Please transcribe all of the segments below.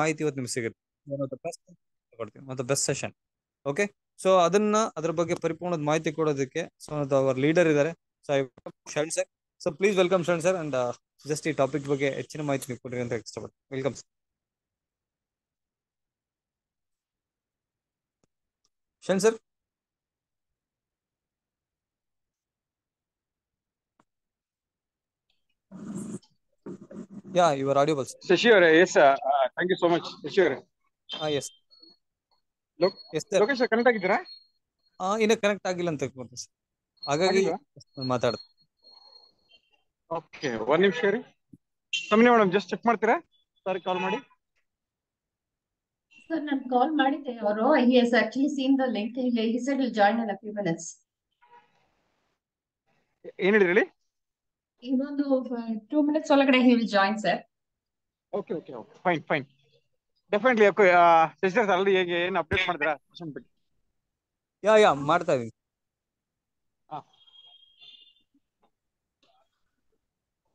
ಮಾಹಿತಿ ಇವತ್ತು ನಿಮ್ಗೆ ಸಿಗುತ್ತೆ. ಮತ್ತು ಬೆಸ್ಟ್ ಸೆಷನ್ ಓಕೆ ಸೊ ಅದನ್ನ ಅದ್ರ ಬಗ್ಗೆ ಪರಿಪೂರ್ಣದ ಮಾಹಿತಿ ಕೊಡೋದಕ್ಕೆ ಸೊ ಅವರ್ ಲೀಡರ್ ಇದ್ದಾರೆ so Sharan sir so please welcome Sharan sir and just ಈ ಟಾಪಿಕ್ ಬಗ್ಗೆ ಹೆಚ್ಚಿನ ಮಾಹಿತಿ ನೀವು ಕೊಡ್ರಿ ಅಂತ ಇಷ್ಟಪಡ್ತೀನಿ. Welcome Sharan sir ya your audible Shashi ಅವರೇ yes thank you so much Shashi ಅವರೇ ಹಾ ಎಸ್ ಲೋಕೇಶ್ ಕನೆಕ್ಟ್ ಆಗಿದ್ದೀರಾ? ಇನ್ನ ಕನೆಕ್ಟ್ ಆಗಿಲ್ಲ ಅಂತ ಸರ್ ಹಾಗಾಗಿ? ಮಾತಾಡ್ತೀನಿ. ಓಕೆ ಒಂದ್ ನಿಮಿಷ ರೀ ಸಮಯ ಮೇಡಮ್ ಜಸ್ಟ್ ಚೆಕ್ ಮಾಡ್ತೀರಾ? ಸರ್ ಕಾಲ್ ಮಾಡಿ. ಸರ್ ನಾನು ಕಾಲ್ ಮಾಡಿದ್ದೆ ಅವರು. He has actually seen the link he said will join in a few minutes ಏನ್ ಹೇಳಿದ್ರಿ ಹೇಳಿ? ಇನ್ನೊಂದು ಟೂ ಮಿನಿಟ್ಸ್ ಒಳಗಡೆ he will join sir okay okay okay fine fine definitely Shashi sir already ಹೇಗೆ ಏನು ಅಪ್ಡೇಟ್ ಮಾಡಿದ್ರಾ? ಕ್ವಶನ್ ಬಗ್ಗೆ. ಯಾ ಯಾ ಮಾಡ್ತಾ ಇದೀನಿ.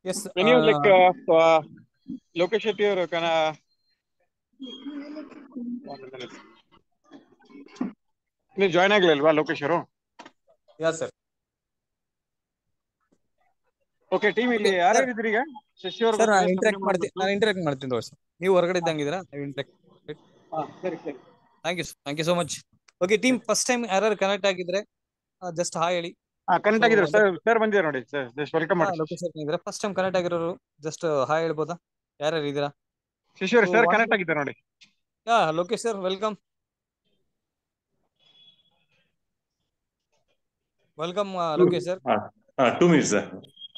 Yes like uh, uh, Lokesh Shetty ಅವರು ಕನ ನೀವು ಜಾಯ್ನ್ ಆಗ್ಲಿಲ್ವಾ ಲೋಕೇಶ್ ಅವರು? ಯಾ ಸರ್ ಓಕೆ ಟೀಮ್ ಇಲ್ಲಿ ಯಾರು ಯಾರ್ಯಾರು ಈಗ? ಶಶಿ ಅವರು ಸರ್ ನಾನು ಇಂಟರಾಕ್ಟ್ ಮಾಡ್ತೀನಿ ನಾನು ಇಂಟರಾಕ್ಟ್ ಮಾಡ್ತೀನಿ ತೋರಿಸಿ ನೀವು ಹೊರಗಡೆ ಇದ್ದಂಗಿದ್ದೀರಾ ನೀವು ಇಂಟರಾಕ್ಟ್ ಸರಿ ಸರಿ. Thank you thank you so much okay team first time ಯಾರು ಕನೆಕ್ಟ್ ಆಗಿದ್ರೆ ಜಸ್ಟ್ ಹಾಯ್ ಹೇಳಿ. ಹಾ ಕನೆಕ್ಟ್ ಆಗಿದ್ರು. ಸರ್ ಸರ್ ಬಂದಿದ್ದಾರೆ ನೋಡಿ ಸರ್ ಜಸ್ಟ್ ವೆಲ್ಕಮ್ ಮಾಡಿ. ಲೊಕೇಶನ್ ಇದ್ರೆ ಫಸ್ಟ್ ಟೈಮ್ ಕನೆಕ್ಟ್ ಆಗಿರೋರು ಜಸ್ಟ್ ಹಾಯ್ ಹೇಳ್ಬೋದಾ? ಯಾರ್ಯಾರು ಇದ್ದೀರಾ? ಶಶಿ ಅವರು ಸರ್ ಕನೆಕ್ಟ್ ಆಗಿದ್ದಾರೆ ನೋಡಿ. Ya Lokesh sir welcome welcome Lokesh sir two minutes sir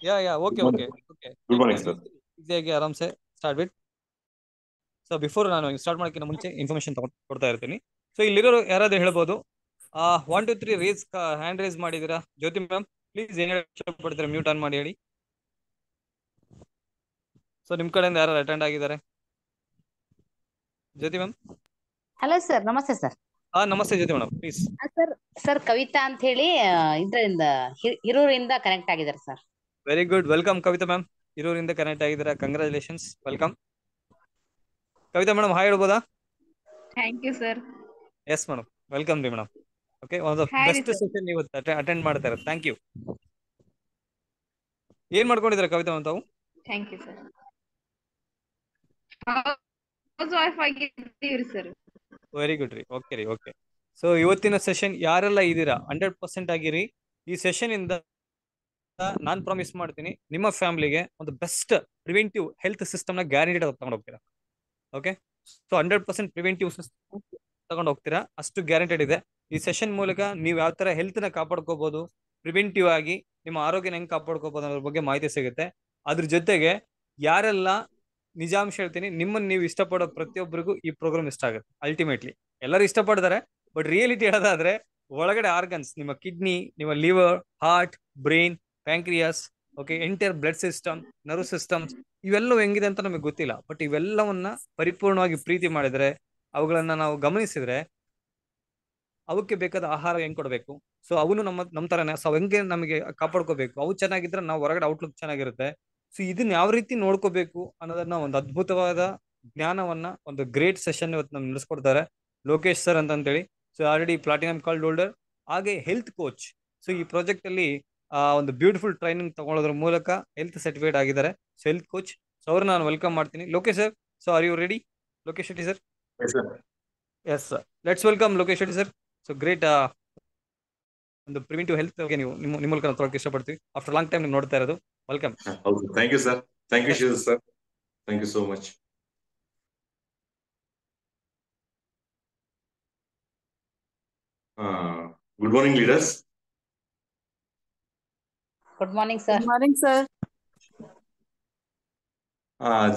ya ya okay okay, okay okay Good morning, sir. ಈಸಿಯಾಗಿ ಆರಾಮ್ಸೆ ಸ್ಟಾರ್ಟ್ ಬಿಟ್ ಸೊ ಬಿಫೋರ್ ನಾನು ಸ್ಟಾರ್ಟ್ ಮಾಡೋಕ್ಕಿಂತ ಮುಂಚೆ ಇನ್ಫಾರ್ಮೇಶನ್ ತಗೊಂಡು ಕೊಡ್ತಾ ಇರ್ತೀನಿ. ಸೊ ಇಲ್ಲಿರೋರು ಯಾರಾದ್ರೂ ಹೇಳ್ಬೋದು? One two three raise hand raise ಮಾಡಿದ್ದೀರಾ ಜ್ಯೋತಿ ಮ್ಯಾಮ್ ಪ್ಲೀಸ್ ಏನ್ ಇಷ್ಟಪಡ್ತೀರಾ? ಮ್ಯೂಟ್ ಆನ್ ಮಾಡಿ ಹೇಳಿ. ಸೊ ನಿಮ್ ಕಡೆಯಿಂದ ಯಾರು ಅಟೆಂಡ್ ಆಗಿದ್ದಾರೆ? ಜ್ಯೋತಿ ಮ್ಯಾಮ್ ಹಲೋ ಸರ್ ನಮಸ್ತೆ ಸರ್ ಹಾ ನಮಸ್ತೆ Jyothi madam please sir sir Kavitha ಅಂತ ಹೇಳಿ ಇದರಿಂದ ಹಿರೂರಿಂದ ಕನೆಕ್ಟ್ ಆಗಿದ್ದಾರೆ sir very good welcome Kavitha ma'am ಇರೋರಿಂದ connect ಆಗಿದ್ದೀರಾ. Congratulations welcome Kavitha madam hi ಹೇಳ್ಬೋದಾ? Thank you sir yes madam welcome ರೀ ಮೇಡಮ್ ಓಕೆ ಒಂದು ಬೆಸ್ಟ್. ಸೆಷನ್ ಇವತ್ತು ಅಟೆಂಡ್ ಮಾಡ್ತಾ ಇರೋದು. ಥ್ಯಾಂಕ್ ಯು ಏನ್ ಮಾಡ್ಕೊಂಡಿದ್ದೀರಾ ಕವಿತಾ ಮ್ಯಾಮ್ ತಾವು? Thank you sir house wife ಆಗಿದ್ದೀರಿ ಸರ್ ವೆರಿ ಗುಡ್ ರೀ. ಓಕೆ ರೀ ಓಕೆ ಸೊ ಇವತ್ತಿನ ಸೆಷನ್ ಯಾರೆಲ್ಲ ಇದ್ದೀರಾ? ಹಂಡ್ರೆಡ್ ಪರ್ಸೆಂಟ್ ಆಗಿರಿ. ಈ ಸೆಷನ್ ಇಂದ ನಾನ್ ಪ್ರಾಮಿಸ್ ಮಾಡ್ತೀನಿ. ನಿಮ್ಮ ಫ್ಯಾಮಿಲಿಗೆ ಒಂದು ಬೆಸ್ಟ್ ಪ್ರಿವೆಂಟಿವ್ ಹೆಲ್ತ್ ಸಿಸ್ಟಮ್ನ ಗ್ಯಾರಂಟಿ ತಗೊಂಡು ಹೋಗ್ತೀರಾ? Okay so hundred percent preventive system ತಗೊಂಡು ಹೋಗ್ತೀರಾ? ಅಷ್ಟು ಗ್ಯಾರಂಟೆಡ್ ಇದೆ. ಈ ಸೆಷನ್ ಮೂಲಕ ನೀವು ಯಾವ ತರ ಹೆಲ್ತ್ನ ಕಾಪಾಡ್ಕೋಬಹುದು ಪ್ರಿವೆಂಟಿವ್ ಆಗಿ ನಿಮ್ಮ ಆರೋಗ್ಯನ ಹೆಂಗ್ ಕಾಪಾಡ್ಕೋಬಹುದು ಅನ್ನೋದ್ರ ಬಗ್ಗೆ ಮಾಹಿತಿ ಸಿಗುತ್ತೆ. ಅದ್ರ ಜೊತೆಗೆ ಯಾರೆಲ್ಲ ನಿಜಾಂಶ ಹೇಳ್ತೀನಿ, ನಿಮ್ಮನ್ನ ನೀವು ಇಷ್ಟಪಡೋ ಪ್ರತಿಯೊಬ್ಬರಿಗೂ ಈ ಪ್ರೋಗ್ರಾಮ್ ಇಷ್ಟ ಆಗುತ್ತೆ ಅಲ್ಟಿಮೇಟ್ಲಿ ಎಲ್ಲರೂ ಇಷ್ಟಪಡ್ತಾರೆ ಬಟ್ ರಿಯಾಲಿಟಿ ಹೇಳೋದಾದ್ರೆ, ಒಳಗಡೆ ಆರ್ಗನ್ಸ್ ನಿಮ್ಮ ಕಿಡ್ನಿ ನಿಮ್ಮ liver heart brain pancreas okay entire blood system nerve systems ಇವೆಲ್ಲವೂ ಹೆಂಗಿದೆ ಅಂತ ನಮಗೆ ಗೊತ್ತಿಲ್ಲ. ಬಟ್ ಇವೆಲ್ಲವನ್ನ ಪರಿಪೂರ್ಣವಾಗಿ ಪ್ರೀತಿ ಮಾಡಿದ್ರೆ, ಅವುಗಳನ್ನ ನಾವು ಗಮನಿಸಿದ್ರೆ, ಅವಕ್ಕೆ ಬೇಕಾದ ಆಹಾರ ಹೆಂಗ್ ಕೊಡಬೇಕು? ಸೊ ಅವನು ನಮ್ಮ ನಮ್ಮ ತರನೇ ಸೊ ಹೆಂಗೆ ನಮಗೆ ಕಾಪಾಡ್ಕೋಬೇಕು? ಅವು ಚೆನ್ನಾಗಿದ್ರೆ ನಾವು ಹೊರಗಡೆ ಔಟ್ಲುಕ್ ಚೆನ್ನಾಗಿರುತ್ತೆ. ಸೊ ಇದನ್ನ ಯಾವ ರೀತಿ ನೋಡ್ಕೋಬೇಕು ಅನ್ನೋದನ್ನ ಒಂದು ಅದ್ಭುತವಾದ ಜ್ಞಾನವನ್ನ, ಒಂದು ಗ್ರೇಟ್ ಸೆಷನ್ ಇವತ್ತು ನಮ್ಗೆ ನಡೆಸ್ಕೊಡ್ತಾರೆ ಲೋಕೇಶ್ ಸರ್ ಅಂತ ಹೇಳಿ so already platinum card holder ಹಾಗೆ ಹೆಲ್ತ್ ಕೋಚ್ ಸೊ ಈ ಪ್ರಾಜೆಕ್ಟ್ ಅಲ್ಲಿ ಒಂದು ಬ್ಯೂಟಿಫುಲ್ ಟ್ರೈನಿಂಗ್ ತಗೊಳ್ಳೋದ್ರ ಮೂಲಕ ಹೆಲ್ತ್ ಸರ್ಟಿಫಿಕೇಟ್ ಆಗಿದ್ದಾರೆ. ಸೊ ಹೆಲ್ತ್ ಕೋಚ್ ಸೊ ಅವ್ರನ್ನ ನಾನು ವೆಲ್ಕಮ್ ಮಾಡ್ತೀನಿ. Lokesh sir so are you ready Lokesh Shetty sir yes sir let's welcome Lokesh Shetty sir so great ಒಂದು ಪ್ರಿವೆಂಟಿವ್ ಹೆಲ್ತ್ ಬಗ್ಗೆ ನೀವು ನಿಮ್ಮ ನಿಮ್ಮ ಮೂಲಕ ತೊಗೊಳಕ್ಕೆ ಇಷ್ಟಪಡ್ತೀವಿ. ಆಫ್ಟರ್ ಲಾಂಗ್ ಟೈಮ್ ನೀವು ನೋಡ್ತಾ ಇರೋದು welcome thank you sir thank you sir thank you so much good morning leaders good morning sir morning sir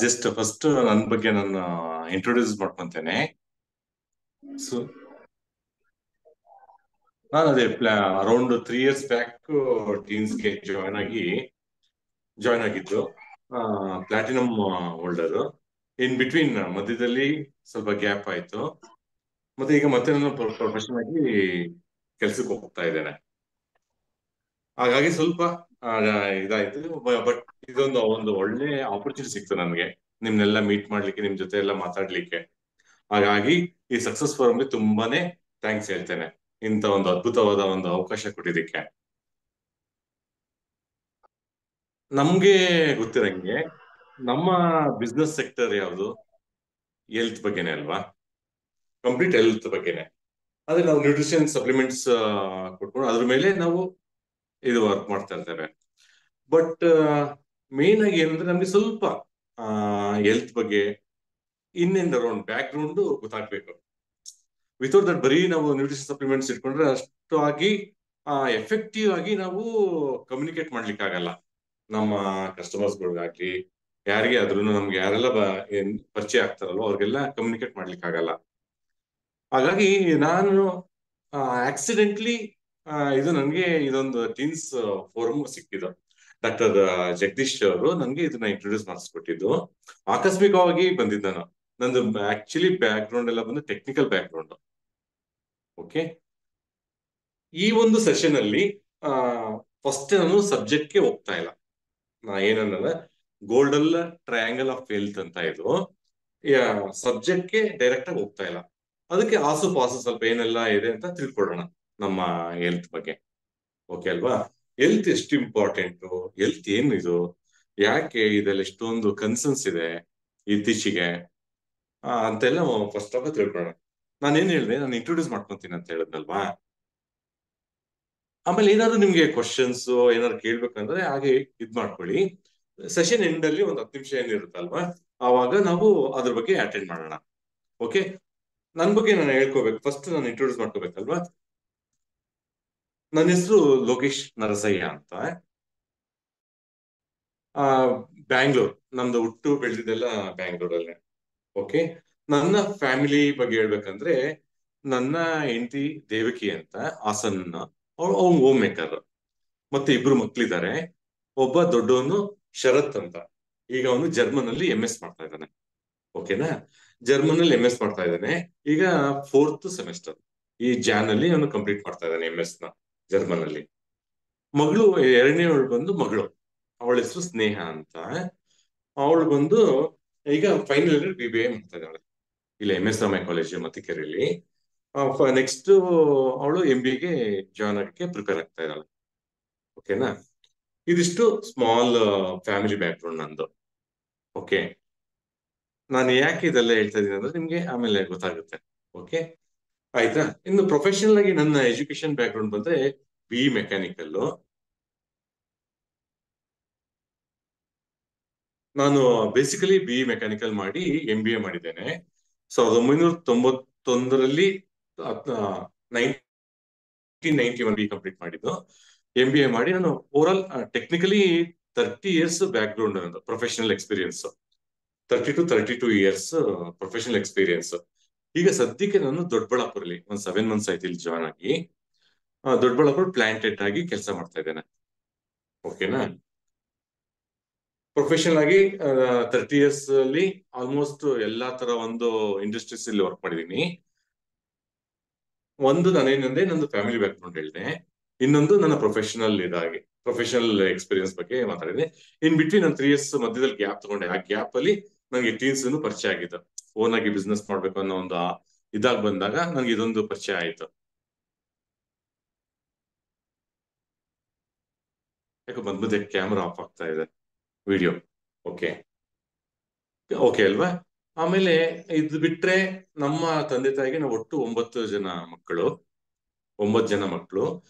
just first ನನ್ನ ಬಗ್ಗೆ ನಾನು ಇಂಟ್ರೊಡ್ಯೂಸ್ ಮಾಡ್ಕೊಂತೇನೆ. ಸೊ ನಾನು ಅದೇ ಅರೌಂಡ್ ತ್ರೀ ಇಯರ್ಸ್ ಬ್ಯಾಕ್ ಟೀಮ್ಸ್ಗೆ ಜಾಯ್ನ್ ಆಗಿ ಜಾಯ್ನ್ ಆಗಿದ್ದು ಪ್ಲಾಟಿನಮ್ ಹೋಲ್ಡರ್ ಇನ್ ಬಿಟ್ವೀನ್ ಮಧ್ಯದಲ್ಲಿ ಸ್ವಲ್ಪ ಗ್ಯಾಪ್ ಆಯ್ತು. ಮತ್ತೆ ಈಗ ಮತ್ತೆ ನಾನು ಪ್ರೊಫೆಷನ್ ಆಗಿ ಕೆಲ್ಸಕ್ಕೆ ಹೋಗ್ತಾ ಇದ್ದೇನೆ. ಹಾಗಾಗಿ ಸ್ವಲ್ಪ ಇದಾಯ್ತು. ಬಟ್ ಇದೊಂದು, ಒಂದು ಒಳ್ಳೆ ಆಪರ್ಚುನಿಟಿ ಸಿಕ್ತು ನನಗೆ. ನಿಮ್ನೆಲ್ಲ ಮೀಟ್ ಮಾಡ್ಲಿಕ್ಕೆ, ನಿಮ್ ಜೊತೆ ಎಲ್ಲ ಮಾತಾಡ್ಲಿಕ್ಕೆ. ಹಾಗಾಗಿ ಈ ಸಕ್ಸಸ್ ಫೋರಮ್ಗೆ ತುಂಬಾನೇ ಥ್ಯಾಂಕ್ಸ್ ಹೇಳ್ತೇನೆ. ಇಂತ ಒಂದು ಅದ್ಭುತವಾದ ಒಂದು ಅವಕಾಶ ಕೊಟ್ಟಿದ್ದಕ್ಕೆ. ನಮ್ಗೆ ಗೊತ್ತಿರಂಗೆ ನಮ್ಮ ಬಿಸ್ನೆಸ್ ಸೆಕ್ಟರ್ ಯಾವುದು? ಹೆಲ್ತ್ ಬಗ್ಗೆನೇ ಅಲ್ವಾ? ಕಂಪ್ಲೀಟ್ ಹೆಲ್ತ್ ಬಗ್ಗೆನೆ. ಆದ್ರೆ ನಾವು ನ್ಯೂಟ್ರಿಷನ್ ಸಪ್ಲಿಮೆಂಟ್ಸ್ ಕೊಟ್ಕೊಂಡು, ಅದ್ರ ಮೇಲೆ ನಾವು ಇದು ವರ್ಕ್ ಮಾಡ್ತಾ ಇರ್ತೇವೆ. ಬಟ್ ಮೇನ್ ಆಗಿ ಏನಂದ್ರೆ ನಮ್ಗೆ ಸ್ವಲ್ಪ ಹೆಲ್ತ್ ಬಗ್ಗೆ ಇನ್ ಅರೌಂಡ್ ಬ್ಯಾಕ್ ಗ್ರೌಂಡ್ ಗೊತ್ತಾಗ್ಬೇಕು. ವಿತೌಟ್ ದಟ್ ಬರೀ ನಾವು ನ್ಯೂಟ್ರಿಷನ್ ಸಪ್ಲಿಮೆಂಟ್ಸ್ ಇಟ್ಕೊಂಡ್ರೆ ಅಷ್ಟು ಆಗಿ ಎಫೆಕ್ಟಿವ್ ಆಗಿ ನಾವು ಕಮ್ಯುನಿಕೇಟ್ ಮಾಡ್ಲಿಕ್ಕೆ ಆಗಲ್ಲ. ನಮ್ಮ ಕಸ್ಟಮರ್ಸ್ಗಳಿಗಾಗ್ಲಿ ಯಾರಿಗೆ ಆದ್ರೂ ನಮ್ಗೆ ಯಾರೆಲ್ಲ ಪರಿಚಯ ಆಗ್ತಾರಲ್ವ ಅವ್ರಿಗೆಲ್ಲ ಕಮ್ಯುನಿಕೇಟ್ ಮಾಡ್ಲಿಕ್ಕೆ ಆಗಲ್ಲ. ಹಾಗಾಗಿ ನಾನು ಆಕ್ಸಿಡೆಂಟ್ಲಿ ಇದು ನನಗೆ ಇದೊಂದು ಟೀನ್ಸ್ ಫೋರಮ್ ಸಿಕ್ಕಿದ್ದು. ಡಾಕ್ಟರ್ ಜಗದೀಶ್ ಅವರು ನನಗೆ ಇದನ್ನ ಇಂಟ್ರೊಡ್ಯೂಸ್ ಮಾಡಿಸ್ಕೊಟ್ಟಿದ್ದು. ಆಕಸ್ಮಿಕವಾಗಿ ಬಂದಿದ್ದ ನಾನು. ನಂದು ಆಕ್ಚುಲಿ ಬ್ಯಾಕ್ ಗ್ರೌಂಡ್ ಎಲ್ಲ ಬಂದು ಟೆಕ್ನಿಕಲ್ ಬ್ಯಾಕ್ ಗ್ರೌಂಡ್ ಓಕೆ ಈ ಒಂದು ಸೆಷನ್ ಅಲ್ಲಿ ಫಸ್ಟ್ ನಾನು ಸಬ್ಜೆಕ್ಟ್ಗೆ ಹೋಗ್ತಾ ಇಲ್ಲ. ನಾ ಏನನ್ನಲ್ಲ ಗೋಲ್ಡಲ್ ಟ್ರಯಾಂಗಲ್ ಆಫ್ ವೆಲ್ತ್ ಅಂತ ಇದು. ಸಬ್ಜೆಕ್ಟ್ಗೆ ಡೈರೆಕ್ಟ್ ಆಗಿ ಹೋಗ್ತಾ ಇಲ್ಲ. ಅದಕ್ಕೆ ಆಸು ಪಾಸು ಸ್ವಲ್ಪ ಏನೆಲ್ಲ ಇದೆ ಅಂತ ತಿಳ್ಕೊಳ್ಳೋಣ. ನಮ್ಮ ಹೆಲ್ತ್ ಬಗ್ಗೆ. ಓಕೆ ಅಲ್ವಾ? ಹೆಲ್ತ್ ಎಷ್ಟು ಇಂಪಾರ್ಟೆಂಟ್ ಹೆಲ್ತ್ ಏನು ಇದು ಯಾಕೆ ಇದೆಲ್ಲ ಎಷ್ಟೊಂದು ಕನ್ಸರ್ನ್ಸ್ ಇದೆ ಇತ್ತೀಚೆಗೆ? ಅಂತೆಲ್ಲ ಫಸ್ಟ್ ಆಫ್ ತಿಳ್ಕೊಳ್ಳೋಣ. ಏನ್ ಹೇಳಿದೆ? ನಾನು ಇಂಟ್ರೊಡ್ಯೂಸ್ ಮಾಡ್ಕೊತೀನಿ ಅಂತ ಹೇಳಿದ್ನಲ್ವಾ? ಆಮೇಲೆ ಏನಾದ್ರು ನಿಮ್ಗೆ ಕ್ವಶನ್ಸ್ ಏನಾದ್ರು ಕೇಳ್ಬೇಕಂದ್ರೆ ಹಾಗೆ ಇದ್ ಮಾಡ್ಕೊಳ್ಳಿ. ಸೆಷನ್ ಎಂಡ್ ಅಲ್ಲಿ ಒಂದು ಹತ್ತು ನಿಮಿಷ ಏನಿರುತ್ತಲ್ವಾ ಆವಾಗ ನಾವು ಅದ್ರ ಬಗ್ಗೆ ಅಟೆಂಡ್ ಮಾಡೋಣ. ಓಕೆ ನನ್ ಬಗ್ಗೆ ನಾನು ಹೇಳ್ಕೋಬೇಕು. ಫಸ್ಟ್ ನಾನು ಇಂಟ್ರೊಡ್ಯೂಸ್ ಮಾಡ್ಕೋಬೇಕಲ್ವಾ? ನನ್ನ ಹೆಸರು ಲೋಕೇಶ್ ನರಸಯ್ಯ ಅಂತ. ಬ್ಯಾಂಗ್ಳೂರ್. ನಮ್ದು ಹುಟ್ಟು ಬೆಳೆದಿದ್ದೆಲ್ಲ ಬ್ಯಾಂಗ್ಳೂರಲ್ಲೇ. ಓಕೆ? ನನ್ನ ಫ್ಯಾಮಿಲಿ ಬಗ್ಗೆ ಹೇಳ್ಬೇಕಂದ್ರೆ, ನನ್ನ ಹೆಂಡತಿ ದೇವಕಿ ಅಂತ ಹಾಸನ್ ಅವಳು ಅವ್ನು ಹೋಮ್ ಮೇಕರ್ ಮತ್ತೆ ಇಬ್ರು ಮಕ್ಳಿದ್ದಾರೆ ಒಬ್ಬ ದೊಡ್ಡವನು ಶರತ್ ಅಂತ. ಈಗ ಅವನು ಜರ್ಮನ್ ಅಲ್ಲಿ ಎಂ ಎಸ್ ಮಾಡ್ತಾ ಇದ್ದಾನೆ. ಓಕೆನಾ? ಜರ್ಮನ್ ಅಲ್ಲಿ ಎಂ ಎಸ್ ಮಾಡ್ತಾ ಇದ್ದಾನೆ. ಈಗ ಫೋರ್ತ್ ಸೆಮಿಸ್ಟರ್ ಈ ಜಾನ್ ಅಲ್ಲಿ ಅವನು ಕಂಪ್ಲೀಟ್ ಮಾಡ್ತಾ ಇದ್ದಾನೆ ಎಂ ಎಸ್ನ. ಜರ್ಮನ್ ಅಲ್ಲಿ ಮಗಳು ಎರಡನೇ ಅವಳು ಬಂದು ಮಗಳು. ಅವಳ ಹೆಸರು ಸ್ನೇಹ ಅಂತ. ಅವಳು ಬಂದು ಈಗ final year B B A ಮಾಡ್ತಾ ಇದ್ದಾಳೆ ಇಲ್ಲ ಎಂ ಎಸ್ ರಾಮಯ್ಯ ಕಾಲೇಜ್ ಮತ್ತಿಕೆರೆಯಲ್ಲಿ ನೆಕ್ಸ್ಟ್ ಅವಳು ಎಂ ಗೆ ಜಾಯ್ನ್ ಆಗಕ್ಕೆ ಪ್ರಿಪೇರ್ ಆಗ್ತಾ ಇದ್ದಾಳೆ. ಓಕೆನಾ ಇದಿಷ್ಟು ಸ್ಮಾಲ್ ಫ್ಯಾಮಿಲಿ ಬ್ಯಾಕ್ ಗ್ರೌಂಡ್ ನಂದು. ಓಕೆ ನಾನು ಯಾಕೆ ಇದೆಲ್ಲ ಹೇಳ್ತಾ ಇದ್ದೀನಿ ಅಂದ್ರೆ ನಿಮ್ಗೆ ಆಮೇಲೆ ಗೊತ್ತಾಗುತ್ತೆ. ಓಕೆ ಆಯ್ತಾ? ಇನ್ನು ಪ್ರೊಫೆಷನಲ್ ಆಗಿ ನನ್ನ ಎಜುಕೇಶನ್ ಬ್ಯಾಕ್ ಗ್ರೌಂಡ್ ಬಂದ್ರೆ ಬಿ ಮೆಕ್ಯಾನಿಕಲ್ ನಾನು ಬೇಸಿಕಲಿ ಬಿ ಮೆಕ್ಯಾನಿಕಲ್ ಮಾಡಿ ಎಂ ಬಿ ಎ ಮಾಡಿದ್ದೇನೆ. ಸಾವಿರದ ಒಂಬೈನೂರ ತೊಂಬತ್ತೊಂದರಲ್ಲಿ nineteen ninety one B complete ಮಾಡಿದ್ದು. ಎಂ ಬಿ ಎ ಮಾಡಿ ನಾನು overall technically thirty years background professional experience thirty two thirty two years professional experience ಈಗ ಸದ್ಯಕ್ಕೆ ನಾನು ದೊಡ್ಡಬಳ್ಳಾಪುರಲ್ಲಿ ಒಂದು ಸೆವೆನ್ ಮಂತ್ಸ್ ಆಯ್ತು ಇಲ್ಲಿ ಜಾಯ್ನ್ ಆಗಿ. ದೊಡ್ಡಬಳ್ಳಾಪುರ ಪ್ಲಾಂಟೆಡ್ ಆಗಿ ಕೆಲಸ ಮಾಡ್ತಾ ಇದ್ದೇನೆ. ಓಕೆನಾ ಪ್ರೊಫೆಷನಲ್ ಆಗಿ ತರ್ಟಿ ಇಯರ್ಸ್ ಅಲ್ಲಿ ಆಲ್ಮೋಸ್ಟ್ ಎಲ್ಲಾ ತರ ಒಂದು ಇಂಡಸ್ಟ್ರೀಸ್ ಅಲ್ಲಿ ವರ್ಕ್ ಮಾಡಿದೀನಿ ಒಂದು ನಾನೇನಂದ್ರೆ ನಂದು ಫ್ಯಾಮಿಲಿ ಬ್ಯಾಕ್ ಗ್ರೌಂಡ್ ಹೇಳಿದೆ. ಇನ್ನೊಂದು ನನ್ನ ಪ್ರೊಫೆಷನಲ್ ಇದಾಗಿ ಪ್ರೊಫೆಷನಲ್ ಎಕ್ಸ್ಪೀರಿಯನ್ಸ್ ಬಗ್ಗೆ ಮಾತಾಡಿದೆ ಇನ್ ಬಿಟ್ವೀನ್ ನಾನು ತ್ರೀ ಇಯರ್ಸ್ ಮಧ್ಯದಲ್ಲಿ ಗ್ಯಾಪ್ ತಗೊಂಡೆ. ಆ ಗ್ಯಾಪ್ ಅಲ್ಲಿ ನನಗೆ ಟೀನ್ಸ್ ಪರಿಚಯ ಆಗಿದ್ದು. ಓನ್ ಆಗಿ ಬಿಸ್ನೆಸ್ ಮಾಡ್ಬೇಕು ಅನ್ನೋ ಒಂದು ಇದಾಗ ಬಂದಾಗ ನನಗೆ ಇದೊಂದು ಪರಿಚಯ ಆಯ್ತು. ಯಾಕೆ ಬಂದ್ ಮಧ್ಯೆ ಕ್ಯಾಮ್ರಾ ಆಫ್ ಆಗ್ತಾ ಇದೆ. ವಿಡಿಯೋ ಓಕೆ ಓಕೆ ಅಲ್ವಾ? ಆಮೇಲೆ ಇದು ಬಿಟ್ರೆ ನಮ್ಮ ತಂದೆ ತಾಯಿಗೆ ನಾವು ಒಟ್ಟು ಒಂಬತ್ತು ಜನ ಮಕ್ಕಳು. ಒಂಬತ್ತು ಜನ ಮಕ್ಕಳು.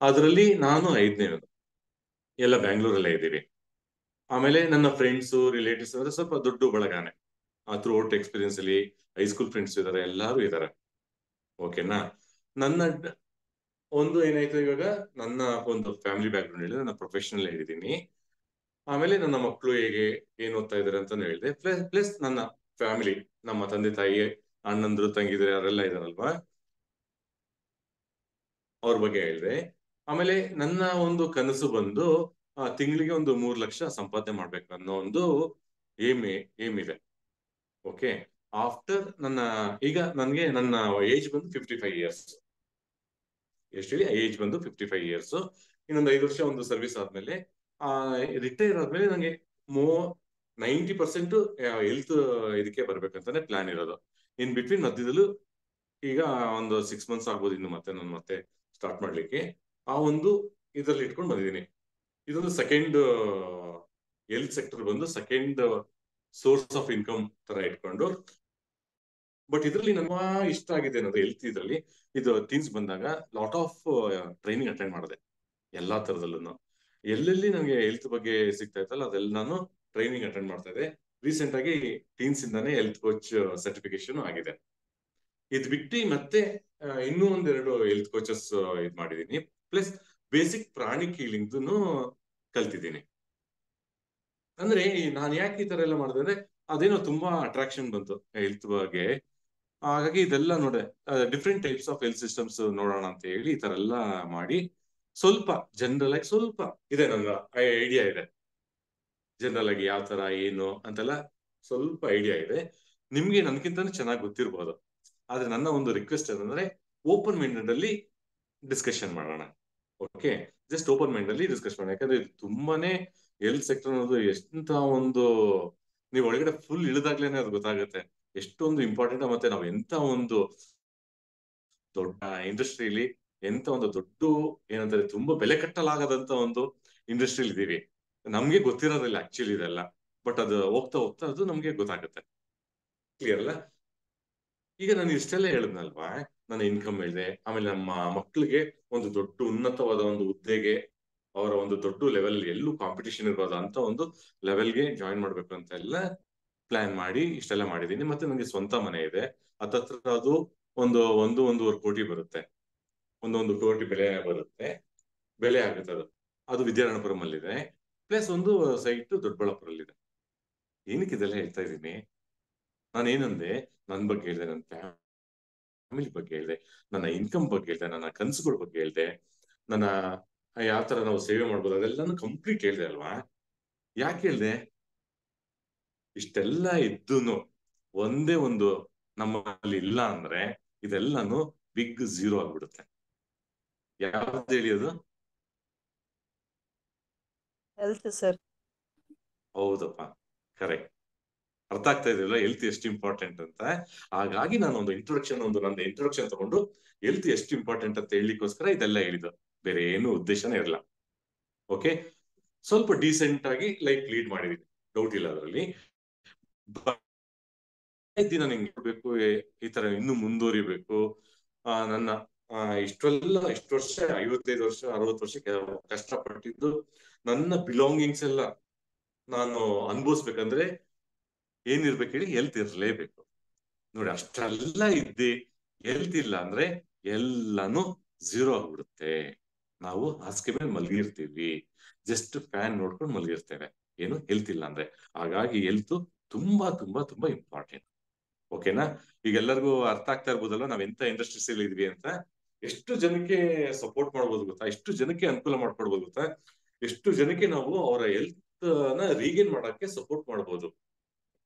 ಅದರಲ್ಲಿ ನಾನು ಐದನೇ ಎಲ್ಲ ಬ್ಯಾಂಗ್ಳೂರಲ್ಲೇ ಇದ್ದೀವಿ. ಆಮೇಲೆ ನನ್ನ ಫ್ರೆಂಡ್ಸ್ ರಿಲೇಟಿವ್ಸ್ ಅಂದ್ರೆ ಸ್ವಲ್ಪ ದೊಡ್ಡ ಬಳಗಾನೆ ಥ್ರೂ ಔಟ್ ಎಕ್ಸ್ಪೀರಿಯನ್ಸ್ ಅಲ್ಲಿ ಹೈಸ್ಕೂಲ್ ಫ್ರೆಂಡ್ಸ್ ಇದಾರೆ, ಎಲ್ಲಾರು ಇದಾರೆ. ಓಕೆನಾ ನನ್ನ ಒಂದು ಏನಾಯ್ತು ಇವಾಗ? ನನ್ನ ಒಂದು ಫ್ಯಾಮಿಲಿ ಬ್ಯಾಕ್ ಗ್ರೌಂಡ್ ಹೇಳಿದ್ರೆ ನನ್ನ ಪ್ರೊಫೆಷನಲ್ ಹೇಳಿದೀನಿ ಆಮೇಲೆ ನನ್ನ ಮಕ್ಕಳು ಹೇಗೆ, ಏನ್ ಓದ್ತಾ ಇದಾರೆ ಅಂತ ಹೇಳಿದೆ. ಪ್ಲಸ್ ಪ್ಲಸ್ ನನ್ನ ಫ್ಯಾಮಿಲಿ ನಮ್ಮ ತಂದೆ ತಾಯಿ, ಅಣ್ಣಂದ್ರು, ತಂಗಿದ್ರೆ ಯಾರೆಲ್ಲ ಇದಾರಲ್ವಾ? ಅವ್ರ ಬಗ್ಗೆ ಹೇಳಿದೆ. ಆಮೇಲೆ ನನ್ನ ಒಂದು ಕನಸು ಬಂದು ತಿಂಗಳಿಗೆ ಒಂದು ಮೂರು ಲಕ್ಷ ಸಂಪಾದನೆ ಮಾಡ್ಬೇಕು ಅನ್ನೋ ಒಂದು ಏಮ್ ಏಮ್ ಇದೆ ಓಕೆ ಆಫ್ಟರ್ ನನ್ನ, ಈಗ ನನಗೆ ನನ್ನ ಏಜ್ ಬಂದು ಫಿಫ್ಟಿ ಫೈವ್ ಇಯರ್ಸ್ ಎಷ್ಟು ಹೇಳಿ ಏಜ್ ಬಂದು ಫಿಫ್ಟಿ ಫೈವ್ ಇಯರ್ಸ್ ಇನ್ನೊಂದು ಐದು ವರ್ಷ ಒಂದು ಸರ್ವಿಸ್ ಆದ್ಮೇಲೆ, ಆ ರಿಟೈರ್ ಆದ್ಮೇಲೆ ನನಗೆ ಮೋ ನೈಂಟಿ ಪರ್ಸೆಂಟ್ ಹೆಲ್ತ್ ಇದಕ್ಕೆ ಬರ್ಬೇಕಂತಾನೆ ಪ್ಲಾನ್ ಇರೋದು. ಇನ್ ಬಿಟ್ವೀನ್ ಮಧ್ಯದಲ್ಲೂ ಈಗ ಒಂದು ಸಿಕ್ಸ್ ಮಂತ್ಸ್ ಆಗ್ಬೋದು ಇನ್ನು ಮತ್ತೆ ನಾನು ಮತ್ತೆ ಸ್ಟಾರ್ಟ್ ಮಾಡ್ಲಿಕ್ಕೆ. ಆ ಒಂದು ಇದರಲ್ಲಿ ಇಟ್ಕೊಂಡು ಬಂದಿದ್ದೀನಿ. ಇದೊಂದು ಸೆಕೆಂಡ್ ಹೆಲ್ತ್ ಸೆಕ್ಟರ್ ಬಂದು ಸೆಕೆಂಡ್ ಸೋರ್ಸ್ ಆಫ್ ಇನ್ಕಮ್ ತರ ಇಟ್ಕೊಂಡು. ಬಟ್ ಇದರಲ್ಲಿ ನಮ್ಮ ಇಷ್ಟ ಆಗಿದೆ ಅನ್ನೋದು ಹೆಲ್ತ್ ಇದರಲ್ಲಿ. ಇದು ಟೀನ್ಸ್ ಬಂದಾಗ ಲಾಟ್ ಆಫ್ ಟ್ರೈನಿಂಗ್ ಅಟೆಂಡ್ ಮಾಡಿದೆ. ಎಲ್ಲಾ ತರದಲ್ಲೂ ಎಲ್ಲೆಲ್ಲಿ ನನಗೆ ಹೆಲ್ತ್ ಬಗ್ಗೆ ಸಿಗ್ತಾ ಇತ್ತಲ್ಲ ಅದೆಲ್ಲ ನಾನು ಟ್ರೈನಿಂಗ್ ಅಟೆಂಡ್ ಮಾಡ್ತಾ ಇದ್ದೆ. ರೀಸೆಂಟ್ ಆಗಿ ಟೀನ್ಸ್ ಇಂದಾನೆ ಹೆಲ್ತ್ ಕೋಚ್ ಸರ್ಟಿಫಿಕೇಶನ್ ಆಗಿದೆ. ಇದ್ ಬಿಟ್ಟು ಮತ್ತೆ ಇನ್ನೂ ಒಂದೆರಡು ಹೆಲ್ತ್ ಕೋಚಸ್ ಇದ್ ಮಾಡಿದೀನಿ. ಪ್ಲಸ್ ಬೇಸಿಕ್ ಪ್ರಾಣಿ ಕೀಲಿಂಗ್ದು ಕಲ್ತಿದ್ದೀನಿ. ಅಂದ್ರೆ ನಾನು ಯಾಕೆ ಈ ತರ ಎಲ್ಲ ಮಾಡಿದೆ ಅಂದ್ರೆ ಅದೇನೋ ತುಂಬಾ ಅಟ್ರಾಕ್ಷನ್ ಬಂತು ಹೆಲ್ತ್ ಬಗ್ಗೆ. ಹಾಗಾಗಿ ಇದೆಲ್ಲ ನೋಡೆ different types of health systems ನೋಡೋಣ ಅಂತ ಹೇಳಿ ಈ ತರ ಎಲ್ಲ ಮಾಡಿ ಸ್ವಲ್ಪ ಜನರಲ್ ಆಗಿ ಸ್ವಲ್ಪ ಇದೆ ನನ್ನ ಐಡಿಯಾ ಇದೆ. ಜನರಲ್ ಆಗಿ ಯಾವ ತರ, ಏನು ಅಂತೆಲ್ಲ ಸ್ವಲ್ಪ ಐಡಿಯಾ ಇದೆ. ನಿಮ್ಗೆ ನನ್ಗಿಂತ ಚೆನ್ನಾಗಿ ಗೊತ್ತಿರ್ಬೋದು. ಆದ್ರೆ ನನ್ನ ಒಂದು ರಿಕ್ವೆಸ್ಟ್ ಏನಂದ್ರೆ ಓಪನ್ ಮೈಂಡೆಡ್ ಅಲ್ಲಿ ಡಿಸ್ಕಷನ್ ಮಾಡೋಣ. ಓಕೆ ಜಸ್ಟ್ ಓಪನ್ ಮೈಂಡ್ ಅಲ್ಲಿ ಡಿಸ್ಕಸ್ ಮಾಡೋಣ. ಯಾಕಂದ್ರೆ ತುಂಬಾನೇ ಹೆಲ್ತ್ ಸೆಕ್ಟರ್ ಅನ್ನೋದು ಎಂತ ಒಂದು, ನೀವು ಒಳಗಡೆ ಫುಲ್ ಇಳಿದಾಗ್ಲೇನೆ ಅದು ಗೊತ್ತಾಗುತ್ತೆ. ಎಷ್ಟೊಂದು ಇಂಪಾರ್ಟೆಂಟ್ ಮತ್ತೆ ನಾವು ಎಂತ ಒಂದು ದೊಡ್ಡ ಇಂಡಸ್ಟ್ರಿಲಿ ಎಂತ ಒಂದು ದೊಡ್ಡ ಏನಂತಾರೆ, ತುಂಬಾ ಬೆಲೆ ಕಟ್ಟಲಾಗದಂತ ಒಂದು ಇಂಡಸ್ಟ್ರಿಲಿ ಇದೀವಿ. ನಮ್ಗೆ ಗೊತ್ತಿರೋದಿಲ್ಲ ಆಕ್ಚುಲಿ ಇದೆಲ್ಲ. ಬಟ್ ಅದು ಹೋಗ್ತಾ ಹೋಗ್ತಾ ಅದು ನಮ್ಗೆ ಗೊತ್ತಾಗುತ್ತೆ. ಕ್ಲಿಯರ್ ಅಲ್ಲ? ಈಗ ನಾನು ಇಷ್ಟೆಲ್ಲ ಹೇಳಿದ್ನಲ್ವಾ? ನನ್ನ ಇನ್ಕಮ್ ಇದೆ. ಆಮೇಲೆ ನಮ್ಮ ಮಕ್ಕಳಿಗೆ ಒಂದು ದೊಡ್ಡ ಉನ್ನತವಾದ ಒಂದು ಹುದ್ದೆಗೆ ಅವರ ಒಂದು ದೊಡ್ಡ ಲೆವೆಲ್ ಎಲ್ಲೂ ಕಾಂಪಿಟೇಷನ್ ಇರೋದ ಅಂತ ಒಂದು ಲೆವೆಲ್ಗೆ ಜಾಯಿನ್ ಮಾಡ್ಬೇಕು ಅಂತ ಎಲ್ಲ ಪ್ಲಾನ್ ಮಾಡಿ ಇಷ್ಟೆಲ್ಲ ಮಾಡಿದೀನಿ ಮತ್ತೆ ನನಗೆ ಸ್ವಂತ ಮನೆ ಇದೆ. ಹತ್ತತ್ರ ಅದು ಒಂದು ಒಂದು, ಒಂದೂವರೆ ಕೋಟಿ ಬರುತ್ತೆ. ಒಂದೊಂದು ಕೋಟಿ ಬೆಲೆ ಬರುತ್ತೆ. ಬೆಲೆ ಆಗುತ್ತೆ ಅದು. ಅದು ವಿದ್ಯಾರಣಪುರಮಲ್ಲಿದೆ ಪ್ಲಸ್ ಒಂದು ಸೈಟ್ ದೊಡ್ಡಬಳ್ಳಾಪುರಲ್ಲಿದೆ. ಏನಕ್ಕೆ ಇದೆಲ್ಲ ಹೇಳ್ತಾ ಇದ್ದೀನಿ? ನಾನು ಏನಂದೆ ನನ್ನ ಬಗ್ಗೆ ಹೇಳಿದೆ ನನ್ನ ಫ್ಯಾಮಿಲಿ ಬಗ್ಗೆ ಹೇಳಿದೆ ನನ್ನ ಇನ್ಕಮ್ ಬಗ್ಗೆ ಹೇಳಿದೆ ನನ್ನ ಕನಸುಗಳ ಬಗ್ಗೆ ಹೇಳಿದೆ ನನ್ನ ಯಾವ ತರ ನಾವು ಸೇವೆ ಮಾಡ್ಬೋದು ಅದೆಲ್ಲಾನು ಕಂಪ್ಲೀಟ್ ಹೇಳಿದೆ ಅಲ್ವಾ? ಯಾಕೆ ಹೇಳಿದೆ? ಇಷ್ಟೆಲ್ಲ ಇದ್ದೂನು ಒಂದೇ ಒಂದು ನಮ್ಮಲ್ಲಿ ಇಲ್ಲ ಅಂದ್ರೆ ಇದೆಲ್ಲಾನು ಬಿಗ್ ಝೀರೋ ಆಗ್ಬಿಡುತ್ತೆ. ಯಾವ್ದು ಹೇಳಿ ಅದು? ಹೆಲ್ತ್ ಸರ್ ಹೌದಪ್ಪ ಕರೆಕ್ಟ್ ಅರ್ಥ ಆಗ್ತಾ ಇದೆಯಲ್ಲ ಹೆಲ್ತ್ ಎಷ್ಟು ಇಂಪಾರ್ಟೆಂಟ್ ಅಂತ. ಹಾಗಾಗಿ ನಾನು ಒಂದು ಇಂಟ್ರೊಡಕ್ಷನ್ ಒಂದು ನನ್ನ ಇಂಟ್ರೊಡಕ್ಷನ್ ತಗೊಂಡು ಹೆಲ್ತ್ ಎಷ್ಟು ಇಂಪಾರ್ಟೆಂಟ್ ಅಂತ ಹೇಳಲಿಕ್ಕೋಸ್ಕರ ಇದೆಲ್ಲ ಹೇಳಿದ್ದು. ಬೇರೆ ಏನು ಉದ್ದೇಶನೇ ಇರಲ್ಲ. ಓಕೆ ಸ್ವಲ್ಪ ಡೀಸೆಂಟ್ ಆಗಿ ಲೈಕ್ ಲೀಡ್ ಮಾಡಿದೀನಿ ಡೌಟ್ ಇಲ್ಲ ಅದರಲ್ಲಿ. ದಿನ ನಿಂಗೆ ಬೇಕು ಈ ತರ ಇನ್ನು ಮುಂದುವರಿಬೇಕು. ಆ, ನನ್ನ ಇಷ್ಟೆಲ್ಲ, ಇಷ್ಟು ವರ್ಷ, ಐವತ್ತೈದು ವರ್ಷ, ಅರವತ್ತು ವರ್ಷ ಕಷ್ಟಪಟ್ಟಿದ್ದು ನನ್ನ ಬಿಲಾಂಗಿಂಗ್ಸ್ ಎಲ್ಲ ನಾನು ಅನ್ಭವಿಸ್ಬೇಕಂದ್ರೆ ಏನಿರ್ಬೇಕು ಹೇಳಿ ಹೆಲ್ತ್ ಇರ್ಲೇಬೇಕು. ನೋಡಿ ಅಷ್ಟೆಲ್ಲ ಇದ್ದಿ ಹೆಲ್ತ್ ಇಲ್ಲ ಅಂದ್ರೆ ಎಲ್ಲಾನು ಝೀರೋ ಆಗ್ಬಿಡುತ್ತೆ. ನಾವು ಹಾಸಿಗೆ ಮೇಲೆ ಮಲಗಿರ್ತೀವಿ. ಜಸ್ಟ್ ಫ್ಯಾನ್ ನೋಡ್ಕೊಂಡು ಮಲಗಿರ್ತೇವೆ. ಏನು ಹೆಲ್ತ್ ಇಲ್ಲ ಅಂದ್ರೆ. ಹಾಗಾಗಿ ಹೆಲ್ತ್ ತುಂಬಾ ತುಂಬಾ ತುಂಬಾ ಇಂಪಾರ್ಟೆಂಟ್ ಓಕೆನಾ ಈಗ ಎಲ್ಲರಿಗೂ ಅರ್ಥ ಆಗ್ತಾ ಇರ್ಬೋದಲ್ಲ ನಾವ್ ಎಂತ ಇಂಡಸ್ಟ್ರೀಸ್ ಇದ್ವಿ ಅಂತ? ಎಷ್ಟು ಜನಕ್ಕೆ ಸಪೋರ್ಟ್ ಮಾಡ್ಬೋದು ಗೊತ್ತಾ? ಎಷ್ಟು ಜನಕ್ಕೆ ಅನುಕೂಲ ಮಾಡ್ಕೊಡ್ಬೋದು ಗೊತ್ತಾ? ಎಷ್ಟು ಜನಕ್ಕೆ ನಾವು ಅವರ ಹೆಲ್ತ್ನ ರೀಗೇನ್ ಮಾಡಕ್ಕೆ ಸಪೋರ್ಟ್ ಮಾಡ್ಬೋದು.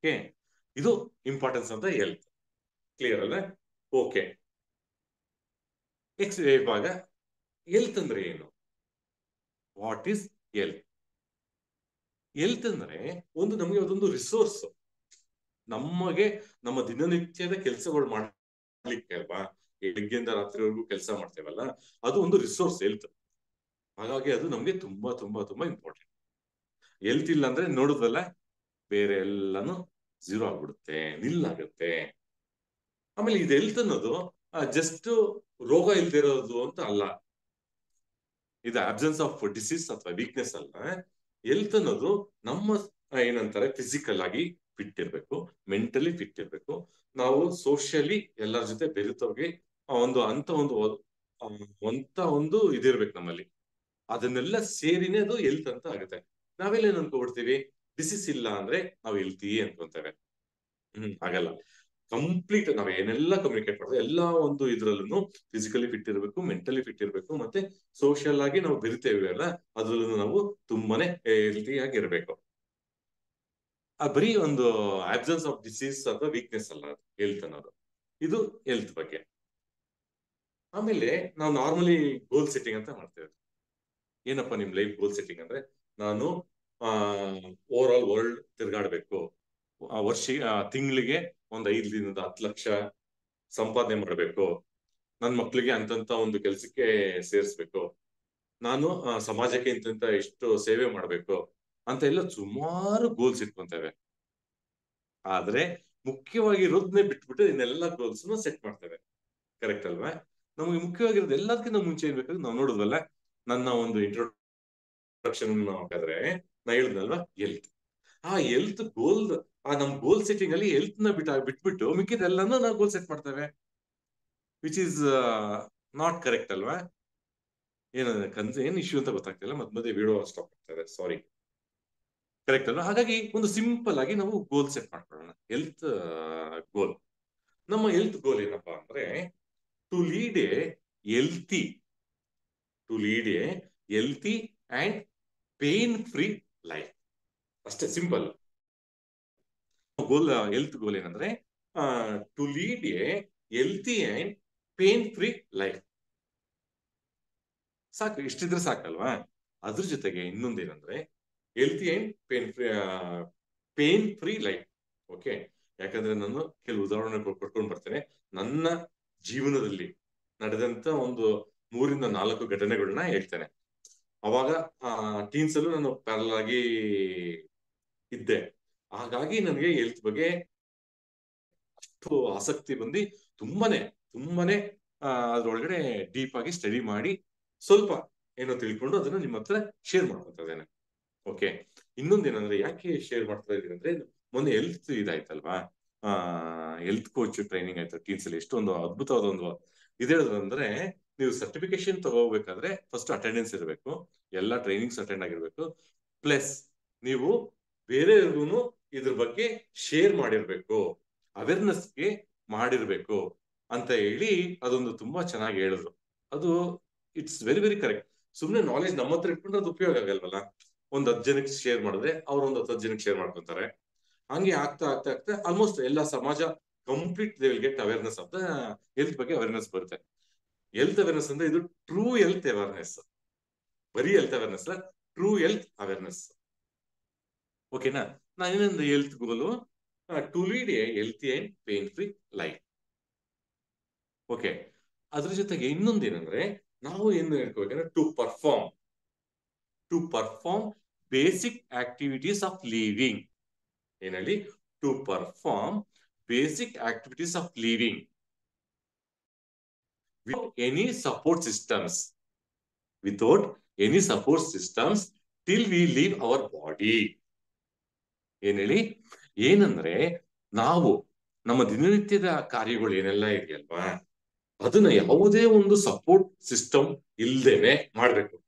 ಓಕೆ? ಇದು ಇಂಪಾರ್ಟೆನ್ಸ್ ಅಂತ ಹೆಲ್ತ್ ಕ್ಲಿಯರ್ ಅಲ್ಲ ಓಕೆ. ನೆಕ್ಸ್ಟ್ ಇವಾಗ ಎಲ್ತ್ ಅಂದ್ರೆ ಏನು? ವಾಟ್ ಈಸ್ ಎಲ್ತ್ ಎಲ್ತ್ ಅಂದ್ರೆ ಒಂದು ನಮಗೆ ಅದೊಂದು ರಿಸೋರ್ಸ್ ನಮಗೆ ನಮ್ಮ ದಿನನಿತ್ಯದ ಕೆಲಸಗಳು ಮಾಡ್ಲಿಕ್ಕೆ ಅಲ್ವಾ? ಬೆಳಗ್ಗೆಯಿಂದ ರಾತ್ರಿವರೆಗೂ ಕೆಲಸ ಮಾಡ್ತೇವಲ್ಲ? ಅದು ಒಂದು ರಿಸೋರ್ಸ್ ಎಲ್ತ್ ಹಾಗಾಗಿ ಅದು ನಮ್ಗೆ ತುಂಬಾ ತುಂಬಾ ತುಂಬಾ ಇಂಪಾರ್ಟೆಂಟ್ ಎಲ್ತ್ ಇಲ್ಲ ಅಂದ್ರೆ ನೋಡುದಲ್ಲ? ಬೇರೆ ಎಲ್ಲಾನು ಝೀರೋ ಆಗ್ಬಿಡುತ್ತೆ ನಿಲ್ಲಾಗುತ್ತೆ ಆಮೇಲೆ ಇದು ಹೆಲ್ತ್ ಅನ್ನೋದು ಜಸ್ಟ್ ರೋಗ ಇಲ್ದಿರೋದು ಅಂತ ಅಲ್ಲ. ಇದು ಅಬ್ಸೆನ್ಸ್ ಆಫ್ ಡಿಸೀಸ್ ಅಥವಾ ವೀಕ್ನೆಸ್ ಅಲ್ಲ. ಹೆಲ್ತ್ ಅನ್ನೋದು ನಮ್ಮ ಏನಂತಾರೆ ಫಿಸಿಕಲ್ ಆಗಿ ಫಿಟ್ ಇರ್ಬೇಕು ಮೆಂಟಲಿ ಫಿಟ್ ಇರ್ಬೇಕು. ನಾವು ಸೋಷಿಯಲಿ ಎಲ್ಲರ ಜೊತೆ ಬೆರೆತೋಗಿ ಒಂದು ಅಂತ ಒಂದು ಅಂತ ಒಂದು ಇದಿರ್ಬೇಕು ನಮ್ಮಲ್ಲಿ. ಅದನ್ನೆಲ್ಲ ಸೇರಿನೇ ಅದು ಹೆಲ್ತ್ ಅಂತ ಆಗುತ್ತೆ. ನಾವೆಲ್ಲ ಏನ್ ಅನ್ಕೊಬಿಡ್ತೀವಿ? ಡಿಸೀಸ್ ಇಲ್ಲ ಅಂದ್ರೆ ನಾವು ಹೆಲ್ತಿ ಅನ್ಕೊಂತೇವೆ ಹ್ಮ್, ಹಾಗಲ್ಲ. ಕಂಪ್ಲೀಟ್ ನಾವ್ ಏನೆಲ್ಲ ಕಮ್ಯುನಿಕೇಟ್ ಮಾಡೋದು ಎಲ್ಲಾ ಒಂದು ಇದ್ರಲ್ಲೂ ಫಿಸಿಕಲಿ ಫಿಟ್ ಇರಬೇಕು ಮೆಂಟಲಿ ಫಿಟ್ ಇರಬೇಕು, ಮತ್ತೆ ಸೋಷಿಯಲ್ ಆಗಿ ನಾವು ಬೆರಿತೇವೆ ಅಲ್ಲ ಅದ್ರಲ್ಲೂ ನಾವು ತುಂಬಾನೇ ಹೆಲ್ತಿ ಆಗಿ ಆ ಬರೀ ಒಂದು ಆಬ್ಸೆನ್ಸ್ ಆಫ್ ಡಿಸೀಸ್ ಅಥವಾ ವೀಕ್ನೆಸ್ ಅಲ್ಲ ಅದು ಹೆಲ್ತ್ ಅನ್ನೋದು. ಇದು ಹೆಲ್ತ್ ಬಗ್ಗೆ. ಆಮೇಲೆ ನಾವು ನಾರ್ಮಲಿ ಗೋಲ್ ಸೆಟ್ಟಿಂಗ್ ಅಂತ ಮಾಡ್ತೇವೆ. ಏನಪ್ಪ ನಿಮ್ ಲೈಫ್ ಗೋಲ್ ಸೆಟ್ಟಿಂಗ್ ಅಂದ್ರೆ, ನಾನು ಓವರ್ ಆಲ್ ವರ್ಲ್ಡ್ ತಿರ್ಗಾಡ್ಬೇಕು. ವರ್ಷ ತಿಂಗಳಿಗೆ ಒಂದ್ ಐದು ದಿನದ ಹತ್ತು ಲಕ್ಷ ಸಂಪಾದನೆ ಮಾಡಬೇಕು. ನನ್ನ ಮಕ್ಳಿಗೆ ಅಂತಂತ ಒಂದು ಕೆಲಸಕ್ಕೆ ಸೇರಿಸ್ಬೇಕು. ನಾನು ಸಮಾಜಕ್ಕೆ ಇಂತ ಇಷ್ಟು ಸೇವೆ ಮಾಡ್ಬೇಕು. ಅಂತ ಎಲ್ಲ ಸುಮಾರು ಗೋಲ್ಸ್ ಇಟ್ಕೊಂತೇವೆ. ಆದ್ರೆ ಮುಖ್ಯವಾಗಿರೋದನ್ನೇ ಬಿಟ್ಬಿಟ್ಟು ಇನ್ನೆಲ್ಲ ಗೋಲ್ಸ್ ಸೆಟ್ ಮಾಡ್ತೇವೆ. ಕರೆಕ್ಟ್ ಅಲ್ವಾ? ನಮಗೆ ಮುಖ್ಯವಾಗಿರೋದು ಎಲ್ಲದಕ್ಕಿಂತ ಮುಂಚೆ ಏನ್ ಬೇಕಾದ್ರೆ ನಾವು ನೋಡಿದ್ವಲ್ಲ ನನ್ನ ಒಂದು ಇಂಟ್ರೊಡಕ್ಷನ್ ಹಾಕಿದ್ರೆ ನಾ ಹೇಳಿದ್ನಲ್ವಾ? ಎಲ್ತ್. ಆ ಎಲ್ತ್ ಗೋಲ್ ಆ ನಮ್ ಗೋಲ್ ಸೆಟ್ಟಿಂಗ್ ಅಲ್ಲಿ ಹೆಲ್ತ್ನ ಬಿಟ್ಟ ಬಿಟ್ಬಿಟ್ಟು ಮಿಕ್ಕಿದೆಲ್ಲಾನು ನಾವು ಗೋಲ್ ಸೆಟ್ ಮಾಡ್ತೇವೆ. ವಿಚ್ ಈಸ್ ನಾಟ್ ಕರೆಕ್ಟ್ ಅಲ್ವಾ? ಏನ, ಕನ್ಸ್, ಏನ್ ಇಶ್ಯೂ ಅಂತ ಗೊತ್ತಾಗ್ತಿಲ್ಲ ಮತ್ ಮಧ್ಯೆ ವಿಡಿಯೋ ಸ್ಟಾಪ್ ಮಾಡ್ತಾರೆ ಸಾರಿ ಕರೆಕ್ಟ್ ಅಲ್ವಾ? ಹಾಗಾಗಿ ಒಂದು ಸಿಂಪಲ್ ಆಗಿ ನಾವು ಗೋಲ್ ಸೆಟ್ ಮಾಡ್ಕೊಳ್ಳೋಣ. ಹೆಲ್ತ್ ಗೋಲ್ ನಮ್ಮ ಹೆಲ್ತ್ ಗೋಲ್ ಏನಪ್ಪಾ ಅಂದ್ರೆ to lead a healthy to lead a healthy and pain free life ಅಷ್ಟೇ ಸಿಂಪಲ್ ಗೋಲ್ ಹೆಲ್ತ್ ಗೋಲ್ ಏನಂದ್ರೆ to lead a healthy and pain free life ಸಾಕು, ಇಷ್ಟಿದ್ರೆ ಸಾಕಲ್ವಾ? ಅದ್ರ ಜೊತೆಗೆ ಇನ್ನೊಂದೇನಂದ್ರೆ healthy and pain free pain free life okay ಯಾಕಂದ್ರೆ ನಾನು ಕೆಲವು ಉದಾಹರಣೆ ಕೊಟ್ಕೊಂಡು ಬರ್ತೇನೆ. ನನ್ನ ಜೀವನದಲ್ಲಿ ನಡೆದಂತ ಒಂದು ಮೂರಿಂದ ನಾಲ್ಕು ಘಟನೆಗಳನ್ನ ಹೇಳ್ತೇನೆ. ಅವಾಗ ಟೀನ್ಸ್ ಅಲ್ಲೂ ನಾನು ಪ್ಯಾರಲ್ ಆಗಿ ಇದ್ದೆ. ಹಾಗಾಗಿ ನನಗೆ ಹೆಲ್ತ್ ಬಗ್ಗೆ ಅಷ್ಟು ಆಸಕ್ತಿ ಬಂದು ತುಂಬಾನೇ ತುಂಬಾನೇ ಅದ್ರೊಳಗಡೆ ಡೀಪ್ ಆಗಿ ಸ್ಟಡಿ ಮಾಡಿ ಸ್ವಲ್ಪ ಏನೋ ತಿಳ್ಕೊಂಡು ಅದನ್ನ ನಿಮ್ಮ ಹತ್ರ ಶೇರ್ ಮಾಡ್ಕೊತಾ ಇದ್ದೇನೆ. ಓಕೆ ಇನ್ನೊಂದೇನಂದ್ರೆ ಯಾಕೆ ಶೇರ್ ಮಾಡ್ತಾ ಇದೀನಿ ಅಂದ್ರೆ, ಮೊನ್ನೆ ಹೆಲ್ತ್ ಇದಾಯ್ತಲ್ವಾ? ಹೆಲ್ತ್ ಕೋಚ್ ಟ್ರೈನಿಂಗ್ ಆಯ್ತು ಟೀನ್ಸ್ ಅಲ್ಲಿ. ಎಷ್ಟೊಂದು ಅದ್ಭುತವಾದ ಒಂದು ಇದೇನಂದ್ರೆ ನೀವು ಸರ್ಟಿಫಿಕೇಶನ್ ತಗೋಬೇಕಾದ್ರೆ ಫಸ್ಟ್ ಅಟೆಂಡೆನ್ಸ್ ಇರಬೇಕು, ಎಲ್ಲ ಟ್ರೈನಿಂಗ್ಸ್ ಅಟೆಂಡ್ ಆಗಿರ್ಬೇಕು. ಪ್ಲಸ್ ನೀವು ಬೇರೆಯವ್ರಿಗೂ ಇದ್ರ ಬಗ್ಗೆ ಶೇರ್ ಮಾಡಿರ್ಬೇಕು ಅವೇರ್ನೆಸ್ಗೆ ಮಾಡಿರ್ಬೇಕು ಅಂತ ಹೇಳಿ ಅದೊಂದು ತುಂಬಾ ಚೆನ್ನಾಗಿ ಹೇಳಿದ್ರು. ಅದು ಇಟ್ಸ್ ವೆರಿ ವೆರಿ ಕರೆಕ್ಟ್ ಸುಮ್ನೆ ನಾಲೆಜ್ ನಮ್ಮ ಹತ್ರ ಇಟ್ಕೊಂಡ್ರೆ ಅದು ಉಪಯೋಗ ಆಗಲ್ವಲ್ಲ? ಒಂದ್ ಹತ್ತು ಜನಕ್ಕೆ ಶೇರ್ ಮಾಡಿದ್ರೆ ಅವ್ರ ಒಂದ್ ಹತ್ತು ಜನಕ್ಕೆ ಶೇರ್ ಮಾಡ್ಕೊಂತಾರೆ. ಹಂಗೆ ಆಗ್ತಾ ಆಗ್ತಾ ಆಗ್ತಾ ಆಲ್ಮೋಸ್ಟ್ ಎಲ್ಲ ಸಮಾಜ complete they will get awareness of the health ಬಗ್ಗೆ ಅವೇರ್ನೆಸ್ ಬರುತ್ತೆ. ಹೆಲ್ತ್ ಅವೇರ್ನೆಸ್ ಅಂದ್ರೆ ಇದು ಟ್ರೂ ಹೆಲ್ತ್ ಅವೇರ್ನೆಸ್ ಬರೀ ಹೆಲ್ತ್ ಅವೇರ್ನೆಸ್ ಅಲ್ಲ ಟ್ರೂ ಹೆಲ್ತ್ ಅವೇರ್ನೆಸ್ ಓಕೆನಾ ನಾನು ಏನಂದ್ರೆ health goal to lead a healthy and pain free life okay ಅದ್ರ ಜೊತೆಗೆ ಇನ್ನೊಂದೇನಂದ್ರೆ ನಾವು ಏನು ಹೇಳ್ಕೋಬೇಕಂದ್ರೆ to perform to perform basic activities of living ಏನಲ್ಲಿ to perform basic activities of living without any support systems. Without any support systems till we leave our body. ಏನ್ ಹೇಳಿ? ಏನಂದ್ರೆ ನಾವು ನಮ್ಮ ದಿನನಿತ್ಯದ ಕಾರ್ಯಗಳು ಏನೆಲ್ಲ ಇದೆಯಲ್ವಾ? ಅದನ್ನ ಯಾವುದೇ ಒಂದು ಸಪೋರ್ಟ್ ಸಿಸ್ಟಮ್ ಇಲ್ದೇನೆ ಮಾಡ್ಬೇಕು.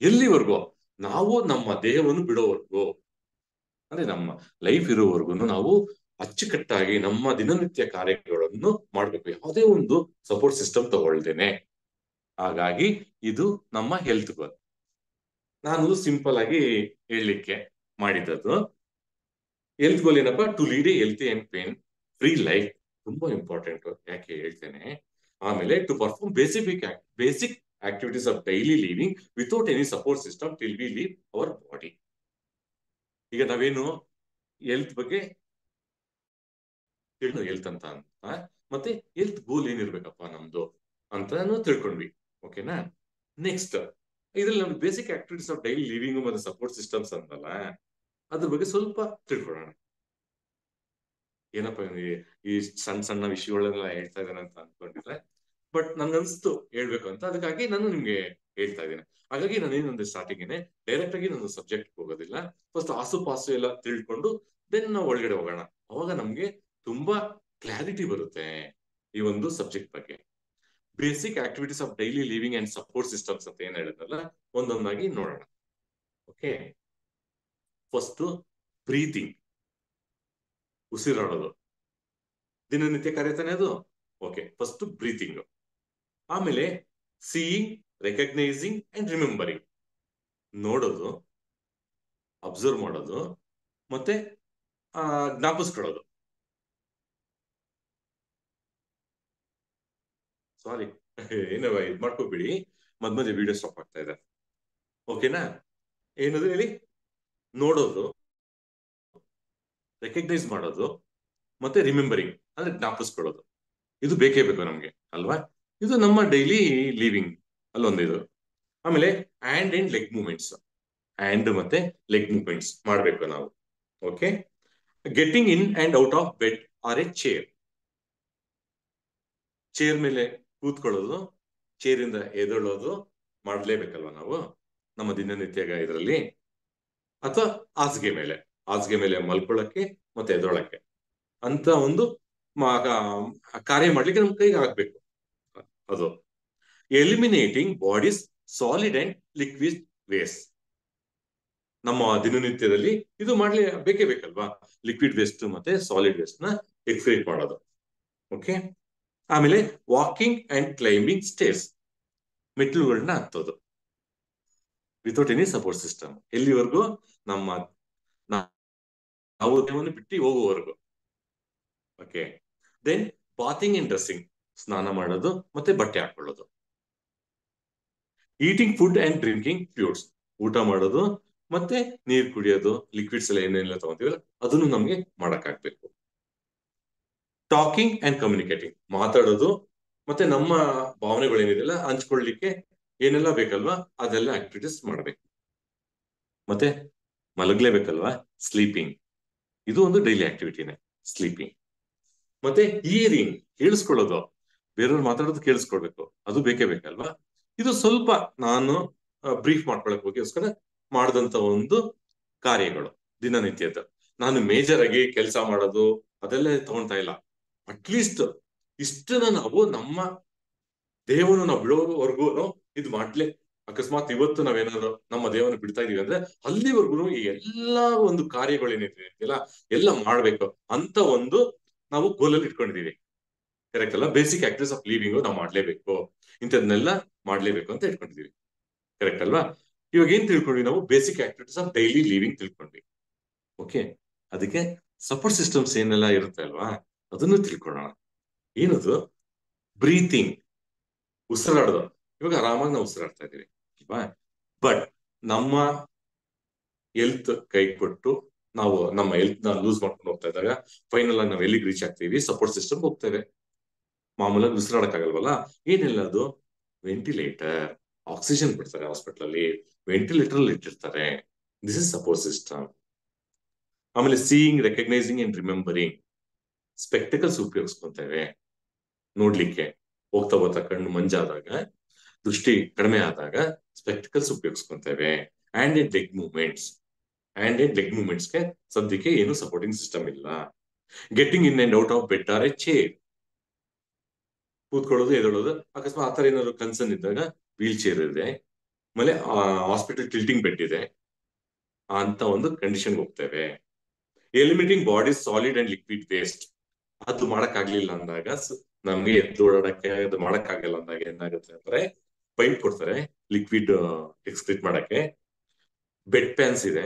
ಎಲ್ಲಿವರೆಗೂ? ನಾವು ನಮ್ಮ ದೇಹವನ್ನು ಬಿಡೋವರೆಗೂ. ಅಂದ್ರೆ ನಮ್ಮ ಲೈಫ್ ಇರೋವರೆಗೂ ನಾವು ಅಚ್ಚುಕಟ್ಟಾಗಿ ನಮ್ಮ ದಿನನಿತ್ಯ ಕಾರ್ಯಗಳನ್ನು ಮಾಡಬೇಕು. ಯಾವುದೇ ಒಂದು ಸಪೋರ್ಟ್ ಸಿಸ್ಟಮ್ ತಗೊಳ್ದೇನೆ. ಹಾಗಾಗಿ ಇದು ನಮ್ಮ ಹೆಲ್ತ್ ಗೋಲ್ ನಾನು ಸಿಂಪಲ್ ಆಗಿ ಹೇಳಲಿಕ್ಕೆ ಮಾಡಿದ್ದದು. ಹೆಲ್ತ್ ಗೋಲ್ ಏನಪ್ಪ? To lead a healthy and pain free life ತುಂಬಾ ಇಂಪಾರ್ಟೆಂಟ್ ಯಾಕೆ ಹೇಳ್ತೇನೆ? ಆಮೇಲೆ to perform basic basic activities of daily living without any support system till we leave our body ಈಗ ನಾವೇನು ಹೆಲ್ತ್ ಬಗ್ಗೆ ಹೆಲ್ತ್ ಅಂತ ಅಂತ ಮತ್ತೆ ಎಲ್ತ್ ಗೋಲ್ ಏನಿರ್ಬೇಕಪ್ಪ ನಮ್ದು ಅಂತಾನು ತಿಳ್ಕೊಂಡ್ವಿ. ಓಕೆನಾ ನೆಕ್ಸ್ಟ್ ಇದ್ರಲ್ಲಿ ನಮ್ಗೆ basic activities of daily living ಮತ್ತೆ ಸಪೋರ್ಟ್ ಸಿಸ್ಟಮ್ಸ್ ಅಂತಲ್ಲ ಅದ್ರ ಬಗ್ಗೆ ಸ್ವಲ್ಪ ತಿಳ್ಕೊಳ್ಳೋಣ. ಏನಪ್ಪ ಈ ಸಣ್ಣ ಸಣ್ಣ ವಿಷಯಗಳನ್ನೆಲ್ಲ ಹೇಳ್ತಾ ಇದ್ದಾನೆ ಅಂತ ಅನ್ಕೊಂಡಿದ್ರೆ ಬಟ್ ನನ್ಗನ್ಸ್ತು ಹೇಳ್ಬೇಕು ಅಂತ, ಅದಕ್ಕಾಗಿ ನಾನು ನಿಮ್ಗೆ ಹೇಳ್ತಾ ಇದ್ದೇನೆ. ಹಾಗಾಗಿ ನಾನು ಏನಂದ್ರೆ ಸ್ಟಾರ್ಟಿಂಗ್ ಡೈರೆಕ್ಟ್ ಆಗಿ ನಾನು ಸಬ್ಜೆಕ್ಟ್ ಹೋಗೋದಿಲ್ಲ. ಫಸ್ಟ್ ಆಸು ಪಾಸು ಎಲ್ಲ ತಿಳ್ಕೊಂಡು ದೆನ್ ನಾವು ಒಳಗಡೆ ಹೋಗೋಣ. ಅವಾಗ ನಮ್ಗೆ ತುಂಬಾ ಕ್ಲಾರಿಟಿ ಬರುತ್ತೆ ಈ ಒಂದು ಸಬ್ಜೆಕ್ಟ್ ಬಗ್ಗೆ. Basic activities of daily living and support systems ಅಂತ ಏನ್ ಹೇಳಿದ್ನಲ್ಲ, ಒಂದೊಂದಾಗಿ ನೋಡೋಣ. ಓಕೆ ಫಸ್ಟ್ ಬ್ರೀತಿಂಗ್ ಉಸಿರಾಡೋದು. ದಿನನಿತ್ಯ ಕರೀತಾನೆ ಅದು? ಓಕೆ ಫಸ್ಟ್ ಬ್ರೀತಿಂಗ್ ಆಮೇಲೆ ಸೀಯಿಂಗ್ ರೆಕಗ್ನೈಸಿಂಗ್ ಅಂಡ್ ರಿಮೆಂಬರಿಂಗ್ ನೋಡೋದು ಅಬ್ಸರ್ವ್ ಮಾಡೋದು, ಮತ್ತೆ ಜ್ಞಾಪಿಸ್ಕೊಳ್ಳೋದು. ಸಾರಿ ಏನವ ಇದು ಮಾಡ್ಕೋಬಿಡಿ. ಮದ್ ಮಧ್ಯೆ ವಿಡಿಯೋ ಸ್ಟಾಪ್ ಆಗ್ತಾ ಇದೆ. ಓಕೆನಾ ಏನದು ಹೇಳಿ? ನೋಡೋದು. ರೆಕಗ್ನೈಸ್ ಮಾಡೋದು. ಮತ್ತೆ ರಿಮೆಂಬರಿಂಗ್ ಅಂದ್ರೆ ಜ್ಞಾಪಿಸ್ಕೊಳ್ಳೋದು. ಇದು ಬೇಕೇ ಬೇಕು ನಮ್ಗೆ, ಅಲ್ವಾ? ಇದು ನಮ್ಮ ಡೈಲಿ ಲಿವಿಂಗ್ ಅಲ್ಲೊಂದಿದು. ಇದು ಆಮೇಲೆ hand and leg movements hand ಮತ್ತೆ ಲೆಗ್ ಮೂವ್ಮೆಂಟ್ಸ್ ಮಾಡಬೇಕು ನಾವು. Okay getting in and out of bed or a chair chair ಮೇಲೆ ಕೂತ್ಕೊಳ್ಳೋದು, ಚೇರಿಂದ ಎದೊಳ್ಳೋದು ಮಾಡಲೇಬೇಕಲ್ವಾ ನಾವು? ನಮ್ಮ ದಿನನಿತ್ಯ ಇದರಲ್ಲಿ. ಅಥವಾ ಹಾಸಿಗೆ ಮೇಲೆ. ಹಾಸಿಗೆ ಮೇಲೆ ಮಲ್ಕೊಳ್ಳಕ್ಕೆ ಮತ್ತೆ ಎದೊಳಕ್ಕೆ ಅಂತ ಒಂದು ಕಾರ್ಯ ಮಾಡ್ಲಿಕ್ಕೆ ನಮ್ ಕೈಗೆ ಆಗ್ಬೇಕು. ಅದು. Eliminating body's solid and liquid waste ನಮ್ಮ ದಿನನಿತ್ಯದಲ್ಲಿ ಇದು ಮಾಡ್ಲಿ, ಬೇಕೇ ಬೇಕಲ್ವಾ? ಲಿಕ್ವಿಡ್ ವೇಸ್ಟ್ ಮತ್ತೆ ಸಾಲಿಡ್ ವೇಸ್ಟ್ನ ಎಕ್ಸ್ಕ್ರೀಟ್ ಮಾಡೋದು. ಓಕೆ ಆಮೇಲೆ ವಾಕಿಂಗ್ ಅಂಡ್ ಕ್ಲೈಂಬಿಂಗ್ ಸ್ಟೇರ್ಸ್ ಮೆಟ್ಲುಗಳನ್ನ ಹತ್ತೋದು ವಿತೌಟ್ ಎನಿ ಸಪೋರ್ಟ್ ಸಿಸ್ಟಮ್ ಎಲ್ಲಿವರೆಗೂ? ನಮ್ಮ, ನಾವು ಬಿಟ್ಟು ಹೋಗುವವರೆಗೂ. Okay then bathing and dressing ಸ್ನಾನ ಮಾಡೋದು ಮತ್ತೆ ಬಟ್ಟೆ ಹಾಕೊಳ್ಳೋದು. Eating food and drinking fluids ಊಟ ಮಾಡೋದು ಮತ್ತೆ ನೀರ್ ಕುಡಿಯೋದು ಲಿಕ್ವಿಡ್ಸ್ ಎಲ್ಲ ಏನೇನೆಲ್ಲ ತಗೊಂತೀವಲ್ಲ, ಅದನ್ನು ನಮ್ಗೆ ಮಾಡಕ್ಕಾಗ್ಬೇಕು. ಟಾಕಿಂಗ್ ಅಂಡ್ ಕಮ್ಯುನಿಕೇಟಿಂಗ್ ಮಾತಾಡೋದು ಮತ್ತೆ ನಮ್ಮ ಭಾವನೆಗಳೇನಿದೆಯಲ್ಲ ಹಂಚ್ಕೊಳ್ಳಿಕ್ಕೆ ಏನೆಲ್ಲ ಬೇಕಲ್ವಾ? ಅದೆಲ್ಲ ಆಕ್ಟಿವಿಟೀಸ್ ಮಾಡ್ಬೇಕು. ಮತ್ತೆ ಮಲಗ್ಲೇಬೇಕಲ್ವಾ? ಸ್ಲೀಪಿಂಗ್ ಇದು ಒಂದು ಡೈಲಿ ಆಕ್ಟಿವಿಟಿನೇ ಸ್ಲೀಪಿಂಗ್ ಮತ್ತೆ ಹಿಯರಿಂಗ್ ಕೇಳಿಸ್ಕೊಳ್ಳೋದು. ಬೇರೆಯವ್ರು ಮಾತಾಡೋದು ಕೇಳಿಸ್ಕೊಳ್ಬೇಕು. ಅದು ಬೇಕೇ ಬೇಕಲ್ವಾ? ಇದು ಸ್ವಲ್ಪ ನಾನು ಬ್ರೀಫ್ ಮಾಡ್ಕೊಳಕ್ ಹೋಗಿಸ್ಕರ ಮಾಡಿದಂತ ಒಂದು ಕಾರ್ಯಗಳು ದಿನನಿತ್ಯದ ನಾನು ಮೇಜರ್ ಆಗಿ ಕೆಲಸ ಮಾಡೋದು, ಅದೆಲ್ಲ ತಗೊಳ್ತಾ ಇಲ್ಲ. ಅಟ್ಲೀಸ್ಟ್ ಇಷ್ಟನ್ನ ನಾವು ನಮ್ಮ ದೇವನು ನಾವು ಬಿಡೋವರೆಗೂ ಇದು ಮಾಡ್ಲೆ. ಅಕಸ್ಮಾತ್ ಇವತ್ತು ನಾವೇನಾದ್ರು ನಮ್ಮ ದೇವನ ಬಿಡ್ತಾ ಇದೀವಿ ಅಂದ್ರೆ ಅಲ್ಲಿವರೆಗೂ ಈ ಎಲ್ಲಾ ಒಂದು ಕಾರ್ಯಗಳು ಎಲ್ಲ ಎಲ್ಲ ಮಾಡ್ಬೇಕು ಅಂತ ಒಂದು ನಾವು ಗೋಲಲ್ಲಿ ಇಟ್ಕೊಂಡಿದೀವಿ. ಕರೆಕ್ಟ್ ಅಲ್ಲ? ಬೇಸಿಕ್ ಆಕ್ಟಿವ್ಸ್ ಆಫ್ ಲಿವಿಂಗ್ ನಾವು ಮಾಡ್ಲೇಬೇಕು. ಇಂಥದ್ನೆಲ್ಲ ಮಾಡ್ಲೇಬೇಕು ಅಂತ ಇಟ್ಕೊಂಡಿದೀವಿ. ಕರೆಕ್ಟ್ ಅಲ್ವಾ? ಇವಾಗ ಏನ್ ತಿಳ್ಕೊಂಡ್ವಿ ನಾವು? Basic activities of daily living ತಿಳ್ಕೊಂಡ್ವಿ. ಓಕೆ ಅದಕ್ಕೆ ಸಪೋರ್ಟ್ ಸಿಸ್ಟಮ್ಸ್ ಏನೆಲ್ಲ ಇರುತ್ತೆ ಅಲ್ವಾ? ಅದನ್ನು ತಿಳ್ಕೊಳ್ಳೋಣ. ಏನದು? ಬ್ರೀತಿಂಗ್ ಉಸಿರಾಡೋದು. ಇವಾಗ ಆರಾಮಾಗಿ ನಾವು ಉಸಿರಾಡ್ತಾ ಇದ್ದೀವಿ. ಅಲ್ವಾ ಬಟ್ ನಮ್ಮ ಹೆಲ್ತ್ ಕೈ ಕೊಟ್ಟು ನಾವು ನಮ್ಮ ಹೆಲ್ತ್ನ ಲೂಸ್ ಮಾಡ್ಕೊಂಡು ಹೋಗ್ತಾ ಇದ್ದಾಗ ಫೈನಲ್ ಆಗಿ ನಾವು ಎಲ್ಲಿಗೆ ರೀಚ್ ಆಗ್ತೀವಿ? ಸಪೋರ್ಟ್ ಸಿಸ್ಟಮ್ ಹೋಗ್ತೇವೆ. ಮಾಮೂಲಾಗಿ ಉಸಿರಾಡಕ್ಕಾಗಲ್ವಲ್ಲ? ಏನಿಲ್ಲ ಅದು? ವೆಂಟಿಲೇಟರ್ ಆಕ್ಸಿಜನ್ ಬಿಡ್ತಾರೆ ಹಾಸ್ಪಿಟಲ್ ಅಲ್ಲಿ. ವೆಂಟಿಲೇಟರ್ ಅಲ್ಲಿ ಇಟ್ಟಿರ್ತಾರೆ. ದಿಸ್ ಇಸ್ ಸಪೋರ್ಟ್ ಸಿಸ್ಟಮ್ ಆಮೇಲೆ seeing recognizing and remembering spectacles ಉಪಯೋಗಿಸ್ಕೊತೇವೆ. ನೋಡ್ಲಿಕ್ಕೆ ಹೋಗ್ತಾ ಹೋಗ್ತಾ ಕಣ್ಣು ಮಂಜಾದಾಗ, ದೃಷ್ಟಿ ಕಡಿಮೆ ಆದಾಗ spectacles ಉಪಯೋಗಿಸ್ಕೊತೇವೆ. Hand and leg movements and and leg ಮೂವ್ಮೆಂಟ್ಸ್ಗೆ ಸದ್ಯಕ್ಕೆ ಏನು ಸಪೋರ್ಟಿಂಗ್ ಸಿಸ್ಟಮ್ ಇಲ್ಲ. Getting in and out of bed or a chair ಕೂತ್ಕೊಳ್ಳೋದು ಎದೊಳೋದು ಅಕಸ್ಮಾತ್ ಆತರ ಏನಾದ್ರು ಕನ್ಸರ್ನ್ ಇದ್ದಾಗ ವೀಲ್ ಚೇರ್ ಇದೆ. ಆಮೇಲೆ ಹಾಸ್ಪಿಟಲ್ ಟಿಲ್ಟಿಂಗ್ ಬೆಡ್ ಇದೆ. ಅಂತ ಒಂದು ಕಂಡೀಷನ್ ಹೋಗ್ತೇವೆ. Eliminating body solid and liquid waste ಅದು ಮಾಡಕ್ ಆಗ್ಲಿಲ್ಲ ಅಂದಾಗ ನಮ್ಗೆ ಎದ್ದು ಓಡಾಡಕ್ಕೆ ಅದು ಮಾಡಕ್ ಆಗಲ್ಲ ಅಂದಾಗ ಏನಾಗುತ್ತೆ ಅಂದ್ರೆ ಪೈಂಟ್ ಕೊಡ್ತಾರೆ ಲಿಕ್ವಿಡ್ ಎಕ್ಸ್ಕ್ರೀಟ್ ಮಾಡಕ್ಕೆ. ಬೆಡ್ ಪ್ಯಾನ್ಸ್ ಇದೆ.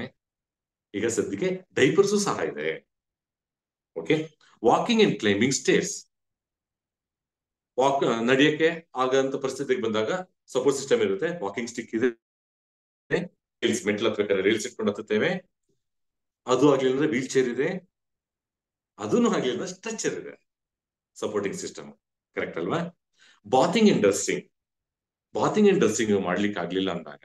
ಈಗ ಸದ್ಯಕ್ಕೆ ಡೈಪರ್ಸು ಸಹ ಇದೆ. Okay walking and climbing stairs walk ನಡೆಯಕ್ಕೆ ಆಗಂತ ಪರಿಸ್ಥಿತಿಗೆ ಬಂದಾಗ ಸಪೋರ್ಟ್ ಸಿಸ್ಟಮ್ ಇರುತ್ತೆ. ವಾಕಿಂಗ್ ಸ್ಟಿಕ್ ಇದೆ. ರೀಲ್ಸ್ ಮೆಟ್ಲ್ ಹತ್ಬೇಕಾದ್ರೆ ರೀಲ್ಸ್ ಇಟ್ಕೊಂಡು ಹತ್ತುತ್ತೇವೆ. ಅದು ಆಗ್ಲಿಲ್ಲ ಅಂದ್ರೆ ವೀಲ್ ಚೇರ್ ಇದೆ. ಅದನ್ನು ಹಾಗೆ ಸ್ಟ್ರಕ್ಚರ್ ಇದೆ. ಸಪೋರ್ಟಿಂಗ್ ಸಿಸ್ಟಮ್ ಕರೆಕ್ಟ್ ಅಲ್ವಾ? Bathing and dressing bathing and dressing ಮಾಡ್ಲಿಕ್ಕೆ ಆಗ್ಲಿಲ್ಲ ಅಂದಾಗ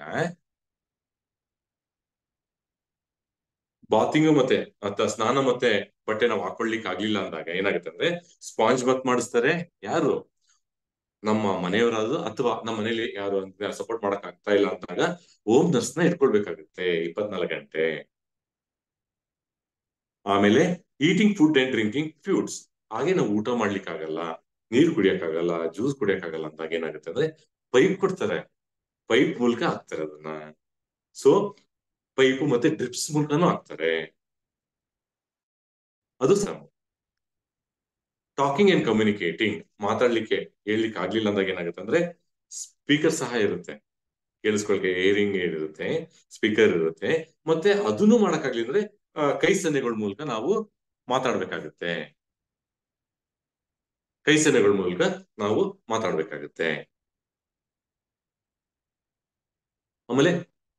ಬಾತಿಂಗ್ ಮತ್ತೆ ಅಥವಾ ಸ್ನಾನ ಮತ್ತೆ ಬಟ್ಟೆ ನಾವು ಹಾಕೊಳ್ಲಿಕ್ಕೆ ಆಗ್ಲಿಲ್ಲ ಅಂದಾಗ ಏನಾಗುತ್ತೆ ಅಂದ್ರೆ ಸ್ಪಾಂಜ್ ಮತ್ ಮಾಡಿಸ್ತಾರೆ. ಯಾರು? ನಮ್ಮ ಮನೆಯವರಾದ್ರು ಅಥವಾ ನಮ್ಮ ಮನೇಲಿ ಯಾರು ಸಪೋರ್ಟ್ ಮಾಡಕ್ ಆಗ್ತಾ ಇಲ್ಲ ಅಂದಾಗ ಓಮ್ ನರ್ಸ್ನ ಇಟ್ಕೊಳ್ಬೇಕಾಗುತ್ತೆ ಇಪ್ಪತ್ನಾಲ್ಕು ಗಂಟೆ. ಆಮೇಲೆ eating food and drinking fluids ಹಾಗೆ ನಾವು ಊಟ ಮಾಡ್ಲಿಕ್ಕಾಗಲ್ಲ, ನೀರು ಕುಡಿಯಕ್ಕಾಗಲ್ಲ ಜ್ಯೂಸ್ ಕುಡಿಯಕ್ಕಾಗಲ್ಲ ಅಂದಾಗ ಏನಾಗುತ್ತೆ ಅಂದ್ರೆ ಪೈಪ್ ಕೊಡ್ತಾರೆ. ಪೈಪ್ ಮೂಲಕ ಹಾಕ್ತಾರೆ ಅದನ್ನ. ಸೊ ಪೈಪ್ ಮತ್ತೆ ಡ್ರಿಪ್ಸ್ ಮೂಲಕನೂ ಹಾಕ್ತಾರೆ. ಅದು ಸಮ. ಟಾಕಿಂಗ್ ಅಂಡ್ ಕಮ್ಯುನಿಕೇಟಿಂಗ್ ಮಾತಾಡ್ಲಿಕ್ಕೆ, ಹೇಳ್ಲಿಕ್ಕೆ ಆಗ್ಲಿಲ್ಲ ಅಂದಾಗ ಏನಾಗುತ್ತೆ ಅಂದ್ರೆ ಸ್ಪೀಕರ್ ಸಹ ಇರುತ್ತೆ. ಕೇಳಿಸ್ಕೊಳ್ಕೆ ಏರಿಂಗ್ ಇರುತ್ತೆ ಸ್ಪೀಕರ್ ಇರುತ್ತೆ. ಮತ್ತೆ ಅದನ್ನು ಮಾಡಕ್ಕಾಗ್ಲಿ ಅಂದ್ರೆ ಕೈ ಸನ್ನೆಗಳ ಮೂಲಕ ನಾವು ಮಾತಾಡ್ಬೇಕಾಗುತ್ತೆ. ಕೈ ಮೂಲಕ ನಾವು ಮಾತಾಡ್ಬೇಕಾಗುತ್ತೆ. ಆಮೇಲೆ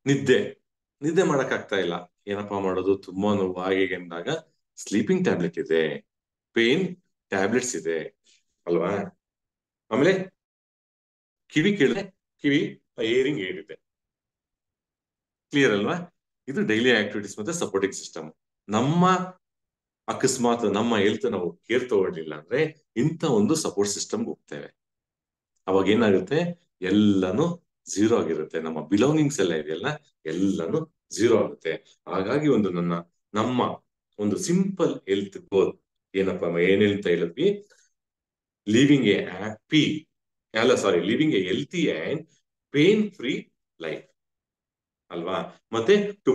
ನಿದ್ದೆ. ನಿದ್ದೆ ಮಾಡಕ್ ಆಗ್ತಾ ಇಲ್ಲ. ಏನಪ್ಪಾ ಮಾಡೋದು? ತುಂಬಾ ನೋವು. ಹಾಗೆ ಅಂದಾಗ ಸ್ಲೀಪಿಂಗ್ ಟ್ಯಾಬ್ಲೆಟ್ ಇದೆ. ಪೇನ್ ಟ್ಯಾಬ್ಲೆಟ್ಸ್ ಇದೆ. ಅಲ್ವಾ? ಆಮೇಲೆ ಕಿವಿ ಕೇಳಿದ್ರೆ ಕಿವಿ ಏರಿಂಗ್ ಏರಿದೆ ಕ್ಲಿಯರ್ ಅಲ್ವಾ? ಇದು ಡೈಲಿ ಆಕ್ಟಿವಿಟೀಸ್ ಮತ್ತೆ ಸಪೋರ್ಟಿಂಗ್ ಸಿಸ್ಟಮ್ ನಮ್ಮ ಅಕಸ್ಮಾತ್ ನಮ್ಮ ಹೆಲ್ತ್ ನಾವು ಕೇರ್ ತಗೊಳ್ಳಿಲ್ಲ ಅಂದ್ರೆ ಇಂಥ ಒಂದು ಸಪೋರ್ಟ್ ಸಿಸ್ಟಮ್ ಹೋಗ್ತೇವೆ. ಅವಾಗ ಏನಾಗುತ್ತೆ? ಎಲ್ಲಾನು ಝೀರೋ ಆಗಿರುತ್ತೆ. ನಮ್ಮ ಬಿಲಾಂಗಿಂಗ್ಸ್ ಎಲ್ಲ ಇದೆಯಲ್ಲ? ಎಲ್ಲಾನು ಝೀರೋ ಆಗುತ್ತೆ. ಹಾಗಾಗಿ ಒಂದು ನನ್ನ, ನಮ್ಮ ಒಂದು ಸಿಂಪಲ್ ಹೆಲ್ತ್ ಗೋಲ್ ಏನಪ್ಪಾ ಏನ್ ಹೇಳ್ತಾ ಹೇಳಿದ್ವಿ ಲಿವಿಂಗ್ ಎ ಹ್ಯಾಪಿ ಅಲ್ಲ sorry living a healthy and pain free life ಅಲ್ವಾ? ಮತ್ತೆ to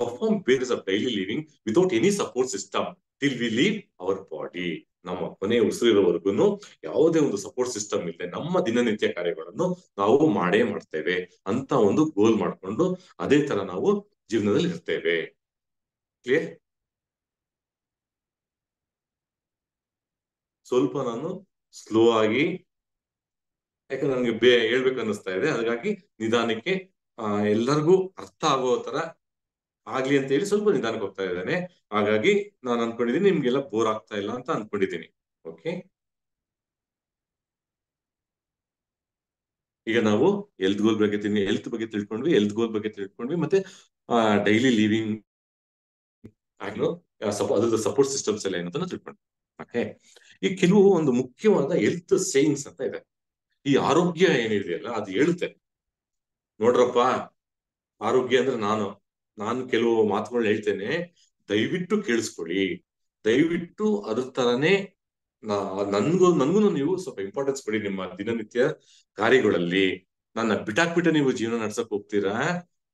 perform various of daily living without any support system till we leave our body. ನಮ್ಮ ಕೊನೆ ಉಸಿರಿರೋವರೆಗೂ ಯಾವುದೇ ಒಂದು ಸಪೋರ್ಟ್ ಸಿಸ್ಟಮ್ ಇಲ್ಲದೆ ನಮ್ಮ ದಿನನಿತ್ಯ ಕಾರ್ಯಗಳನ್ನು ನಾವು ಮಾಡೇ ಮಾಡ್ತೇವೆ ಅಂತ ಒಂದು ಗೋಲ್ ಮಾಡ್ಕೊಂಡು ಅದೇ ತರ ನಾವು ಜೀವನದಲ್ಲಿ ಇರ್ತೇವೆ. ಕ್ಲಿಯರ್ ಸ್ವಲ್ಪ ನಾನು ಸ್ಲೋ ಆಗಿ, ಯಾಕಂದ್ರೆ ನನಗೆ ಬೇ ಹೇಳ್ಬೇಕು ಅನ್ನಿಸ್ತಾ ಇದೆ. ಹಾಗಾಗಿ ನಿಧಾನಕ್ಕೆ ಎಲ್ಲರಿಗೂ ಅರ್ಥ ಆಗೋ ತರ ಆಗ್ಲಿ ಅಂತ ಹೇಳಿ ಸ್ವಲ್ಪ ನಿಧಾನಕ್ಕೆ ಹೋಗ್ತಾ ಇದ್ದಾನೆ. ಹಾಗಾಗಿ ನಾನು ಅನ್ಕೊಂಡಿದ್ದೀನಿ ನಿಮ್ಗೆಲ್ಲ ಬೋರ್ ಆಗ್ತಾ ಇಲ್ಲ ಅಂತ ಅನ್ಕೊಂಡಿದ್ದೀನಿ. ಓಕೆ ಈಗ ನಾವು ಹೆಲ್ತ್ ಗೋಲ್ ಬಗ್ಗೆ ತಿನ್ನಿ ಹೆಲ್ತ್ ಬಗ್ಗೆ ತಿಳ್ಕೊಂಡ್ವಿ ಹೆಲ್ತ್ ಗೋಲ್ ಬಗ್ಗೆ ತಿಳ್ಕೊಂಡ್ವಿ, ಮತ್ತೆ ಡೈಲಿ ಲಿವಿಂಗ್ ಅದ್ರದ್ದು ಸಪೋರ್ಟ್ ಸಿಸ್ಟಮ್ಸ್ ಎಲ್ಲ ಏನಂತ ತಿಳ್ಕೊಂಡ್ವಿ. ಓಕೆ ಈ ಕೆಲವು ಒಂದು ಮುಖ್ಯವಾದ ಹೆಲ್ತ್ ಸೇಯಿಂಗ್ಸ್ ಅಂತ ಇದೆ. ಈ ಆರೋಗ್ಯ ಏನಿದೆಯಲ್ಲ, ಅದು ಹೇಳುತ್ತೆ. ನೋಡ್ರಪ್ಪ, ಆರೋಗ್ಯ ಅಂದ್ರೆ ನಾನು. ನಾನು ಕೆಲವು ಮಾತುಗಳನ್ನ ಹೇಳ್ತೇನೆ. ದಯವಿಟ್ಟು ಕೇಳಿಸ್ಕೊಳ್ಳಿ. ದಯವಿಟ್ಟು ಅದ್ರ ತರನೇ ನನ್ಗೂ ನನ್ಗೂ ನೀವು ಸ್ವಲ್ಪ ಇಂಪಾರ್ಟೆನ್ಸ್ ಕೊಡಿ ನಿಮ್ಮ ದಿನನಿತ್ಯ ಕಾರ್ಯಗಳಲ್ಲಿ. ನನ್ನ ಬಿಟ್ಟಾಕ್ಬಿಟ್ಟು ನೀವು ಜೀವನ ನಡ್ಸಕ್ ಹೋಗ್ತೀರಾ?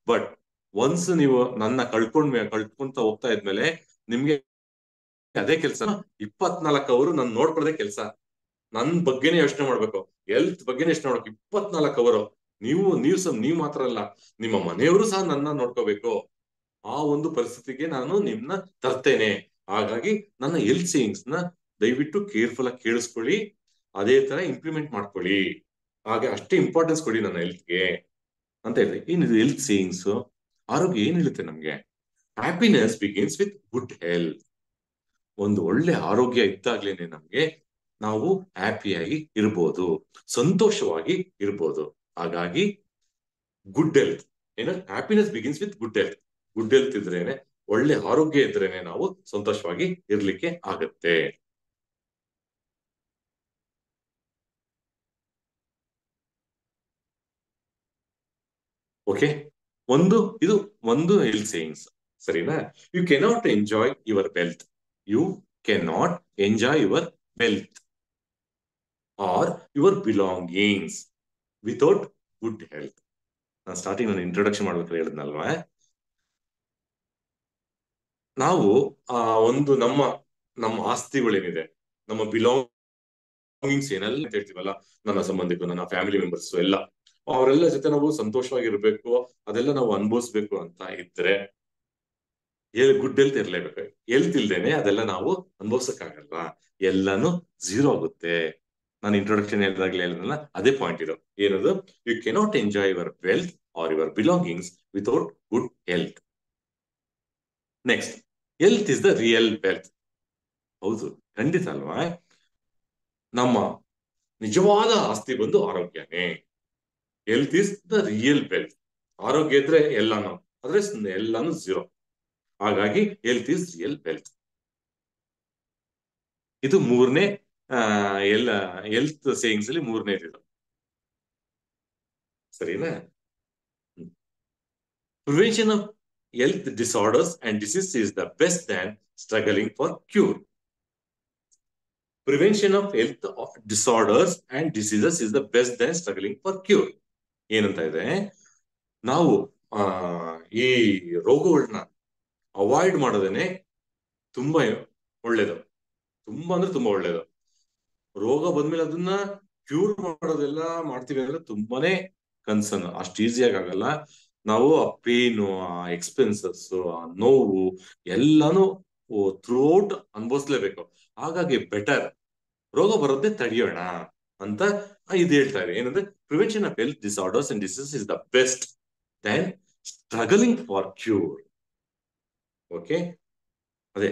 ಬಟ್ ಒನ್ಸ್ ನೀವು ನನ್ನ ಕಳ್ಕೊಂಡ್ ಕಳ್ಕೊಂತ ಹೋಗ್ತಾ ಇದ್ಮೇಲೆ ನಿಮ್ಗೆ ಅದೇ ಕೆಲಸ. ಇಪ್ಪತ್ನಾಲ್ಕ ಅವರು ನನ್ ನೋಡ್ಕೊಳ್ಳೋದೇ ಕೆಲಸ. ನನ್ ಬಗ್ಗೆನೇ ಯೋಚನೆ ಮಾಡ್ಬೇಕು. ಹೆಲ್ತ್ ಬಗ್ಗೆನೇ ಯೋಚನೆ ಮಾಡ್ಬೇಕು. ಇಪ್ಪತ್ನಾಲ್ಕ ಅವರು. ನೀವು ನೀವು ಸಹ, ನೀವು ಮಾತ್ರ ಅಲ್ಲ. ನಿಮ್ಮ ಮನೆಯವರು ಸಹ ನನ್ನ ನೋಡ್ಕೋಬೇಕು. ಆ ಒಂದು ಪರಿಸ್ಥಿತಿಗೆ ನಾನು ನಿಮ್ನ ತರ್ತೇನೆ. ಹಾಗಾಗಿ ನನ್ನ ಹೆಲ್ತ್ ಸೇವಿಂಗ್ಸ್ನ ದಯವಿಟ್ಟು ಕೇರ್ಫುಲ್ ಆಗಿ ಕೇಳಿಸ್ಕೊಳ್ಳಿ. ಅದೇ ತರ ಇಂಪ್ಲಿಮೆಂಟ್ ಮಾಡ್ಕೊಳ್ಳಿ. ಹಾಗೆ ಅಷ್ಟೇ ಇಂಪಾರ್ಟೆನ್ಸ್ ಕೊಡಿ ನನ್ನ ಹೆಲ್ತ್ಗೆ ಅಂತ ಹೇಳಿದೆ. ಏನಿದೆ ಹೆಲ್ತ್ ಸೇವಿಂಗ್ಸ್ ಆರೋಗ್ಯ ಏನ್ ಹೇಳುತ್ತೆ ನಮ್ಗೆ? Happiness begins with good health ಒಂದು ಒಳ್ಳೆ ಆರೋಗ್ಯ ಇದ್ದಾಗ್ಲೇನೆ ನಮ್ಗೆ ನಾವು ಹ್ಯಾಪಿಯಾಗಿ ಇರ್ಬೋದು. ಸಂತೋಷವಾಗಿ ಇರ್ಬೋದು. ಹಾಗಾಗಿ ಗುಡ್ ಹೆಲ್ತ್ ಏನೋ? Happiness begins with good health good health ಇದ್ರೇನೆ ಒಳ್ಳೆ ಆರೋಗ್ಯ ಇದ್ರೇನೆ ನಾವು ಸಂತೋಷವಾಗಿ ಇರ್ಲಿಕ್ಕೆ ಆಗತ್ತೆ. ಓಕೆ ಒಂದು, ಇದು ಒಂದು ಹೆಲ್ತ್ ಸೇಯಿಂಗ್ಸ್ ಸರಿನಾ? You cannot enjoy your wealth you cannot enjoy your wealth or your belongings without good health ನಾನು ಸ್ಟಾರ್ಟಿಂಗ್ ನಾನು ಇಂಟ್ರೊಡಕ್ಷನ್ ಮಾಡ್ಬೇಕಾದ್ರೆ ಹೇಳಿದ್ನಲ್ವಾ? ನಾವು, ಆ, ಒಂದು ನಮ್ಮ ನಮ್ಮ ಆಸ್ತಿಗಳೇನಿದೆ, ನಮ್ಮ ಬಿಲಾಂಗಿಂಗ್ಸ್ ಏನೆಲ್ಲ ಹೇಳ್ತೀವಲ್ಲ, ನನ್ನ ಸಂಬಂಧಿಕರು, ನನ್ನ ಫ್ಯಾಮಿಲಿ ಮೆಂಬರ್ಸ್ ಎಲ್ಲ, ಅವರೆಲ್ಲ ಜೊತೆ ನಾವು ಸಂತೋಷವಾಗಿರ್ಬೇಕು, ಅದೆಲ್ಲ ನಾವು ಅನುಭವಿಸ್ಬೇಕು ಅಂತ ಇದ್ರೆ ಗುಡ್ ಹೆಲ್ತ್ ಇರ್ಲೇಬೇಕು. ಹೆಲ್ತ್ ಇಲ್ದೇನೆ ಅದೆಲ್ಲ ನಾವು ಅನುಭವಿಸಕ್ಕಾಗಲ್ಲ. ಎಲ್ಲಾನು ಝೀರೋ ಆಗುತ್ತೆ. ನಾನು ಇಂಟ್ರೊಡಕ್ಷನ್ ಹೇಳಿದಾಗ್ಲೇ ಅದೇ ಪಾಯಿಂಟ್ ಇದು. ಏನದು? You cannot enjoy your wealth or your belongings without good health next health is the real wealth ಹೌದು, ಖಂಡಿತ ಅಲ್ವಾ? ನಮ್ಮ ನಿಜವಾದ ಆಸ್ತಿ ಬಂದು ಆರೋಗ್ಯನೇ. Health is the real wealth ಆರೋಗ್ಯ ಇದ್ರೆ ಎಲ್ಲಾನು, ಆದ್ರೆ ಎಲ್ಲಾನು ಝೀರೋ ಹಾಗಾಗಿ ಹೆಲ್ತ್ ಇಸ್ ರಿಯಲ್ ವೆಲ್ತ್ ಇದು ಮೂರನೇ ಎಲ್ಲ ಹೆಲ್ತ್ ಸೇವಿಂಗ್ಸ್ ಅಲ್ಲಿ ಮೂರನೇ ಸರಿನಾ? Prevention of health disorders and disease is the best than struggling for cure prevention of health disorders and diseases is the best than struggling for cure ಏನಂತ ಇದೆ? ನಾವು, ಆ, ಈ ರೋಗಗಳನ್ನ ಅವಾಯ್ಡ್ ಮಾಡೋದೇನೆ ತುಂಬಾ ಒಳ್ಳೇದು. ತುಂಬಾ ಅಂದ್ರೆ ತುಂಬಾ ಒಳ್ಳೇದು. ರೋಗ ಬಂದ್ಮೇಲೆ ಅದನ್ನ ಕ್ಯೂರ್ ಮಾಡೋದೆಲ್ಲ ಮಾಡ್ತೀವಿ ಅಂದ್ರೆ ತುಂಬಾನೇ ಕನ್ಸರ್ನ್ ಅಷ್ಟು ಈಸಿಯಾಗಿ ಆಗಲ್ಲ. ನಾವು ಆ ಪೇನು ಆ ಎಕ್ಸ್ಪೆನ್ಸಸ್ ಆ ನೋವು ಎಲ್ಲಾನು ಥ್ರೂಔಟ್ ಅನುಭವಿಸ್ಲೇಬೇಕು. ಹಾಗಾಗಿ ಬೆಟರ್ ರೋಗ ಬರೋದೇ ತಡೆಯೋಣ ಅಂತ ಇದು ಹೇಳ್ತಾ ಏನಂದ್ರೆ prevention of health disorders and disease is the best then struggling for cure okay ಅದೇ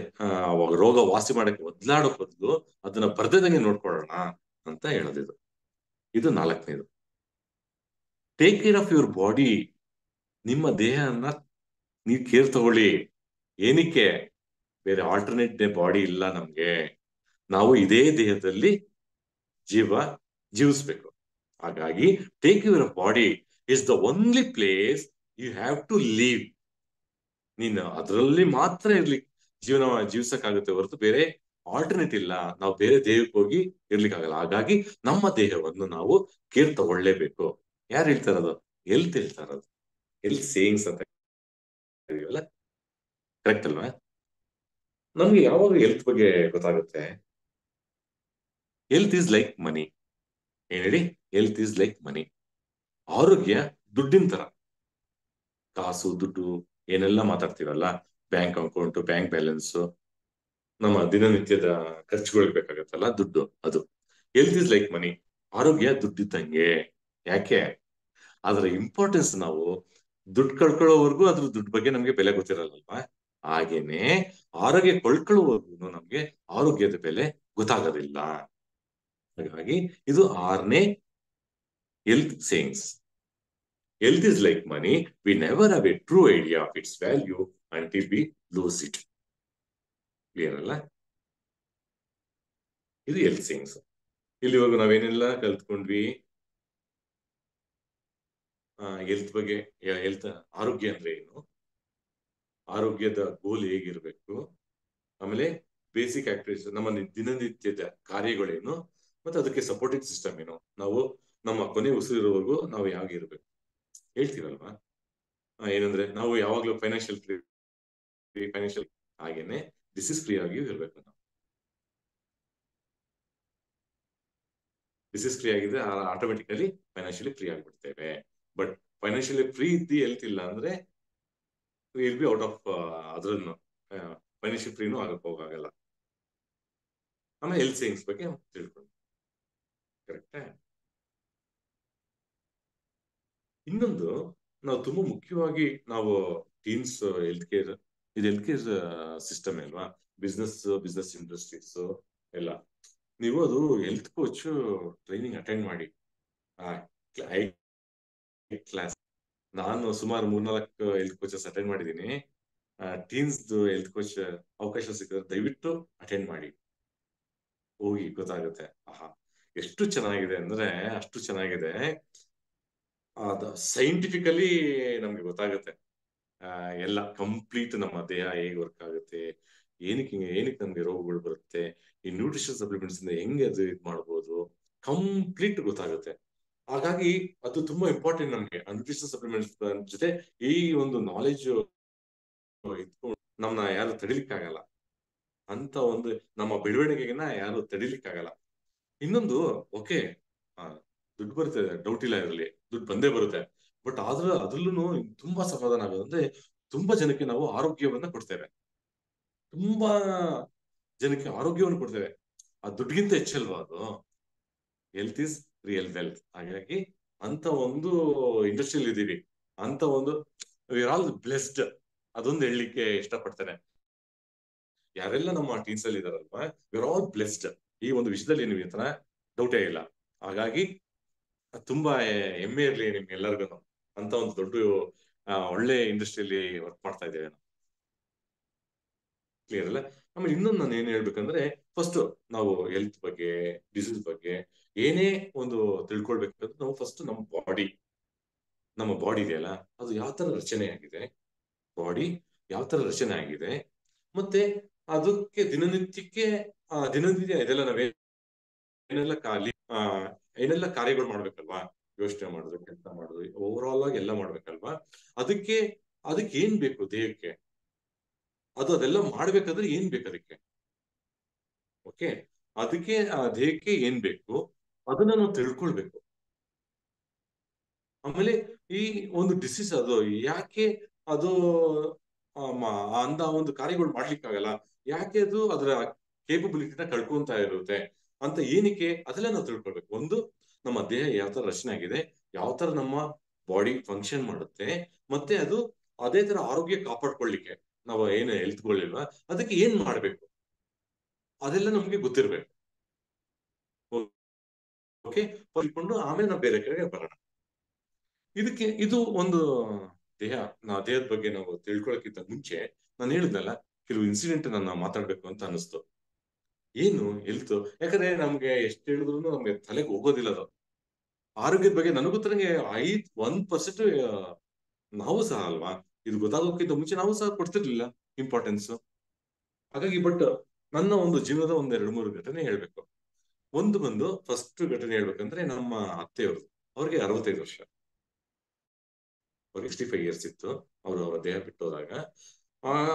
ಅವಾಗ ರೋಗ ವಾಸಿ ಮಾಡಕ್ಕೆ ಒದ್ಲಾಡೋ ಬದಲು ಅದನ್ನ ಬರ್ದೇದಂಗೆ ನೋಡ್ಕೊಳ್ಳೋಣ ಅಂತ ಹೇಳೋದಿದು. ಇದು ನಾಲ್ಕನೇದು. Take care of your body ನಿಮ್ಮ ದೇಹವನ್ನ ನೀವು ಕೇರ್ ತಗೊಳ್ಳಿ. ಏನಕ್ಕೆ? ಬೇರೆ ಆಲ್ಟರ್ನೇಟ್ ಬಾಡಿ ಇಲ್ಲ ನಮ್ಗೆ. ನಾವು ಇದೇ ದೇಹದಲ್ಲಿ ಜೀವ ಜೀವಿಸ್ಬೇಕು. ಹಾಗಾಗಿ take your body is the only place you have to live ನೀನು ಅದರಲ್ಲಿ ಮಾತ್ರ ಇರ್ಲಿ. ಜೀವನ ಜೀವಿಸಕ್ಕಾಗುತ್ತೆ ಹೊರತು ಬೇರೆ ಆಲ್ಟರ್ನೇಟ್ ಇಲ್ಲ. ನಾವು ಬೇರೆ ದೇಹಕ್ಕೆ ಹೋಗಿ ಇರ್ಲಿಕ್ಕಾಗಲ್ಲ. ಹಾಗಾಗಿ ನಮ್ಮ ದೇಹವನ್ನು ನಾವು ಕೇರ್ ತಗೊಳ್ಳೇಬೇಕು. ಯಾರು ಹೇಳ್ತಾರದು ಎಲ್ತ್ ಹೇಳ್ತಾ ಇರೋದು ಎಲ್ತ್ ಸೇಯಿಂಗ್ಸ್ ಅಂತ ಇದೀವಲ್ಲ ಕರೆಕ್ಟ್ ಅಲ್ವಾ? ನಮ್ಗೆ ಯಾವಾಗ ಹೆಲ್ತ್ ಬಗ್ಗೆ ಗೊತ್ತಾಗುತ್ತೆ. ಹೆಲ್ತ್ ಈಸ್ ಲೈಕ್ ಮನಿ ಏನ್ ಹೇಳಿ? ಹೆಲ್ತ್ ಈಸ್ ಲೈಕ್ ಮನಿ ಆರೋಗ್ಯ ದುಡ್ಡಿನ ತರ. ಕಾಸು, ದುಡ್ಡು, ಏನೆಲ್ಲ ಮಾತಾಡ್ತೀವಲ್ಲ? ಬ್ಯಾಂಕ್ ಅಕೌಂಟ್ ಬ್ಯಾಂಕ್ ಬ್ಯಾಲೆನ್ಸ್ ನಮ್ಮ ದಿನನಿತ್ಯದ ಖರ್ಚುಗಳಿಗೆ ಬೇಕಾಗತ್ತಲ್ಲ ದುಡ್ಡು ಅದು. ಹೆಲ್ತ್ ಇಸ್ ಲೈಕ್ ಮನಿ ಆರೋಗ್ಯ ದುಡ್ಡಿದ್ದಂಗೆ. ಯಾಕೆ? ಅದರ ಇಂಪಾರ್ಟೆನ್ಸ್ ನಾವು ದುಡ್ಡು ಕಳ್ಕೊಳ್ಳೋವರೆಗೂ ಅದ್ರ ದುಡ್ಡು ಬಗ್ಗೆ ನಮ್ಗೆ ಬೆಲೆ ಗೊತ್ತಿರಲ್ಲಲ್ವಾ? ಹಾಗೇನೆ ಆರೋಗ್ಯ ಕಳ್ಕೊಳ್ಳುವವರೆಗೂ ನಮ್ಗೆ ಆರೋಗ್ಯದ ಬೆಲೆ ಗೊತ್ತಾಗೋದಿಲ್ಲ. ಹಾಗಾಗಿ ಇದು ಆರನೇ health sayings health is like money we never have a true idea of its value until we lose it clear ಅಲ್ಲ? ಇದು ಹೆಲ್ತ್ ಸೇಯಿಂಗ್ಸ್ ಇಲ್ಲಿವರೆಗೂ ನಾವೇನೆಲ್ಲ? ಕಲ್ತ್ಕೊಂಡ್ವಿ. ಹೆಲ್ತ್ ಬಗ್ಗೆ ಹೆಲ್ತ್ ಆರೋಗ್ಯ ಅಂದ್ರೆ ಏನು? ಆರೋಗ್ಯದ ಗೋಲ್ ಹೇಗಿರ್ಬೇಕು? ಆಮೇಲೆ ಬೇಸಿಕ್ ಆಕ್ಟಿವಿಟೀಸ್ ನಮ್ಮ ದಿನನಿತ್ಯದ ಕಾರ್ಯಗಳೇನು? ಮತ್ತೆ ಅದಕ್ಕೆ ಸಪೋರ್ಟಿಂಗ್ ಸಿಸ್ಟಮ್ ಏನು? ನಾವು ನಮ್ಮ ಕೊನೆ ಉಸಿರಿರೋವರೆಗೂ ನಾವು ಯಾವಾಗ ಇರ್ಬೇಕು ಹೇಳ್ತೀವಲ್ವಾ ಏನಂದ್ರೆ ನಾವು ಯಾವಾಗ್ಲೂ ಫೈನಾನ್ಷಿಯಲ್ ಫ್ರೀ ಫೈನಾನ್ಷಿಯಲ್ ಹಾಗೇನೆ ಡಿಸೀಸ್ ಫ್ರೀ ಆಗಿಯೂ ಇರ್ಬೇಕು ನಾವು. ಡಿಸೀಸ್ ಫ್ರೀ ಆಗಿದ್ರೆ ಆಟೋಮೆಟಿಕಲಿ ಫೈನಾನ್ಷಿಯಲಿ ಫ್ರೀ ಆಗಿಬಿಡ್ತೇವೆ. ಬಟ್ ಫೈನಾನ್ಷಿಯಲಿ ಫ್ರೀ ಇದ್ದಿ ಹೆಲ್ತ್ ಇಲ್ಲ ಅಂದ್ರೆ ವಿಲ್ ಬಿ ಔಟ್ ಆಫ್ ಅದ್ರನ್ನು ಫೈನಾನ್ಷಿಯಲ್ ಫ್ರೀನೂ ಆಗಕ್ಕೆ ಹೋಗಾಗಲ್ಲ ಆಮೇಲೆ ಹೆಲ್ತ್ ಸೇವಿಂಗ್ಸ್ ಬಗ್ಗೆ ತಿಳ್ಕೊಂಡು. ಕರೆಕ್ಟಾ ಇನ್ನೊಂದು, ನಾವು ತುಂಬಾ ಮುಖ್ಯವಾಗಿ ನಾವು ಟೀಮ್ಸ್ ಹೆಲ್ತ್ ಕೇರ್ ಇದು ಹೆಲ್ತ್ ಕೇರ್ ಸಿಸ್ಟಮ್ ಅಲ್ವಾ? ಬಿಸ್ನೆಸ್ ಬಿಸ್ನೆಸ್ ಇಂಡಸ್ಟ್ರೀಸ್ ಎಲ್ಲ. ನೀವು ಅದು ಹೆಲ್ತ್ ಕೋಚ್ ಟ್ರೈನಿಂಗ್ ಅಟೆಂಡ್ ಮಾಡಿ. ಕ್ಲಾಸ್ ನಾನು ಸುಮಾರು ಮೂರ್ನಾಲ್ಕು ಹೆಲ್ತ್ ಕೋಚಸ್ ಅಟೆಂಡ್ ಮಾಡಿದ್ದೀನಿ. ಟೀನ್ಸ್ ಹೆಲ್ತ್ ಕೋಚ್ ಅವಕಾಶ ಸಿಕ್ಕಿದ್ರೆ ದಯವಿಟ್ಟು ಅಟೆಂಡ್ ಮಾಡಿ. ಹೋಗಿ ಗೊತ್ತಾಗುತ್ತೆ. ಆಹಾ, ಎಷ್ಟು ಚೆನ್ನಾಗಿದೆ ಅಂದ್ರೆ ಅಷ್ಟು ಚೆನ್ನಾಗಿದೆ. ಅದು ಸೈಂಟಿಫಿಕಲಿ ನಮ್ಗೆ ಗೊತ್ತಾಗುತ್ತೆ. ಎಲ್ಲ ಕಂಪ್ಲೀಟ್ ನಮ್ಮ ದೇಹ ಹೇಗೆ ವರ್ಕ್ ಆಗುತ್ತೆ, ಏನಕ್ಕೆ ಏನಕ್ಕೆ ನಮ್ಗೆ ರೋಗಗಳು ಬರುತ್ತೆ, ಈ ನ್ಯೂಟ್ರಿಷನ್ ಸಪ್ಲಿಮೆಂಟ್ಸ್ ಇಂದ ಹೆಂಗೆ ಅದು ಇದು ಮಾಡ್ಬೋದು ಕಂಪ್ಲೀಟ್ ಗೊತ್ತಾಗುತ್ತೆ. ಹಾಗಾಗಿ ಅದು ತುಂಬಾ ಇಂಪಾರ್ಟೆಂಟ್ ನಮ್ಗೆ. ನ್ಯೂಟ್ರಿಷನ್ ಸಪ್ಲಿಮೆಂಟ್ಸ್ ಜೊತೆ ಈ ಒಂದು ನಾಲೆಜ್ ಇಟ್ಕೊಂಡು ನಮ್ನ ಯಾರು ತಡಿಲಿಕ್ಕಾಗಲ್ಲ ಅಂತ ಒಂದು ನಮ್ಮ ಬೆಳವಣಿಗೆನ ಯಾರು ತಡಿಲಿಕ್ಕಾಗಲ್ಲ ಇನ್ನೊಂದು ಓಕೆ ದುಡ್ಡು ಬರುತ್ತೆ ಡೌಟ್ ಇಲ್ಲ ಇರಲಿ ದುಡ್ಡು ಬಂದೇ ಬರುತ್ತೆ. ಬಟ್ ಆದ್ರೂ ಅದ್ರಲ್ಲೂ ತುಂಬಾ ಸಮಾಧಾನ ಆಗೋದು. ಅಂದ್ರೆ ತುಂಬಾ ಜನಕ್ಕೆ ನಾವು ಆರೋಗ್ಯವನ್ನ ಕೊಡ್ತೇವೆ. ತುಂಬಾ ಜನಕ್ಕೆ ಆರೋಗ್ಯವನ್ನು ಕೊಡ್ತೇವೆ. ಆ ದುಡ್ಡಿಗಿಂತ ಹೆಚ್ಚಲ್ವಾ ಅದು? ಹೆಲ್ತ್ ಇಸ್ ರಿಯಲ್ ವೆಲ್ತ್ ಹಾಗಾಗಿ ಅಂತ ಒಂದು ಇಂಡಸ್ಟ್ರಿಯಲ್ ಇದ್ದೀವಿ. ಅಂತ ಒಂದು ವಿರ್ ಆಲ್ ಬ್ಲೆಸ್ಡ್ ಅದೊಂದು ಹೇಳಲಿಕ್ಕೆ ಇಷ್ಟಪಡ್ತೇನೆ. ಯಾರೆಲ್ಲ ನಮ್ಮ ಟೀಮ್ಸ್ ಅಲ್ಲಿ ಇದಾರಲ್ವಾ ವಿರ್ ಆಲ್ ಬ್ಲೆಸ್ಡ್ ಈ ಒಂದು ವಿಷಯದಲ್ಲಿ ಈ ತರ ಡೌಟೇ ಇಲ್ಲ. ಹಾಗಾಗಿ ತುಂಬಾ ಹೆಮ್ಮೆ ಇರ್ಲಿ ನಿಮ್ಗೆಲ್ಲರಿಗೂ ಅಂತ ಒಂದು ದೊಡ್ಡ ಒಳ್ಳೆ ಇಂಡಸ್ಟ್ರಿಯಲ್ಲಿ ವರ್ಕ್ ಮಾಡ್ತಾ ಇದ್ದೇವೆ ಕ್ಲಿಯರ್ ಅಲ್ಲ? ಆಮೇಲೆ ಇನ್ನೊಂದು ನಾನು ಏನ್ ಹೇಳ್ಬೇಕಂದ್ರೆ ಫಸ್ಟ್ ನಾವು ಹೆಲ್ತ್ ಬಗ್ಗೆ ಡಿಸೀಸ್ ಬಗ್ಗೆ ಏನೇ ಒಂದು ತಿಳ್ಕೊಳ್ಬೇಕಂದ್ರೆ ನಾವು ಫಸ್ಟ್ ನಮ್ಮ ಬಾಡಿ ನಮ್ಮ ಬಾಡಿ ಇದೆಯಲ್ಲ ಅದು ಯಾವ ತರ ರಚನೆ ಆಗಿದೆ? ಬಾಡಿ ಯಾವ ತರ ರಚನೆ ಆಗಿದೆ? ಮತ್ತೆ ಅದಕ್ಕೆ ದಿನನಿತ್ಯಕ್ಕೆ ಆ, ದಿನನಿತ್ಯ ಇದೆಲ್ಲ ನಾವೇ ಏನೆಲ್ಲ ಖಾಲಿ ಆ ಏನೆಲ್ಲ ಕಾರ್ಯಗಳು ಮಾಡ್ಬೇಕಲ್ವಾ? ಯೋಚನೆ ಮಾಡೋದು ಕೆಲಸ ಮಾಡೋದು ಓವರ್ ಆಲ್ ಆಗಿ ಎಲ್ಲ ಮಾಡ್ಬೇಕಲ್ವಾ? ಅದಕ್ಕೆ ಅದಕ್ಕೆ ಏನ್ ಬೇಕು ದೇಹಕ್ಕೆ? ಅದು ಅದೆಲ್ಲ ಮಾಡ್ಬೇಕಾದ್ರೆ ಏನ್ ಬೇಕು ಅದಕ್ಕೆ? ಓಕೆ? ಅದಕ್ಕೆ, ಆ ದೇಹಕ್ಕೆ ಏನ್ ಬೇಕು? ಅದನ್ನ ನಾವು ತಿಳ್ಕೊಳ್ಬೇಕು. ಆಮೇಲೆ ಈ ಒಂದು ಡಿಸೀಸ್ ಅದು ಯಾಕೆ ಅದು ಅಂತ ಒಂದು ಕಾರ್ಯಗಳು ಮಾಡ್ಲಿಕ್ಕಾಗಲ್ಲ? ಯಾಕೆ ಅದು ಅದರ ಕೇಪಬಿಲಿಟಿನ ಕಳ್ಕೊಂತ ಇರುತ್ತೆ? ಅಂತ ಏನಕ್ಕೆ ಅದೆಲ್ಲ ನಾವು ತಿಳ್ಕೊಳ್ಬೇಕು. ಒಂದು, ನಮ್ಮ ದೇಹ ಯಾವ ತರ ರಚನೆ ಆಗಿದೆ, ಯಾವ ತರ ನಮ್ಮ ಬಾಡಿ ಫಂಕ್ಷನ್ ಮಾಡುತ್ತೆ, ಮತ್ತೆ ಅದು ಅದೇ ತರ ಆರೋಗ್ಯ ಕಾಪಾಡ್ಕೊಳ್ಳಿಕ್ಕೆ. ನಾವು ಏನು ಎಲ್ತ್ಕೊಳ್ಳಿಲ್ವ ಅದಕ್ಕೆ ಏನ್ ಮಾಡ್ಬೇಕು? ಅದೆಲ್ಲ ನಮ್ಗೆ ಗೊತ್ತಿರ್ಬೇಕು. ಓಕೆ ತಿಳ್ಕೊಂಡು ಆಮೇಲೆ ನಾವು ಬೇರೆ ಕಡೆಗೆ ಬರೋಣ. ಇದಕ್ಕೆ, ಇದು ಒಂದು ದೇಹ, ನಾ ದೇಹದ ಬಗ್ಗೆ ನಾವು ತಿಳ್ಕೊಳಕ್ಕಿಂತ ಮುಂಚೆ ನಾನು ಹೇಳಿದ್ನಲ್ಲ, ಕೆಲವು ಇನ್ಸಿಡೆಂಟ್ ನಾನು ಮಾತಾಡ್ಬೇಕು ಅಂತ ಅನಿಸ್ತು ಏನು ಎಲ್ತು ಯಾಕಂದ್ರೆ ನಮ್ಗೆ ಎಷ್ಟು ಹೇಳಿದ್ರು ನಮ್ಗೆ ತಲೆಗೆ ಹೋಗೋದಿಲ್ಲ ಅದು. ಆರೋಗ್ಯದ ಬಗ್ಗೆ ನನಗೂ ಗೊತ್ತಿರಂಗೆ ಐದ್, ಒಂದ್ ಪರ್ಸೆಂಟ್ ನಾವು ಸಹ ಅಲ್ವಾ? ಇದು ಗೊತ್ತಾಗೋಕ್ಕಿಂತ ಮುಂಚೆ ನಾವು ಸಹ ಕೊಡ್ತಿರ್ಲಿಲ್ಲ ಇಂಪಾರ್ಟೆನ್ಸ್ ಹಾಗಾಗಿ ಬಟ್ ನನ್ನ ಒಂದು ಜೀವನದ ಒಂದ್ ಎರಡು ಮೂರು ಘಟನೆ ಹೇಳ್ಬೇಕು. ಒಂದು ಬಂದು ಫಸ್ಟ್ ಘಟನೆ ಹೇಳ್ಬೇಕಂದ್ರೆ ನಮ್ಮ ಅತ್ತೆಯವರು, ಅವ್ರಿಗೆ ಅರವತ್ತೈದು ವರ್ಷ. ಅವ್ರಿಗೆ ಸಿಕ್ಸ್ಟಿ ಫೈವ್ ಇಯರ್ಸ್ ಇತ್ತು. ಅವರು ಅವರ ದೇಹ ಬಿಟ್ಟೋದಾಗ.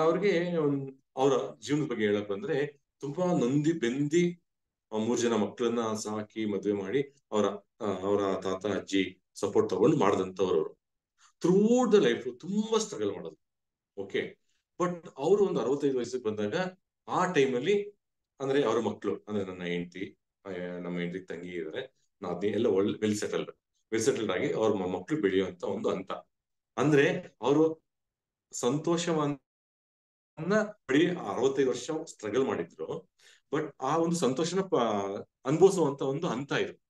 ಅವ್ರಿಗೆ ಒಂದ್, ಅವರ ಜೀವನದ ಬಗ್ಗೆ ಹೇಳಕ್ ಬಂದ್ರೆ ತುಂಬಾ ನೊಂದಿ ಬೆಂದಿ ಮೂರ್ ಜನ ಮಕ್ಕಳನ್ನ ಸಾಕಿ ಮದ್ವೆ ಮಾಡಿ ಅವರ ಅವರ ತಾತ, ಅಜ್ಜಿ ಸಪೋರ್ಟ್ ತಗೊಂಡು ಮಾಡಿದಂತವ್ರು ಅವರು ಥ್ರೂ ದ ಲೈಫ್ ತುಂಬಾ ಸ್ಟ್ರಗಲ್ ಮಾಡೋದು. ಓಕೆ ಬಟ್ ಅವರು ಒಂದು ಅರವತ್ತೈದು ವಯಸ್ಸಿಗೆ ಬಂದಾಗ ಆ ಟೈಮಲ್ಲಿ ಅಂದ್ರೆ ಅವ್ರ ಮಕ್ಕಳು ಅಂದ್ರೆ ನನ್ನ ಹೆಂಡತಿ ನಮ್ಮ ಹೆಂಡತಿ ತಂಗಿ ಇದ್ದಾರೆ ನಾದ್ನಿ ಎಲ್ಲ ಒಳ್ಳೆ ವೆಲ್ ಸೆಟಲ್ಡ್ ವೆಲ್ ಸೆಟಲ್ಡ್ ಆಗಿ ಅವ್ರ ಮಕ್ಕಳು ಬೆಳೆಯುವಂತ ಒಂದು ಹಂತ. ಅಂದ್ರೆ ಅವರು ಸಂತೋಷವನ್ನ ಬರೀ ಅರವತ್ತೈದು ವರ್ಷ ಸ್ಟ್ರಗಲ್ ಮಾಡಿದ್ರು. ಬಟ್ ಆ ಒಂದು ಸಂತೋಷನ ಅನುಭವಿಸುವಂತ ಒಂದು ಹಂತ ಇದು.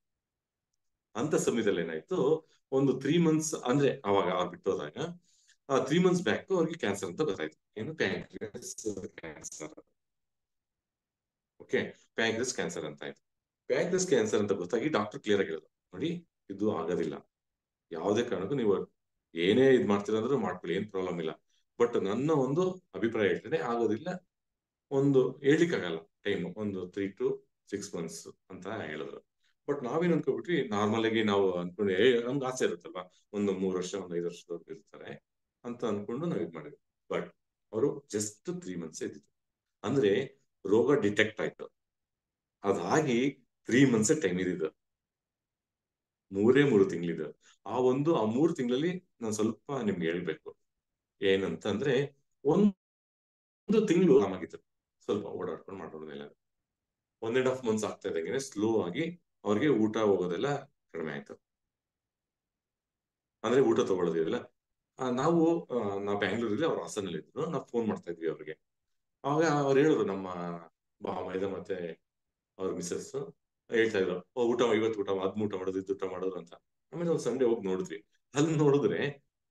ಅಂತ ಸಮಯದಲ್ಲಿ ಏನಾಯ್ತು ಒಂದು ತ್ರೀ ಮಂತ್ಸ್ ಅಂದ್ರೆ ಅವಾಗ ಅವ್ರು ಬಿಟ್ಟೋದಾಗ ಆ ತ್ರೀ ಮಂತ್ಸ್ ಬ್ಯಾಕ್ ಅವ್ರಿಗೆ ಕ್ಯಾನ್ಸರ್ ಅಂತ ಗೊತ್ತಾಯ್ತು. ಏನು? Pancreas cancer okay pancreas cancer ಅಂತ ಆಯ್ತು. ಪ್ಯಾಂಕ್ರಿಯಸ್ ಕ್ಯಾನ್ಸರ್ ಅಂತ ಗೊತ್ತಾಗಿ ಡಾಕ್ಟರ್ ಕ್ಲಿಯರ್ ಆಗಿರೋದು. ನೋಡಿ, ಇದು ಆಗೋದಿಲ್ಲ. ಯಾವುದೇ ಕಾರಣಕ್ಕೂ ನೀವು ಏನೇ ಇದು ಮಾಡ್ತೀರ ಅಂದ್ರೆ ಮಾಡ್ಕೊಳ್ಳಿ, ಏನ್ ಪ್ರಾಬ್ಲಮ್ ಇಲ್ಲ. ಬಟ್ ನನ್ನ ಒಂದು ಅಭಿಪ್ರಾಯ ಹೇಳ್ತೇನೆ, ಆಗೋದಿಲ್ಲ. ಒಂದು ಹೇಳ್ಲಿಕ್ಕಾಗಲ್ಲ ಟೈಮ್ ಒಂದು ತ್ರೀ ಟು ಸಿಕ್ಸ್ ಮಂತ್ಸ್ ಅಂತ ಹೇಳಿದ್ರು. ಬಟ್ ನಾವೇನ್ ಅನ್ಕೋಬಿಟ್ವಿ ನಾರ್ಮಲ್ ಆಗಿ ನಾವು ಅನ್ಕೊಂಡು ನಮ್ಗೆ ಆಸೆ ಇರುತ್ತಲ್ವಾ? ಒಂದು ಮೂರ್ ವರ್ಷ, ಒಂದ್ ಐದು ವರ್ಷದವರೆಗೂ ಇರ್ತಾರೆ ಅಂತ ಅನ್ಕೊಂಡು ನಾವ್ ಇದ್ ಮಾಡಿದ್ವಿ. ಬಟ್ ಅವರು ಜಸ್ಟ್ ತ್ರೀ ಮಂತ್ಸ್ ಇದ್ದಿದ್ದು ಅಂದ್ರೆ ರೋಗ ಡಿಟೆಕ್ಟ್ ಆಯ್ತು. ಅದಾಗಿ ತ್ರೀ ಮಂತ್ಸ್ ಟೈಮ್ ಇದ್ದಿದ್ದು. ಮೂರೇ ಮೂರು ತಿಂಗಳಿದ್ದು. ಆ ಒಂದು, ಆ ಮೂರು ತಿಂಗಳಲ್ಲಿ ನಾನು ಸ್ವಲ್ಪ ನಿಮ್ಗೆ ಹೇಳ್ಬೇಕು. ಏನಂತ ಅಂದ್ರೆ ಒಂದು ತಿಂಗಳು ಆರಾಮಾಗಿತ್ತು ಸ್ವಲ್ಪ ಓಡಾಡ್ಕೊಂಡು ಮಾಡೋದೆಲ್ಲ ಒನ್ ಅಂಡ್ ಹಾಫ್ ಮಂತ್ಸ್ ಆಗ್ತಾ ಇದ್ದಂಗೆ ಸ್ಲೋ ಆಗಿ ಅವ್ರಿಗೆ ಊಟ ಹೋಗೋದೆಲ್ಲ ಕಡಿಮೆ ಆಯ್ತು. ಅಂದ್ರೆ ಊಟ ತಗೊಳ್ಳೋದಿಲ್ಲ ನಾವು ನಾವು ಬ್ಯಾಂಗ್ಳೂರಲ್ಲಿ ಅವ್ರ ಹಾಸನಲ್ಲಿ ಇದ್ರು ನಾವು ಫೋನ್ ಮಾಡ್ತಾ ಇದ್ವಿ ಅವ್ರಿಗೆ. ಅವಾಗ ಅವ್ರು ಹೇಳಿದ್ರು ನಮ್ಮ ಮೈದ ಮತ್ತೆ ಅವ್ರ ಮಿಸಸ್ ಹೇಳ್ತಾ ಇದ್ರು, ಓ, ಊಟ ಇವತ್ತು ಊಟ ಅದ್ ಊಟ ಮಾಡೋದು ಇದು ಊಟ ಮಾಡೋದು ಅಂತ. ಆಮೇಲೆ ಒಂದು ಸಂಡೆ ಹೋಗಿ ನೋಡಿದ್ವಿ. ಅಲ್ಲಿ ನೋಡಿದ್ರೆ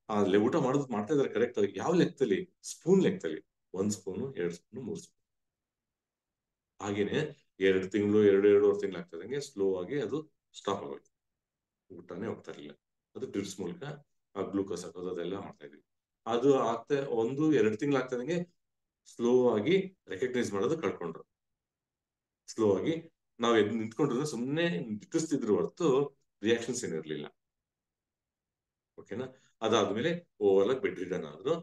ಅಲ್ಲಿ ಊಟ ಮಾಡೋದು ಮಾಡ್ತಾ ಇದಾರೆ ಕರೆಕ್ಟ್ ಯಾವ ಲೆಕ್ಕದಲ್ಲಿ? ಸ್ಪೂನ್ ಲೆಕ್ಕದಲ್ಲಿ. ಒಂದ್ ಸ್ಪೂನು ಎರಡ್ ಸ್ಪೂನು ಮೂರ್ ಸ್ಪೂನ್ ಹಾಗೇನೆ ಎರಡು ತಿಂಗಳು, ಎರಡು, ಎರಡೂವರೆ ತಿಂಗಳು ಆಗ್ತದಂಗೆ ಸ್ಲೋ ಆಗಿ ಅದು ಸ್ಟಾಪ್ ಆಗೋಯ್ತು. ಊಟನೇ ಹೋಗ್ತಾ ಇರಲಿಲ್ಲ. ಅದು ಡ್ರಿಪ್ಸ್ ಮೂಲಕ ಆ ಗ್ಲೂಕೋಸ್ ಹಾಕೋದು ಅದೆಲ್ಲ ಮಾಡ್ತಾ ಇದ್ವಿ. ಅದು ಆಗ್ತಾ ಒಂದು, ಎರಡು ತಿಂಗಳು ಆಗ್ತದಂಗೆ ಸ್ಲೋ ಆಗಿ ರೆಕಗ್ನೈಸ್ ಮಾಡೋದು ಕಳ್ಕೊಂಡ್ರು. ಸ್ಲೋ ಆಗಿ ನಾವ್ ಎದ್ ನಿಂತ್ಕೊಂಡ್ರೆ ಸುಮ್ಮನೆ ದಿಟ್ಟಿಸ್ತಿದ್ರು ಹೊರತು ರಿಯಾಕ್ಷನ್ಸ್ ಏನಿರ್ಲಿಲ್ಲ ಓಕೆನಾ ಅದಾದ್ಮೇಲೆ ಓವರ್ ಆಗಿ ಬೆಡ್ ರಿಟರ್ನ್ ಆದ್ರು.